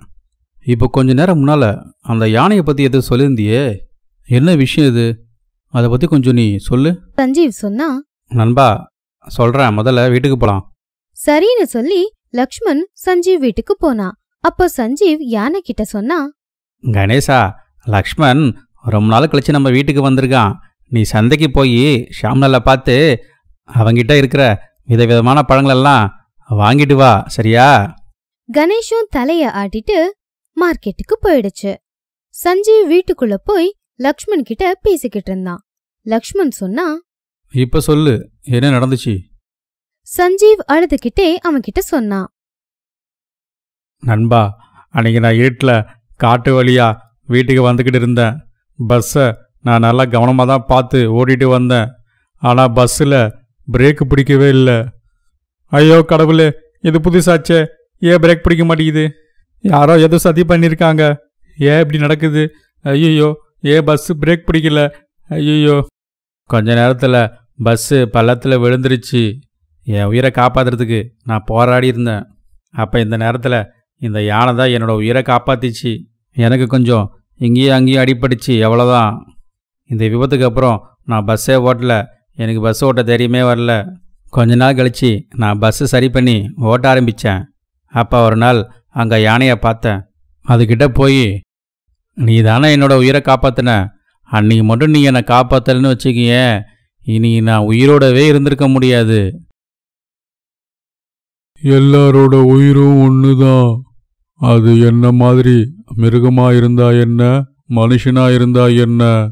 இப்போ கொஞ்ச நேரம் முன்னால் அந்த யானையை பற்றி எது சொல்லியிருந்தியே? என்ன விஷயம் இது? அதை பற்றி கொஞ்சம் நீ சொல்லு. சஞ்சீவ் சொன்னா நண்பா சொல்கிறேன் முதல்ல வீட்டுக்கு போகலாம் சரின்னு சொல்லி லக்ஷ்மண் சஞ்சீவ் வீட்டுக்கு போனான் அப்போ சஞ்சீவ் யானை கிட்ட சொன்னா கணேசா லக்ஷ்மண் ரொம்ப நாள் கழிச்சு நம்ம வீட்டுக்கு வந்திருக்கான். நீ சந்தைக்கு போய் ஷாம்னலை பார்த்து அவங்கிட்ட இருக்கிற விதவிதமான பழங்களெல்லாம் வாங்கிட்டு வா சரியா? கணேஷும் தலைய ஆட்டிட்டு மார்க்கெட்டுக்கு போயிடுச்சு. சஞ்சீவ் வீட்டுக்குள்ள போய் லக்ஷ்மண் கிட்ட பேசிக்கிட்டு இருந்தான். லக்ஷ்மண் சொன்னா இப்போ சொல்லு என்ன நடந்துச்சு? சஞ்சீவ் அழுதுகிட்டே அவன்கிட்ட சொன்னான். நண்பா அன்னைக்கு நான் இருட்டில் காட்டு வழியா வீட்டுக்கு வந்துக்கிட்டு இருந்தேன். பஸ்ஸை நான் நல்லா கவனமாக தான் பார்த்து ஓடிட்டு வந்தேன். ஆனால் பஸ்ஸில் பிரேக்கு பிடிக்கவே இல்லை. ஐயோ கடவுளே இது புதுசாச்சே. ஏன் பிரேக் பிடிக்க மாட்டேங்குது? யாரோ ஏதோ சதி பண்ணியிருக்காங்க ஏன் இப்படி நடக்குது? ஐயோ ஏன் பஸ்ஸு பிரேக் பிடிக்கல? ஐயோ கொஞ்ச நேரத்தில் பஸ்ஸு பள்ளத்தில் விழுந்துருச்சு. என் உயிரை காப்பாத்துறதுக்கு நான் போராடி இருந்தேன். அப்போ இந்த நேரத்தில் இந்த யானை தான் என்னோட உயிரை காப்பாத்திச்சு. எனக்கு கொஞ்சம் இங்கேயும் அங்கேயும் அடிப்படிச்சு எவ்வளோதான் இந்த விபத்துக்கு அப்புறம் நான் பஸ்ஸே ஓட்டல. எனக்கு பஸ் ஓட்ட தெரியுமே வரல. கொஞ்ச நாள் கழிச்சு நான் பஸ்ஸு சரி பண்ணி ஓட்ட ஆரம்பித்தேன் அப்போ ஒரு நாள் அங்கே யானையை பார்த்தேன். அதுக்கிட்ட போய் நீ தானே என்னோடய உயிரை காப்பாத்தின? அன்னைக்கு மட்டும் நீ என்னை காப்பாற்றலன்னு வச்சுக்கியேன் இனி நான் உயிரோடவே இருந்திருக்க முடியாது. எல்லாரோட உயிரும் ஒன்று தான் அது என்ன மாதிரி? மிருகமாயிருந்தா என்ன? மனுஷனாயிருந்தா என்ன?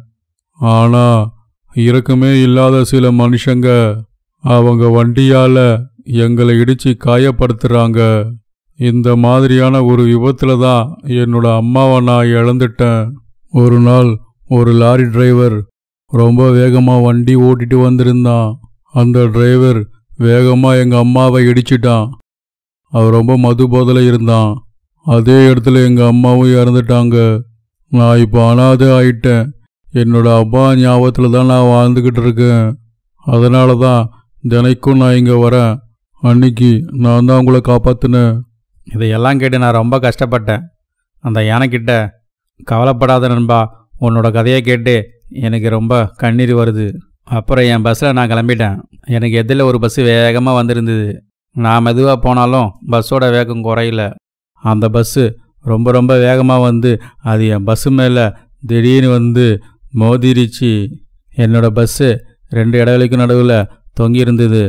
ஆனா இறக்கமே இல்லாத சில மனுஷங்க அவங்க வண்டியால எங்களை இடிச்சு காயப்படுத்துறாங்க. இந்த மாதிரியான ஒரு விபத்துல தான் என்னோட அம்மாவை நான் இழந்துட்டேன். ஒரு நாள் ஒரு லாரி டிரைவர் ரொம்ப வேகமாக வண்டி ஓட்டிட்டு வந்திருந்தான். அந்த டிரைவர் வேகமாக எங்கள் அம்மாவை இடிச்சிட்டான். அவர் ரொம்ப மது போதையில இருந்தான். அதே இடத்துல எங்கள் அம்மாவும் இறந்துட்டாங்க. நான் இப்போ அனாதை ஆயிட்டேன். என்னோட அப்பா ஞாபகத்தில் தான் நான் வாழ்ந்துக்கிட்டு இருக்கேன். அதனால தான் தினைக்கும் நான் இங்கே வரேன். அன்னைக்கு நான் தான் உங்களை காப்பாற்றினேன் இதையெல்லாம் கேட்டு நான் ரொம்ப கஷ்டப்பட்டேன். அந்த யானைக்கிட்ட கவலைப்படாத நண்பா உன்னோட கதையை கேட்டு எனக்கு ரொம்ப கண்ணீர் வருது. அப்புறம் என் பஸ்ஸில் நான் கிளம்பிட்டேன். எனக்கு எதில் ஒரு பஸ்ஸு வேகமாக வந்திருந்தது. நான் மெதுவாக போனாலும் பஸ்ஸோட வேகம் குறையில. அந்த பஸ்ஸு ரொம்ப ரொம்ப வேகமாக வந்து அது என் பஸ்ஸு மேலே திடீர்னு வந்து மோதிருச்சு. என்னோடய பஸ்ஸு ரெண்டு இடைவெளிக்கு நடுவில் தொங்கியிருந்தது.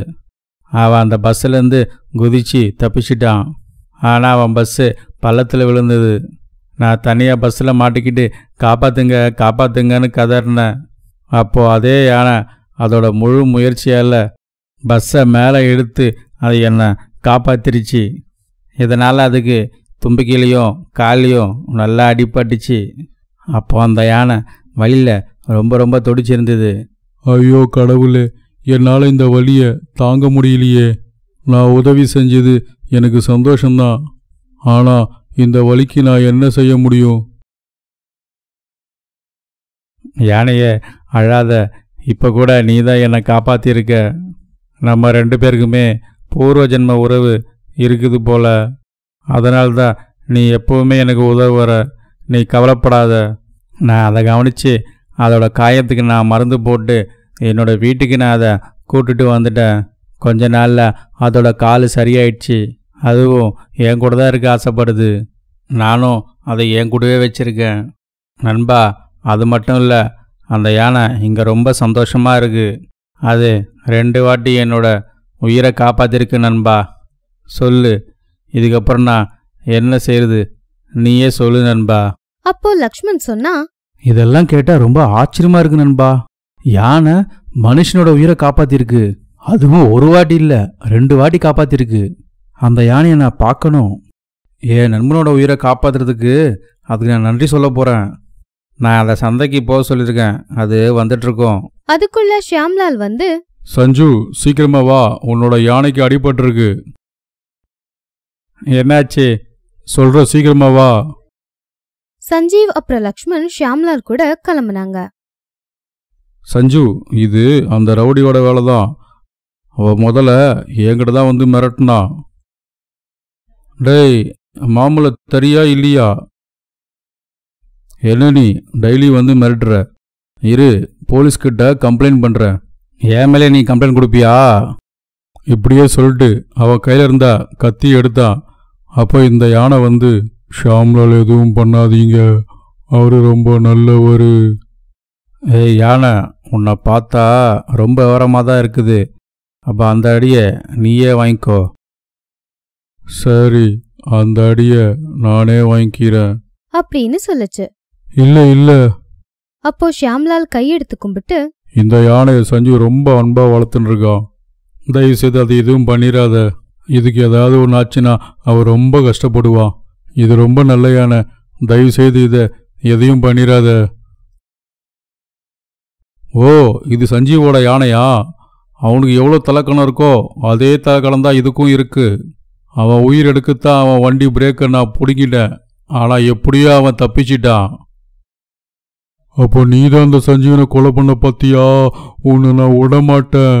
அவன் அந்த பஸ்ஸுலேருந்து குதிச்சு தப்பிச்சிட்டான். ஆனால் அவன் பஸ்ஸு பள்ளத்தில் விழுந்தது. நான் தனியாக பஸ்ஸில் மாட்டிக்கிட்டு காப்பாத்துங்க காப்பாத்துங்கன்னு கதறினேன். அப்போது அதே யானை அதோட முழு முயற்சியால் பஸ்ஸை மேலே இழுத்து அது என்னை காப்பாத்திருச்சு. இதனால் அதுக்கு தும்பிக்கையிலையும் கால்லையும் நல்லா அடிபட்டுச்சு. அப்போ அந்த யானை வழியில் ரொம்ப ரொம்ப துடிச்சிருந்தது. ஐயோ கடவுளே என்னால் இந்த வலியை தாங்க முடியலையே. நான் உதவி செஞ்சது எனக்கு சந்தோஷம்தான். ஆனால் இந்த வலிக்கு நான் என்ன செய்ய முடியும்? யானையே அழாத இப்போ கூட நீ தான் என்னை காப்பாற்றிருக்க நம்ம ரெண்டு பேருக்குமே பூர்வ ஜென்ம உறவு இருக்குது போல. அதனால்தான் நீ எப்பவுமே எனக்கு உதவுற நீ கவலைப்படாத. நான் அதை கவனித்து அதோட காயத்துக்கு நான் மருந்து போட்டு என்னோட வீட்டுக்கு நான் அதை கூட்டுட்டு வந்துட்டேன். கொஞ்ச நாளில் அதோட கால் சரியாயிடுச்சு. அதுவும் என் கூட தான் இருக்க ஆசைப்படுது. நானும் அதை என் கூடவே வச்சுருக்கேன். நண்பா அது மட்டும் இல்லை அந்த யானை இங்கே ரொம்ப சந்தோஷமாக இருக்குது அது ரெண்டு வாட்டி என்னோட உயிரை காப்பாற்றிருக்கு நண்பா. சொல்லு இதுக்கப்புறம் நான் என்ன செய்யறது நீயே சொல்லு நண்பா. அப்போ லக்ஷ்மண் சொன்னா இதெல்லாம் கேட்டா ரொம்ப ஆச்சரியமா இருக்கு நண்பா. யானை மனுஷனோட உயிரை காப்பாத்திருக்கு. அதுவும் ஒரு வாட்டி இல்ல ரெண்டு வாட்டி காப்பாத்திருக்கு. அந்த யானையை நான் பார்க்கணும். என் நண்பனோட உயிரை காப்பாத்துறதுக்கு அதுக்கு நான் நன்றி சொல்ல போறேன். நான் அதை சந்தைக்கு போக சொல்லியிருக்கேன். அது வந்துட்டு இருக்கோம் அதுக்குள்ள ஷியாம்லால் வந்து சஞ்சு சீக்கிரமா வா. உன்னோட யானைக்கு அடிபட்டிருக்கு. என்னாச்சு? சொல்ற சீக்கிரமா வா. சஞ்சீவ் அப்புறம் லக்ஷ்மண் ஷியாம்லால் கூட கிளம்புனாங்க. சஞ்சு இது அந்த ரவுடியோட வேலை தான் அவ முதல்ல என்கிட்ட தான் வந்து மிரட்டினா. டேய் மாமூல தெரியா இல்லையா? என்ன நீ டெய்லி வந்து மிரட்டுற? இரு போலீஸ்கிட்ட கம்ப்ளைண்ட் பண்ணுறேன் என் மேலே நீ கம்ப்ளைண்ட் கொடுப்பியா? இப்படியே சொல்லிட்டு அவ கையில் இருந்தா கத்தி எடுத்தா. அப்போ இந்த யானை வந்து ஷாம்லால் எதுவும் பண்ணாதீங்க. அவர் ரொம்ப நல்லவர். ஏய் யானை உன்னை பார்த்தா ரொம்ப விவரமாக தான் இருக்குது. அப்போ அந்த அடியை நீயே வாங்கிக்கோ. சரி அந்த அடியை நானே வாங்கிக்கிறேன். அப்படின்னு சொல்லுச்சு. இல்லை இல்லை. அப்போ ஷியாம்லால் கையெடுத்து கும்பிட்டு இந்த யானையை சஞ்சு ரொம்ப அன்பா வளர்த்துன்னு இருக்கான். தயவு செய்து அது எதுவும் பண்ணிடாத. இதுக்கு ஏதாவது ஒன்று ஆச்சுன்னா அவள் ரொம்ப கஷ்டப்படுவான் இது ரொம்ப நல்ல யானை தயவு செய்து இதை எதையும் பண்ணிடாத ஓ இது சஞ்சீவோட யானையா? அவனுக்கு எவ்வளோ தலக்கணம் இருக்கோ அதே தலக்கணம் தான் இதுக்கும் இருக்குது அவன் உயிர் எடுக்கத்தான் அவன் வண்டி பிரேக்கை நான் பிடுங்கிட்டேன். ஆனால் எப்படியோ அவன் தப்பிச்சிட்டான். அப்போ நீ தான் அந்த சஞ்சீவனை கொலை பண்ண பார்த்தியா? உன்னை நான் விடமாட்டேன்.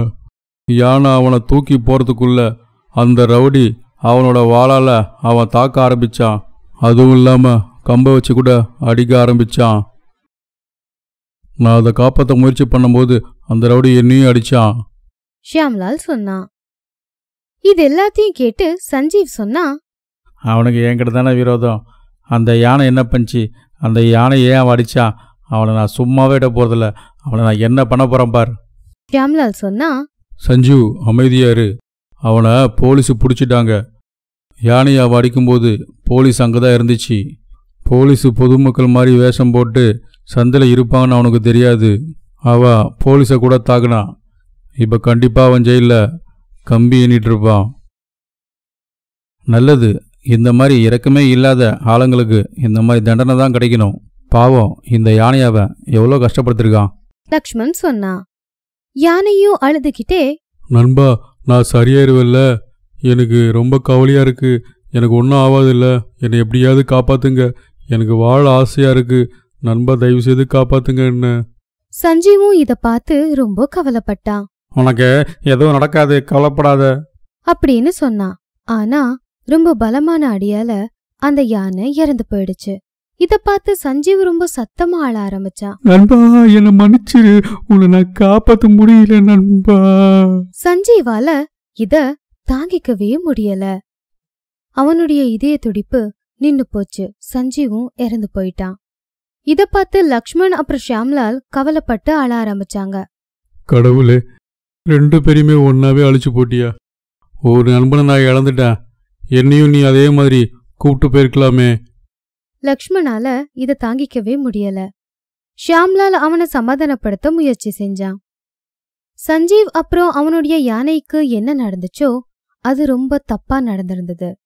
யானை அவனை தூக்கி போகிறதுக்குள்ளே அந்த ரவுடி அவனோட வாளால அவன் தாக்க ஆரம்பிச்சான். அதுவும் இல்லாம கம்பை வச்சு கூட அடிக்க ஆரம்பிச்சான். நான் அதை காப்பாற்ற முயற்சி பண்ணும்போது அந்த ரவுடி என்னையும் அடிச்சான். ஷியாம்லால் சொன்னான். இது எல்லாத்தையும் கேட்டு சஞ்சீவ் சொன்னா அவனுக்கு என்கிட்ட தானே விரோதம். அந்த யானை என்ன பண்ணுச்சு அந்த யானை ஏன் அவன் அடிச்சான்? அவனை நான் சும்மாவே விட போறதில்ல. அவனை நான் என்ன பண்ண போறேன் பார்? ஷியாம்லால் சொன்னா சஞ்சீவ் அமைதியா இரு. அவனை போலீஸ் பிடிச்சிட்டாங்க. யானையை அவ அடிக்கும்போது போலீஸ் அங்கே தான் இருந்துச்சு. போலீஸ் பொதுமக்கள் மாதிரி வேஷம் போட்டு சந்தில் இருப்பாங்கன்னு அவனுக்கு தெரியாது. அவ போலீஸை கூட தாக்குனான் இப்போ கண்டிப்பாக அவன் ஜெயிலில் கம்பி எண்ணிட்டு இருப்பான். நல்லது. இந்த மாதிரி இறக்கமே இல்லாத ஆளுங்களுக்கு இந்த மாதிரி தண்டனை தான் கிடைக்கணும். பாவம் இந்த யானையை அவன் எவ்வளோ கஷ்டப்படுத்திருக்கான். லக்ஷ்மண் சொன்னா யானையும் அழுதுகிட்டே நண்பா நான் சரியாயிருவல்ல எனக்கு ரொம்ப கவலையாக இருக்கு. எனக்கு ஒன்றும் ஆகாதில்ல என்னை எப்படியாவது காப்பாத்துங்க. எனக்கு வாழ ஆசையாக இருக்கு. நண்பா தயவு செய்து காப்பாத்துங்க என்ன. சஞ்சீவும் இத பார்த்து ரொம்ப கவலைப்பட்டான். உனக்கு எதுவும் நடக்காது. கவலைப்படாத. அப்படின்னு சொன்னான். ஆனா ரொம்ப பலமான அடியால அந்த யானை இறந்து போயிடுச்சு. இத பார்த்து சஞ்சீவ் ரொம்ப சத்தமா ஆள ஆரம்பிச்சான். நண்பா என்னை மன்னிச்சிரு. உன்னை நான் காப்பாற்ற முடியல நண்பா. சஞ்சீவால இத தாங்கிக்கவே முடியல. அவனுடைய இதய துடிப்பு நின்னு போச்சு. சஞ்சீவும் இறந்து போயிட்டான். இத பார்த்து லக்ஷ்மண் அப்புறம் ஷியாம்லால் கவலைப்பட்டு அழ ஆரம்பிச்சாங்க. கடவுளே ரெண்டு பேரையுமே ஒன்னாவே அழிச்சு போட்டியா? ஒரு நண்பனை நான் இழந்துட்டேன். என்னையும் நீ அதே மாதிரி கூப்பிட்டு போயிருக்கலாமே. லக்ஷ்மணால இத தாங்கிக்கவே முடியல. ஷியாம்லால் அவனை சமாதானப்படுத்த முயற்சி செஞ்சான். சஞ்சீவ் அப்புறம் அவனுடைய யானைக்கு என்ன நடந்துச்சோ அது ரொம்ப தப்பா நடந்திருந்தது.